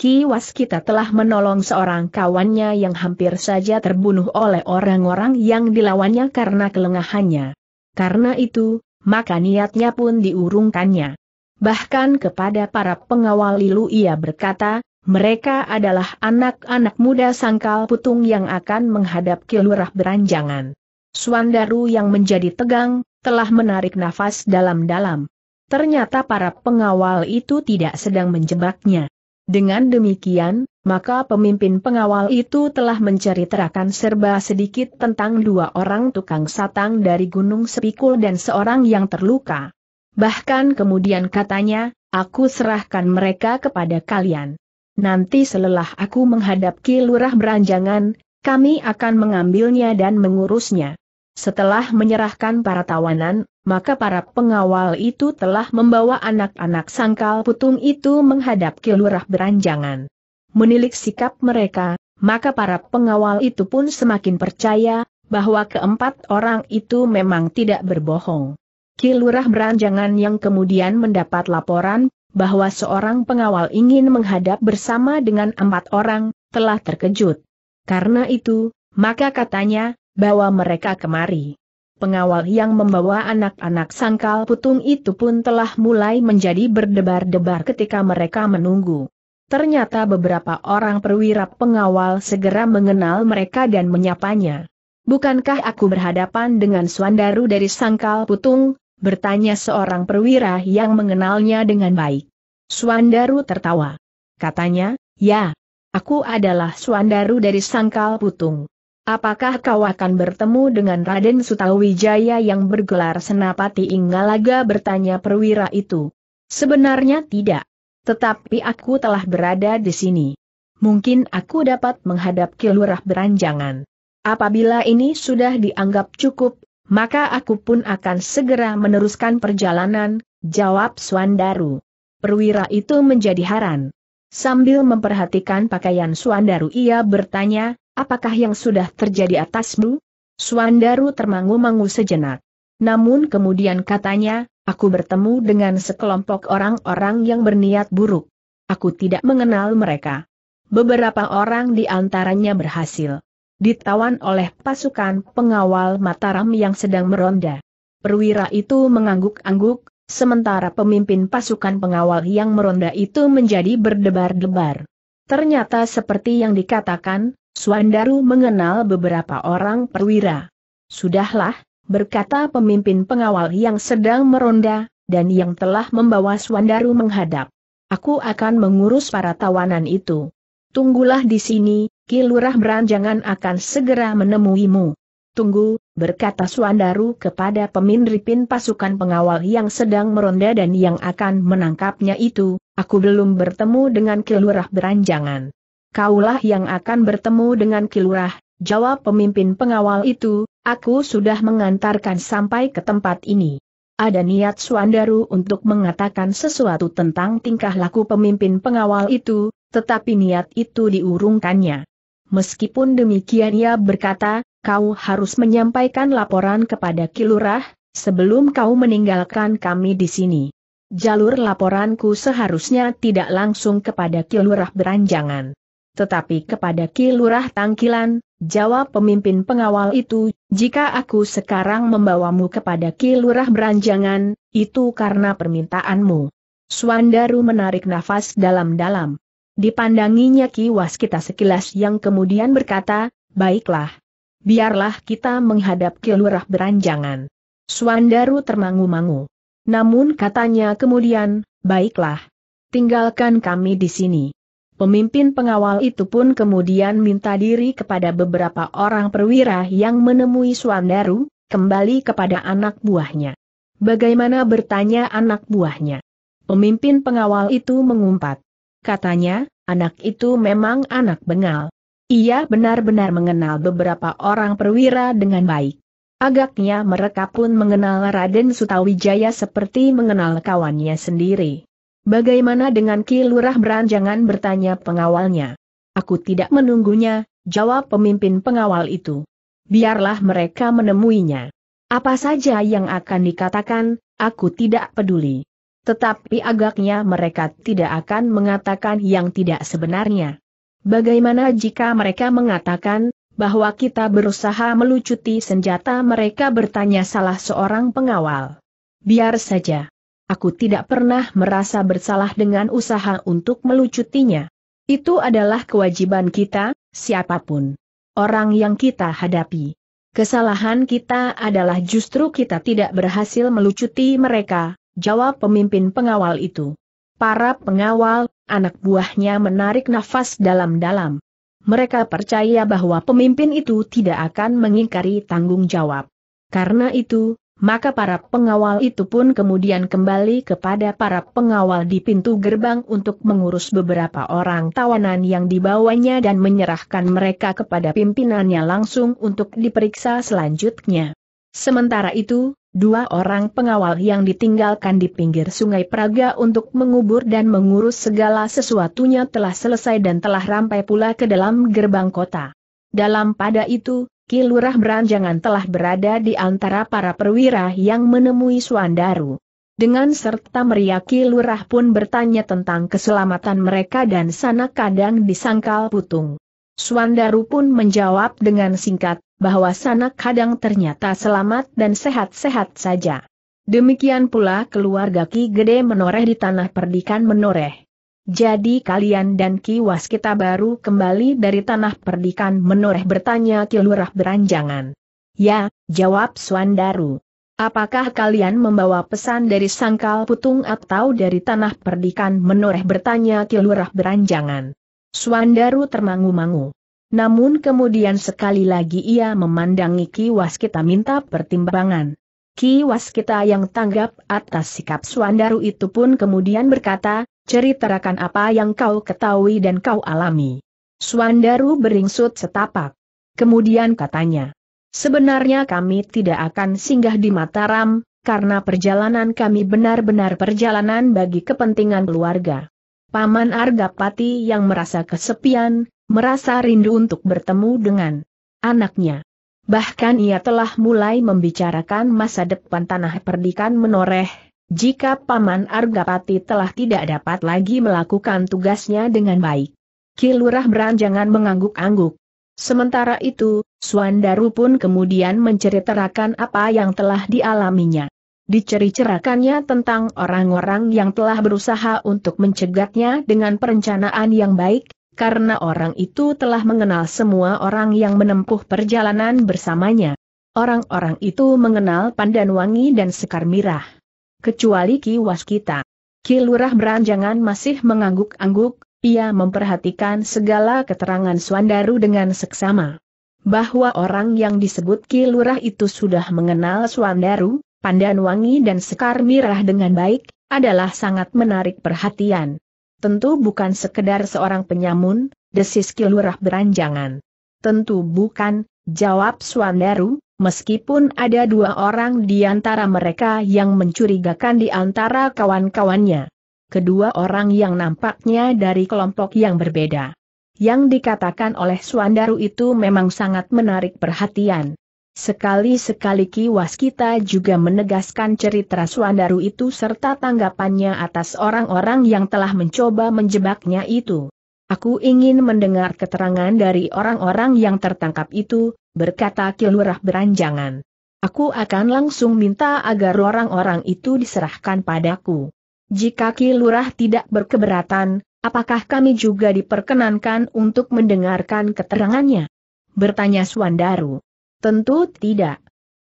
Kiwas kita telah menolong seorang kawannya yang hampir saja terbunuh oleh orang-orang yang dilawannya karena kelengahannya. Karena itu, maka niatnya pun diurungkannya. Bahkan kepada para pengawal Lilu ia berkata, mereka adalah anak-anak muda sangkal putung yang akan menghadap kilurah beranjangan. Suandaru yang menjadi tegang, telah menarik nafas dalam-dalam. Ternyata para pengawal itu tidak sedang menjebaknya. Dengan demikian, maka pemimpin pengawal itu telah menceritakan serba sedikit tentang dua orang tukang satang dari Gunung Sepikul dan seorang yang terluka. Bahkan kemudian katanya, aku serahkan mereka kepada kalian. Nanti selelah aku menghadap Ki Lurah Beranjangan, kami akan mengambilnya dan mengurusnya. Setelah menyerahkan para tawanan, maka para pengawal itu telah membawa anak-anak sangkal putung itu menghadap kilurah beranjangan. Menilik sikap mereka, maka para pengawal itu pun semakin percaya, bahwa keempat orang itu memang tidak berbohong. Kilurah beranjangan yang kemudian mendapat laporan, bahwa seorang pengawal ingin menghadap bersama dengan empat orang, telah terkejut. Karena itu, maka katanya, bawa mereka kemari. Pengawal yang membawa anak-anak sangkal putung itu pun telah mulai menjadi berdebar-debar ketika mereka menunggu. Ternyata beberapa orang perwira pengawal segera mengenal mereka dan menyapanya. Bukankah aku berhadapan dengan Swandaru dari Sangkal Putung? Bertanya seorang perwira yang mengenalnya dengan baik. Swandaru tertawa. Katanya, ya, aku adalah Swandaru dari Sangkal Putung. Apakah kau akan bertemu dengan Raden Sutawijaya yang bergelar Senapati Inggalaga bertanya perwira itu. Sebenarnya tidak. Tetapi aku telah berada di sini. Mungkin aku dapat menghadap Kilurah Beranjangan. Apabila ini sudah dianggap cukup, maka aku pun akan segera meneruskan perjalanan, jawab Swandaru. Perwira itu menjadi haran. Sambil memperhatikan pakaian Swandaru ia bertanya, Apakah yang sudah terjadi atasmu? Suandaru termangu-mangu sejenak. Namun kemudian katanya, aku bertemu dengan sekelompok orang-orang yang berniat buruk. Aku tidak mengenal mereka. Beberapa orang di antaranya berhasil ditawan oleh pasukan pengawal Mataram yang sedang meronda. Perwira itu mengangguk-angguk, sementara pemimpin pasukan pengawal yang meronda itu menjadi berdebar-debar. Ternyata seperti yang dikatakan, Suandaru mengenal beberapa orang perwira. Sudahlah, berkata pemimpin pengawal yang sedang meronda, dan yang telah membawa Suandaru menghadap. Aku akan mengurus para tawanan itu. Tunggulah di sini, Ki Lurah Beranjangan akan segera menemuimu. Tunggu, berkata Suandaru kepada pemimpin pasukan pengawal yang sedang meronda dan yang akan menangkapnya itu, aku belum bertemu dengan Ki Lurah Beranjangan. Kaulah yang akan bertemu dengan Kilurah, jawab pemimpin pengawal itu, aku sudah mengantarkan sampai ke tempat ini. Ada niat Suandaru untuk mengatakan sesuatu tentang tingkah laku pemimpin pengawal itu, tetapi niat itu diurungkannya. Meskipun demikian ia berkata, kau harus menyampaikan laporan kepada Kilurah, sebelum kau meninggalkan kami di sini. Jalur laporanku seharusnya tidak langsung kepada Kilurah beranjangan. Tetapi kepada Ki Lurah Tangkilan, jawab pemimpin pengawal itu, jika aku sekarang membawamu kepada Ki Lurah Beranjangan, itu karena permintaanmu. Swandaru menarik nafas dalam-dalam. Dipandanginya Ki Waskita sekilas yang kemudian berkata, baiklah. Biarlah kita menghadap Ki Lurah Beranjangan. Swandaru termangu-mangu. Namun katanya kemudian, baiklah. Tinggalkan kami di sini. Pemimpin pengawal itu pun kemudian minta diri kepada beberapa orang perwira yang menemui Swandaru, kembali kepada anak buahnya. Bagaimana bertanya anak buahnya? Pemimpin pengawal itu mengumpat. Katanya, anak itu memang anak bengal. Ia benar-benar mengenal beberapa orang perwira dengan baik. Agaknya mereka pun mengenal Raden Sutawijaya seperti mengenal kawannya sendiri. Bagaimana dengan Ki Lurah Beranjangan bertanya pengawalnya. Aku tidak menunggunya, jawab pemimpin pengawal itu. Biarlah mereka menemuinya. Apa saja yang akan dikatakan, aku tidak peduli. Tetapi agaknya mereka tidak akan mengatakan yang tidak sebenarnya. Bagaimana jika mereka mengatakan, bahwa kita berusaha melucuti senjata mereka bertanya salah seorang pengawal. Biar saja. Aku tidak pernah merasa bersalah dengan usaha untuk melucutinya. Itu adalah kewajiban kita, siapa pun. Orang yang kita hadapi. Kesalahan kita adalah justru kita tidak berhasil melucuti mereka, jawab pemimpin pengawal itu. Para pengawal, anak buahnya menarik nafas dalam-dalam. Mereka percaya bahwa pemimpin itu tidak akan mengingkari tanggung jawab. Karena itu, maka para pengawal itu pun kemudian kembali kepada para pengawal di pintu gerbang untuk mengurus beberapa orang tawanan yang dibawanya dan menyerahkan mereka kepada pimpinannya langsung untuk diperiksa selanjutnya. Sementara itu, dua orang pengawal yang ditinggalkan di pinggir sungai Praga untuk mengubur dan mengurus segala sesuatunya telah selesai dan telah rampai pula ke dalam gerbang kota. Dalam pada itu, Ki Lurah Beranjangan telah berada di antara para perwira yang menemui Suandaru. Dengan serta meriah Ki Lurah pun bertanya tentang keselamatan mereka dan sana kadang disangkal putung. Suandaru pun menjawab dengan singkat, bahwa sanak kadang ternyata selamat dan sehat-sehat saja. Demikian pula keluarga Ki Gede menoreh di tanah perdikan menoreh. Jadi kalian dan Ki kita baru kembali dari tanah perdikan menoreh bertanya Ki Lurah beranjangan. Ya, jawab Swandaru. Apakah kalian membawa pesan dari Sangkal Putung atau dari tanah perdikan menoreh bertanya Ki Lurah beranjangan. Swandaru termangu-mangu. Namun kemudian sekali lagi ia memandangi Ki Waskita minta pertimbangan. Ki Waskita yang tanggap atas sikap Swandaru itu pun kemudian berkata, ceritakan apa yang kau ketahui dan kau alami. Swandaru beringsut setapak. Kemudian katanya, sebenarnya kami tidak akan singgah di Mataram, karena perjalanan kami benar-benar perjalanan bagi kepentingan keluarga. Paman Argapati yang merasa kesepian, merasa rindu untuk bertemu dengan anaknya. Bahkan ia telah mulai membicarakan masa depan tanah perdikan menoreh, jika Paman Argapati telah tidak dapat lagi melakukan tugasnya dengan baik. Kilurah beranjangan mengangguk-angguk. Sementara itu, Swandaru pun kemudian menceritakan apa yang telah dialaminya. Diceritakannya tentang orang-orang yang telah berusaha untuk mencegatnya dengan perencanaan yang baik, karena orang itu telah mengenal semua orang yang menempuh perjalanan bersamanya. Orang-orang itu mengenal Pandan Wangi dan Sekar Mirah. Kecuali Ki Waskita. Ki Lurah Beranjangan masih mengangguk-angguk, ia memperhatikan segala keterangan Swandaru dengan seksama. Bahwa orang yang disebut Ki Lurah itu sudah mengenal Swandaru, Pandan Wangi dan Sekar Mirah dengan baik, adalah sangat menarik perhatian tentu bukan sekedar seorang penyamun, desis kilurah beranjangan. Tentu bukan, jawab Swandaru, meskipun ada dua orang di antara mereka yang mencurigakan di antara kawan-kawannya. Kedua orang yang nampaknya dari kelompok yang berbeda. Yang dikatakan oleh Swandaru itu memang sangat menarik perhatian. Sekali-sekali kiwas kita juga menegaskan cerita Swandaru itu serta tanggapannya atas orang-orang yang telah mencoba menjebaknya itu. Aku ingin mendengar keterangan dari orang-orang yang tertangkap itu, berkata Kilurah beranjangan. Aku akan langsung minta agar orang-orang itu diserahkan padaku. Jika Kilurah tidak berkeberatan, apakah kami juga diperkenankan untuk mendengarkan keterangannya? Bertanya Swandaru. Tentu tidak.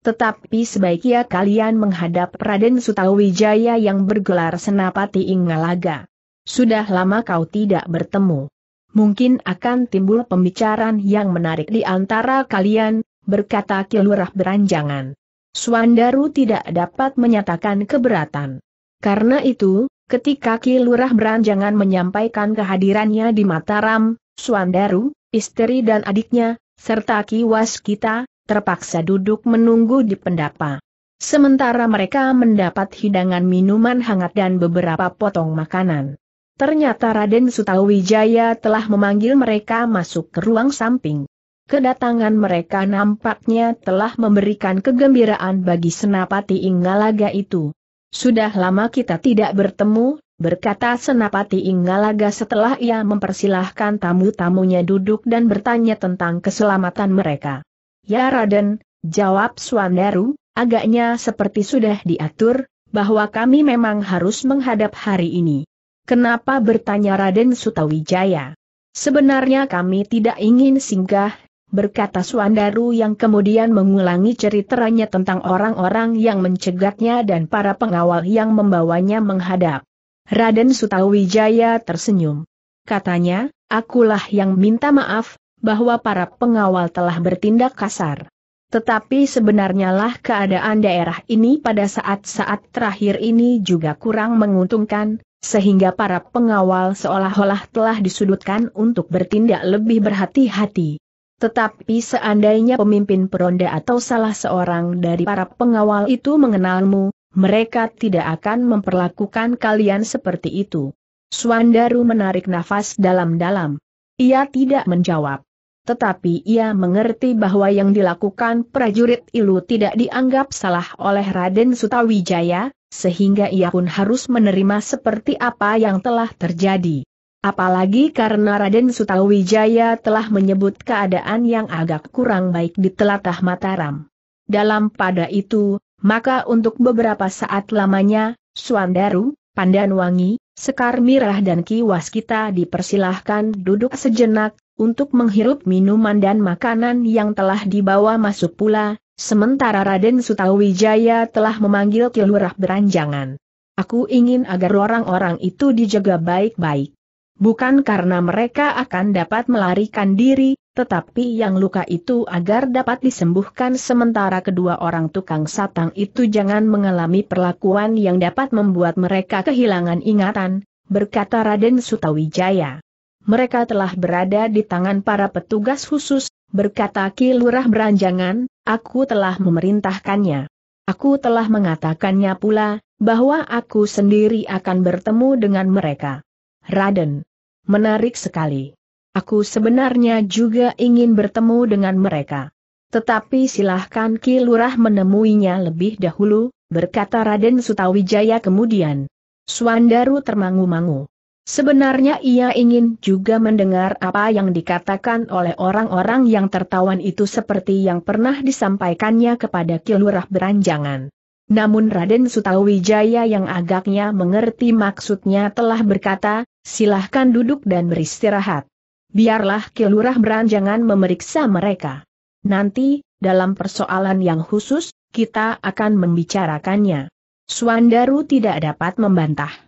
Tetapi sebaiknya kalian menghadap Raden Sutawijaya yang bergelar Senapati Ingalaga. Sudah lama kau tidak bertemu. Mungkin akan timbul pembicaraan yang menarik di antara kalian, berkata Kilurah beranjangan. Suandaru tidak dapat menyatakan keberatan. Karena itu, ketika Ki Lurah Beranjangan menyampaikan kehadirannya di Mataram, Suandaru, istri dan adiknya, serta Ki Waskita, terpaksa duduk menunggu di pendapa. Sementara mereka mendapat hidangan minuman hangat dan beberapa potong makanan. Ternyata Raden Sutawijaya telah memanggil mereka masuk ke ruang samping. Kedatangan mereka nampaknya telah memberikan kegembiraan bagi Senapati Inggalaga itu. Sudah lama kita tidak bertemu, berkata Senapati Inggalaga setelah ia mempersilahkan tamu-tamunya duduk dan bertanya tentang keselamatan mereka. Ya Raden, jawab Swandaru, agaknya seperti sudah diatur, bahwa kami memang harus menghadap hari ini. Kenapa bertanya Raden Sutawijaya? Sebenarnya kami tidak ingin singgah, berkata Suandaru yang kemudian mengulangi ceritanya tentang orang-orang yang mencegatnya dan para pengawal yang membawanya menghadap. Raden Sutawijaya tersenyum. Katanya, akulah yang minta maaf, bahwa para pengawal telah bertindak kasar. Tetapi sebenarnya lah keadaan daerah ini pada saat-saat terakhir ini juga kurang menguntungkan, sehingga para pengawal seolah-olah telah disudutkan untuk bertindak lebih berhati-hati. Tetapi seandainya pemimpin peronda atau salah seorang dari para pengawal itu mengenalmu, mereka tidak akan memperlakukan kalian seperti itu. Swandaru menarik nafas dalam-dalam. Ia tidak menjawab. Tetapi ia mengerti bahwa yang dilakukan prajurit Ilu tidak dianggap salah oleh Raden Sutawijaya, sehingga ia pun harus menerima seperti apa yang telah terjadi. Apalagi karena Raden Sutawijaya telah menyebut keadaan yang agak kurang baik di telatah Mataram. Dalam pada itu, maka untuk beberapa saat lamanya, Suandaru, Pandanwangi, Sekar Mirah dan Ki Waskita dipersilahkan duduk sejenak, untuk menghirup minuman dan makanan yang telah dibawa masuk pula, sementara Raden Sutawijaya telah memanggil Ki Lurah Beranjangan. Aku ingin agar orang-orang itu dijaga baik-baik bukan karena mereka akan dapat melarikan diri, tetapi yang luka itu agar dapat disembuhkan sementara kedua orang tukang satang itu jangan mengalami perlakuan yang dapat membuat mereka kehilangan ingatan, berkata Raden Sutawijaya. Mereka telah berada di tangan para petugas khusus, berkata Ki Lurah Beranjangan, aku telah memerintahkannya. Aku telah mengatakannya pula, bahwa aku sendiri akan bertemu dengan mereka. Raden. Menarik sekali. Aku sebenarnya juga ingin bertemu dengan mereka. Tetapi silahkan Ki Lurah menemuinya lebih dahulu, berkata Raden Sutawijaya kemudian. Suandaru termangu-mangu. Sebenarnya ia ingin juga mendengar apa yang dikatakan oleh orang-orang yang tertawan itu seperti yang pernah disampaikannya kepada Ki Lurah Beranjangan. Namun Raden Sutawijaya yang agaknya mengerti maksudnya telah berkata, silahkan duduk dan beristirahat. Biarlah Kilurah Beranjangan memeriksa mereka. Nanti, dalam persoalan yang khusus, kita akan membicarakannya. Suandaru tidak dapat membantah.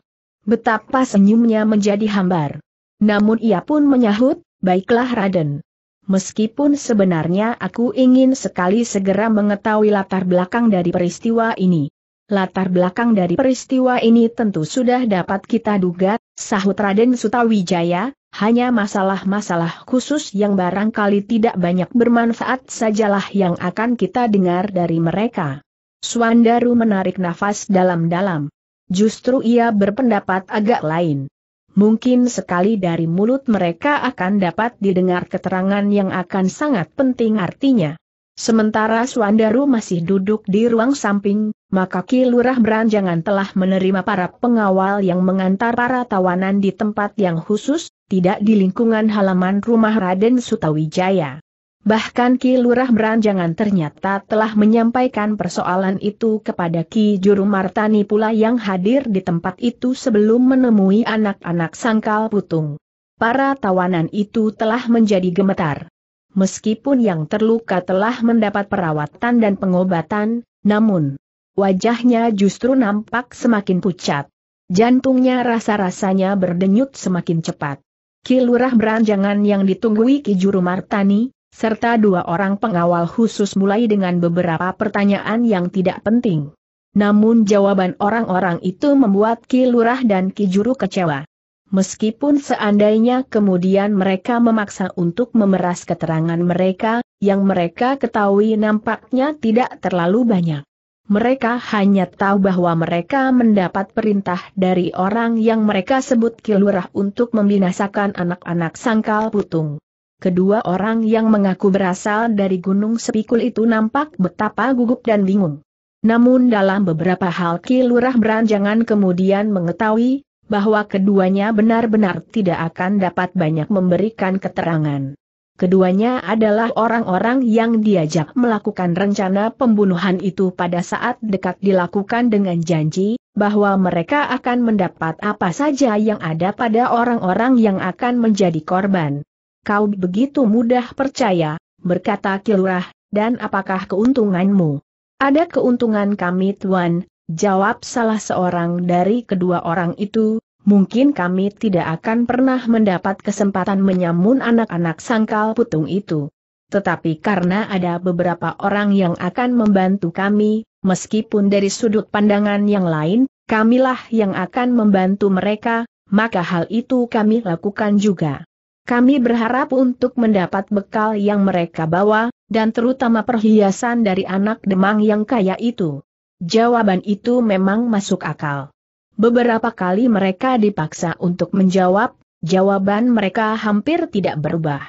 Betapa senyumnya menjadi hambar. Namun ia pun menyahut, baiklah Raden. Meskipun sebenarnya aku ingin sekali segera mengetahui latar belakang dari peristiwa ini. Latar belakang dari peristiwa ini tentu sudah dapat kita duga, sahut Raden Sutawijaya, hanya masalah-masalah khusus yang barangkali tidak banyak bermanfaat sajalah yang akan kita dengar dari mereka. Swandaru menarik nafas dalam-dalam. Justru ia berpendapat agak lain mungkin sekali dari mulut mereka akan dapat didengar keterangan yang akan sangat penting artinya. Sementara Suandaru masih duduk di ruang samping, maka Ki Lurah Beranjangan telah menerima para pengawal yang mengantar para tawanan di tempat yang khusus, tidak di lingkungan halaman rumah Raden Sutawijaya. Bahkan Ki Lurah Beranjangan ternyata telah menyampaikan persoalan itu kepada Ki Juru Martani pula yang hadir di tempat itu sebelum menemui anak-anak sangkal putung. Para tawanan itu telah menjadi gemetar. Meskipun yang terluka telah mendapat perawatan dan pengobatan, namun wajahnya justru nampak semakin pucat. Jantungnya rasa-rasanya berdenyut semakin cepat. Ki Lurah Beranjangan yang ditunggui Ki Juru Martani, serta dua orang pengawal khusus mulai dengan beberapa pertanyaan yang tidak penting. Namun jawaban orang-orang itu membuat Ki Lurah dan Ki Juru kecewa. Meskipun seandainya kemudian mereka memaksa untuk memeras keterangan mereka, yang mereka ketahui nampaknya tidak terlalu banyak. Mereka hanya tahu bahwa mereka mendapat perintah dari orang yang mereka sebut Kilurah untuk membinasakan anak-anak sangkal putung. Kedua orang yang mengaku berasal dari Gunung Sepikul itu nampak betapa gugup dan bingung. Namun dalam beberapa hal Ki Lurah Beranjangan kemudian mengetahui, bahwa keduanya benar-benar tidak akan dapat banyak memberikan keterangan. Keduanya adalah orang-orang yang diajak melakukan rencana pembunuhan itu pada saat dekat dilakukan dengan janji, bahwa mereka akan mendapat apa saja yang ada pada orang-orang yang akan menjadi korban. Kau begitu mudah percaya, berkata Kilurah, dan apakah keuntunganmu? Ada keuntungan kami tuan, jawab salah seorang dari kedua orang itu, mungkin kami tidak akan pernah mendapat kesempatan menyamun anak-anak sangkal putung itu. Tetapi karena ada beberapa orang yang akan membantu kami, meskipun dari sudut pandangan yang lain, kamilah yang akan membantu mereka, maka hal itu kami lakukan juga. Kami berharap untuk mendapat bekal yang mereka bawa, dan terutama perhiasan dari anak demang yang kaya itu. Jawaban itu memang masuk akal. Beberapa kali mereka dipaksa untuk menjawab, jawaban mereka hampir tidak berubah.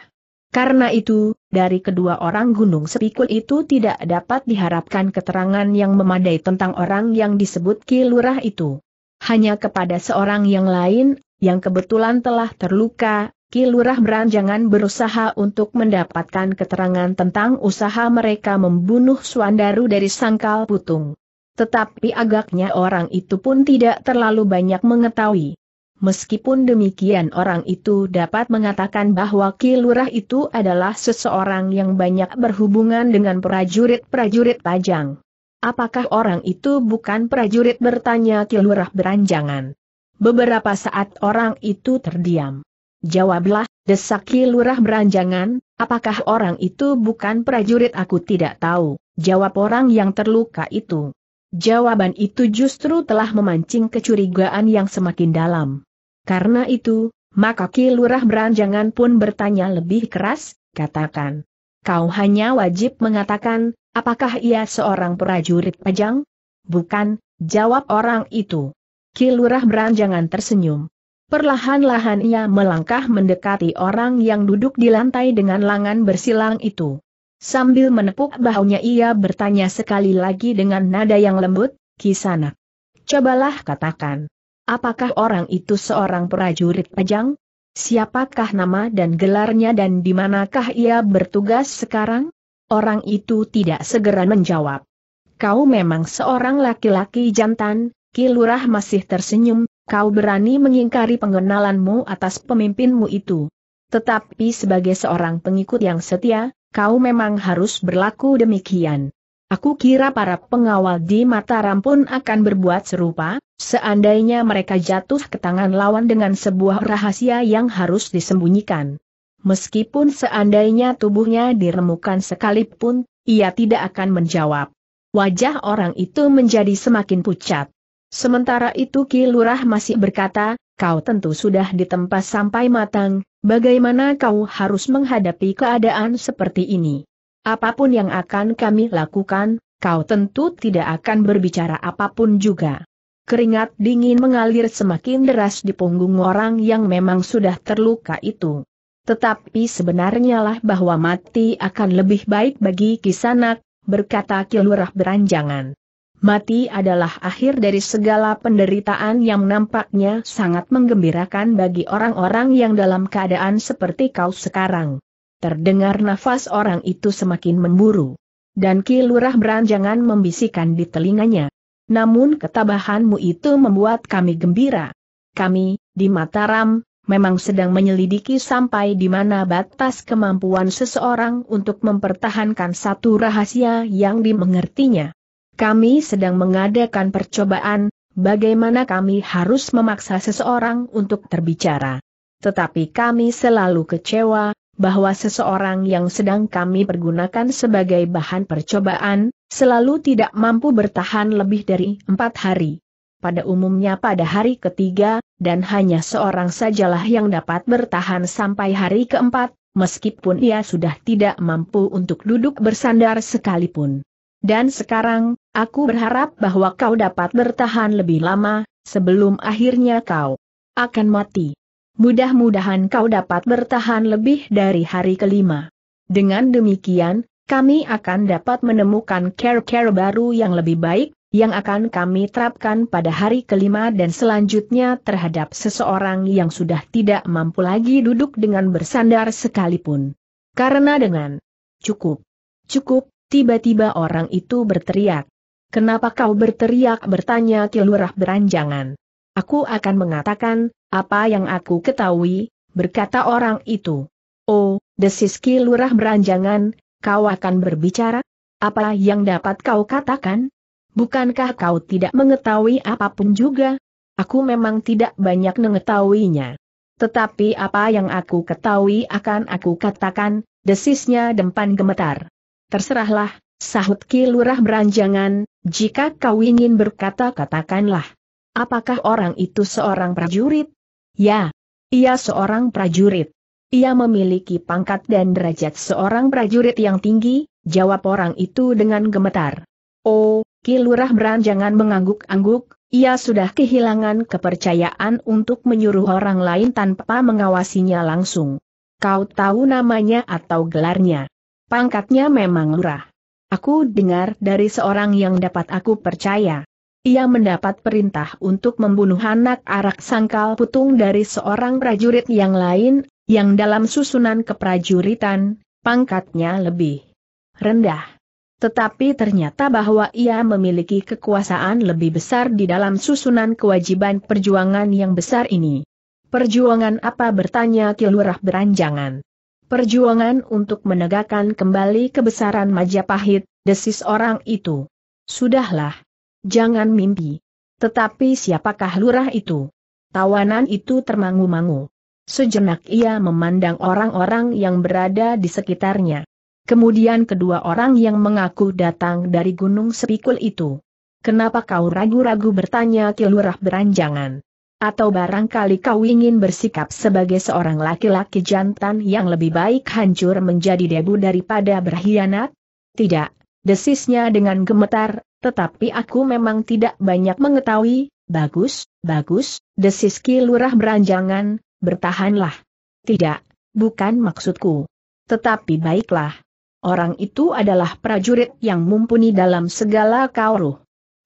Karena itu, dari kedua orang gunung sepikul itu tidak dapat diharapkan keterangan yang memadai tentang orang yang disebut Kilurah itu. Hanya kepada seorang yang lain, yang kebetulan telah terluka, Ki Lurah Beranjangan berusaha untuk mendapatkan keterangan tentang usaha mereka membunuh Suandaru dari Sangkal Putung. Tetapi agaknya orang itu pun tidak terlalu banyak mengetahui. Meskipun demikian orang itu dapat mengatakan bahwa Ki Lurah itu adalah seseorang yang banyak berhubungan dengan prajurit-prajurit Pajang. Apakah orang itu bukan prajurit bertanya Ki Lurah Beranjangan? Beberapa saat orang itu terdiam. Jawablah, desaki lurah beranjangan, apakah orang itu bukan prajurit aku tidak tahu, jawab orang yang terluka itu. Jawaban itu justru telah memancing kecurigaan yang semakin dalam. Karena itu, maka Ki Lurah Beranjangan pun bertanya lebih keras, katakan. Kau hanya wajib mengatakan, apakah ia seorang prajurit pajang? Bukan, jawab orang itu. Ki Lurah Beranjangan tersenyum. Perlahan-lahan ia melangkah mendekati orang yang duduk di lantai dengan lengan bersilang itu. Sambil menepuk bahunya ia bertanya sekali lagi dengan nada yang lembut, Kisana. Cobalah katakan. Apakah orang itu seorang prajurit pajang? Siapakah nama dan gelarnya dan di manakah ia bertugas sekarang? Orang itu tidak segera menjawab. Kau memang seorang laki-laki jantan, Kilurah masih tersenyum, kau berani mengingkari pengenalanmu atas pemimpinmu itu. Tetapi sebagai seorang pengikut yang setia, kau memang harus berlaku demikian. Aku kira para pengawal di Mataram pun akan berbuat serupa, seandainya mereka jatuh ke tangan lawan dengan sebuah rahasia yang harus disembunyikan. Meskipun seandainya tubuhnya diremukan sekalipun, ia tidak akan menjawab. Wajah orang itu menjadi semakin pucat. Sementara itu Ki Lurah masih berkata, kau tentu sudah ditempa sampai matang, bagaimana kau harus menghadapi keadaan seperti ini? Apa pun yang akan kami lakukan, kau tentu tidak akan berbicara apa pun juga. Keringat dingin mengalir semakin deras di punggung orang yang memang sudah terluka itu. Tetapi sebenarnya lah bahwa mati akan lebih baik bagi Kisanak, berkata Kilurah beranjangan. Mati adalah akhir dari segala penderitaan yang nampaknya sangat menggembirakan bagi orang-orang yang dalam keadaan seperti kau sekarang. Terdengar nafas orang itu semakin memburu. Dan Ki Lurah beranjangan membisikkan di telinganya. Namun ketabahanmu itu membuat kami gembira. Kami, di Mataram, memang sedang menyelidiki sampai di mana batas kemampuan seseorang untuk mempertahankan satu rahasia yang dimengertinya. Kami sedang mengadakan percobaan, bagaimana kami harus memaksa seseorang untuk terbicara. Tetapi kami selalu kecewa, bahwa seseorang yang sedang kami pergunakan sebagai bahan percobaan, selalu tidak mampu bertahan lebih dari empat hari. Pada umumnya pada hari ketiga, dan hanya seorang sajalah yang dapat bertahan sampai hari keempat, meskipun ia sudah tidak mampu untuk duduk bersandar sekalipun. Dan sekarang, aku berharap bahwa kau dapat bertahan lebih lama, sebelum akhirnya kau akan mati. Mudah-mudahan kau dapat bertahan lebih dari hari kelima. Dengan demikian, kami akan dapat menemukan care-care baru yang lebih baik, yang akan kami terapkan pada hari kelima dan selanjutnya terhadap seseorang yang sudah tidak mampu lagi duduk dengan bersandar sekalipun. Karena dengan cukup, cukup, tiba-tiba orang itu berteriak. Kenapa kau berteriak bertanya Kilurah beranjangan? Aku akan mengatakan, apa yang aku ketahui, berkata orang itu. Oh, desis Kilurah beranjangan, kau akan berbicara? Apa yang dapat kau katakan? Bukankah kau tidak mengetahui apa pun juga? Aku memang tidak banyak mengetahuinya. Tetapi apa yang aku ketahui akan aku katakan, desisnya dempan gemetar. Terserahlah, sahut Ki Lurah beranjangan, jika kau ingin berkata katakanlah. Apakah orang itu seorang prajurit? Ya, ia seorang prajurit. Ia memiliki pangkat dan derajat seorang prajurit yang tinggi, jawab orang itu dengan gemetar. Oh, Ki Lurah beranjangan mengangguk-angguk, ia sudah kehilangan kepercayaan untuk menyuruh orang lain tanpa mengawasinya langsung. Kau tahu namanya atau gelarnya? Pangkatnya memang lurah. Aku dengar dari seorang yang dapat aku percaya. Ia mendapat perintah untuk membunuh anak arak sangkal putung dari seorang prajurit yang lain, yang dalam susunan keprajuritan, pangkatnya lebih rendah. Tetapi ternyata bahwa ia memiliki kekuasaan lebih besar di dalam susunan kewajiban perjuangan yang besar ini. Perjuangan apa bertanya Kilurah beranjangan. Perjuangan untuk menegakkan kembali kebesaran Majapahit, desis orang itu. Sudahlah. Jangan mimpi. Tetapi siapakah lurah itu? Tawanan itu termangu-mangu. Sejenak ia memandang orang-orang yang berada di sekitarnya. Kemudian kedua orang yang mengaku datang dari Gunung Sepikul itu. Kenapa kau ragu-ragu bertanya ke lurah beranjangan? Atau barangkali kau ingin bersikap sebagai seorang laki-laki jantan yang lebih baik hancur menjadi debu daripada berkhianat? Tidak, desisnya dengan gemetar, tetapi aku memang tidak banyak mengetahui, bagus, bagus, desis Ki Lurah beranjangan, bertahanlah. Tidak, bukan maksudku. Tetapi baiklah. Orang itu adalah prajurit yang mumpuni dalam segala kauruh.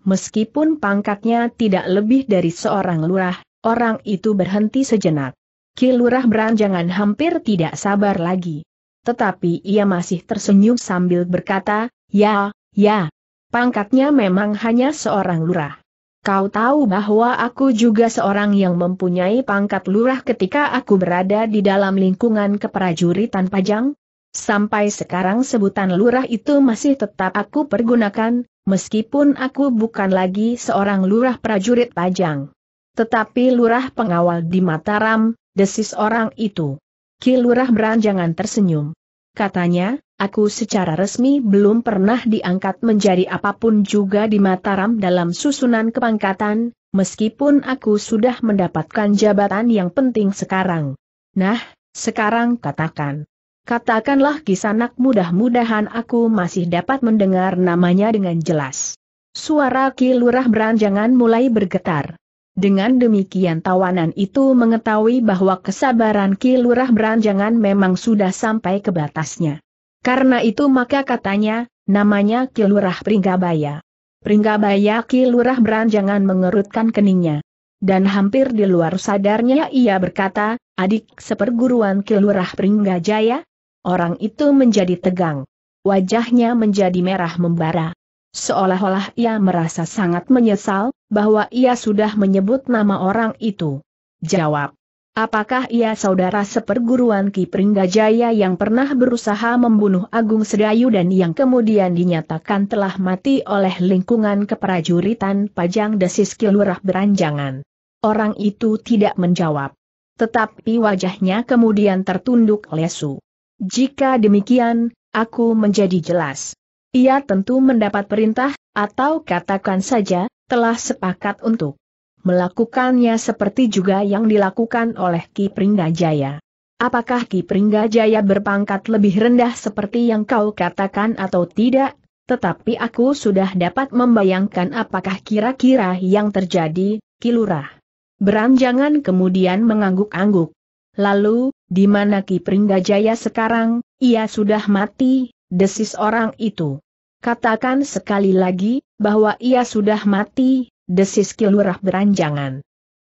Meskipun pangkatnya tidak lebih dari seorang lurah, orang itu berhenti sejenak. Ki lurah beranjangan hampir tidak sabar lagi. Tetapi ia masih tersenyum sambil berkata, ya, ya, pangkatnya memang hanya seorang lurah. Kau tahu bahwa aku juga seorang yang mempunyai pangkat lurah ketika aku berada di dalam lingkungan keprajuritan Pajang? Sampai sekarang sebutan lurah itu masih tetap aku pergunakan, meskipun aku bukan lagi seorang lurah prajurit pajang. Tetapi lurah pengawal di Mataram, desis orang itu. Ki lurah beranjangan tersenyum. Katanya, aku secara resmi belum pernah diangkat menjadi apa pun juga di Mataram dalam susunan kepangkatan, meskipun aku sudah mendapatkan jabatan yang penting sekarang. Nah, sekarang katakan. Katakanlah kisanak mudah-mudahan aku masih dapat mendengar namanya dengan jelas. Suara Ki Lurah beranjangan mulai bergetar. Dengan demikian tawanan itu mengetahui bahwa kesabaran Ki Lurah beranjangan memang sudah sampai ke batasnya. Karena itu maka katanya, namanya Ki Lurah Pringgabaya. Pringgabaya Ki Lurah beranjangan mengerutkan keningnya. Dan hampir di luar sadarnya ia berkata, adik seperguruan Ki Lurah Pringgajaya, Orang itu menjadi tegang. Wajahnya menjadi merah membara. Seolah-olah ia merasa sangat menyesal, bahwa ia sudah menyebut nama orang itu. Jawab. Apakah ia saudara seperguruan Ki Pringgajaya yang pernah berusaha membunuh Agung Sedayu dan yang kemudian dinyatakan telah mati oleh lingkungan keprajuritan Pajang Desis Kilurah Beranjangan? Orang itu tidak menjawab. Tetapi wajahnya kemudian tertunduk lesu. Jika demikian, aku menjadi jelas. Ia tentu mendapat perintah, atau katakan saja, telah sepakat untuk melakukannya seperti juga yang dilakukan oleh Ki Pringgajaya. Apakah Ki Pringgajaya berpangkat lebih rendah seperti yang kau katakan atau tidak? Tetapi aku sudah dapat membayangkan apakah kira-kira yang terjadi, Kilurah. Beranjangan kemudian mengangguk-angguk. Lalu, di mana Ki Pringgajaya sekarang, ia sudah mati, desis orang itu. Katakan sekali lagi, bahwa ia sudah mati, desis Kilurah beranjangan.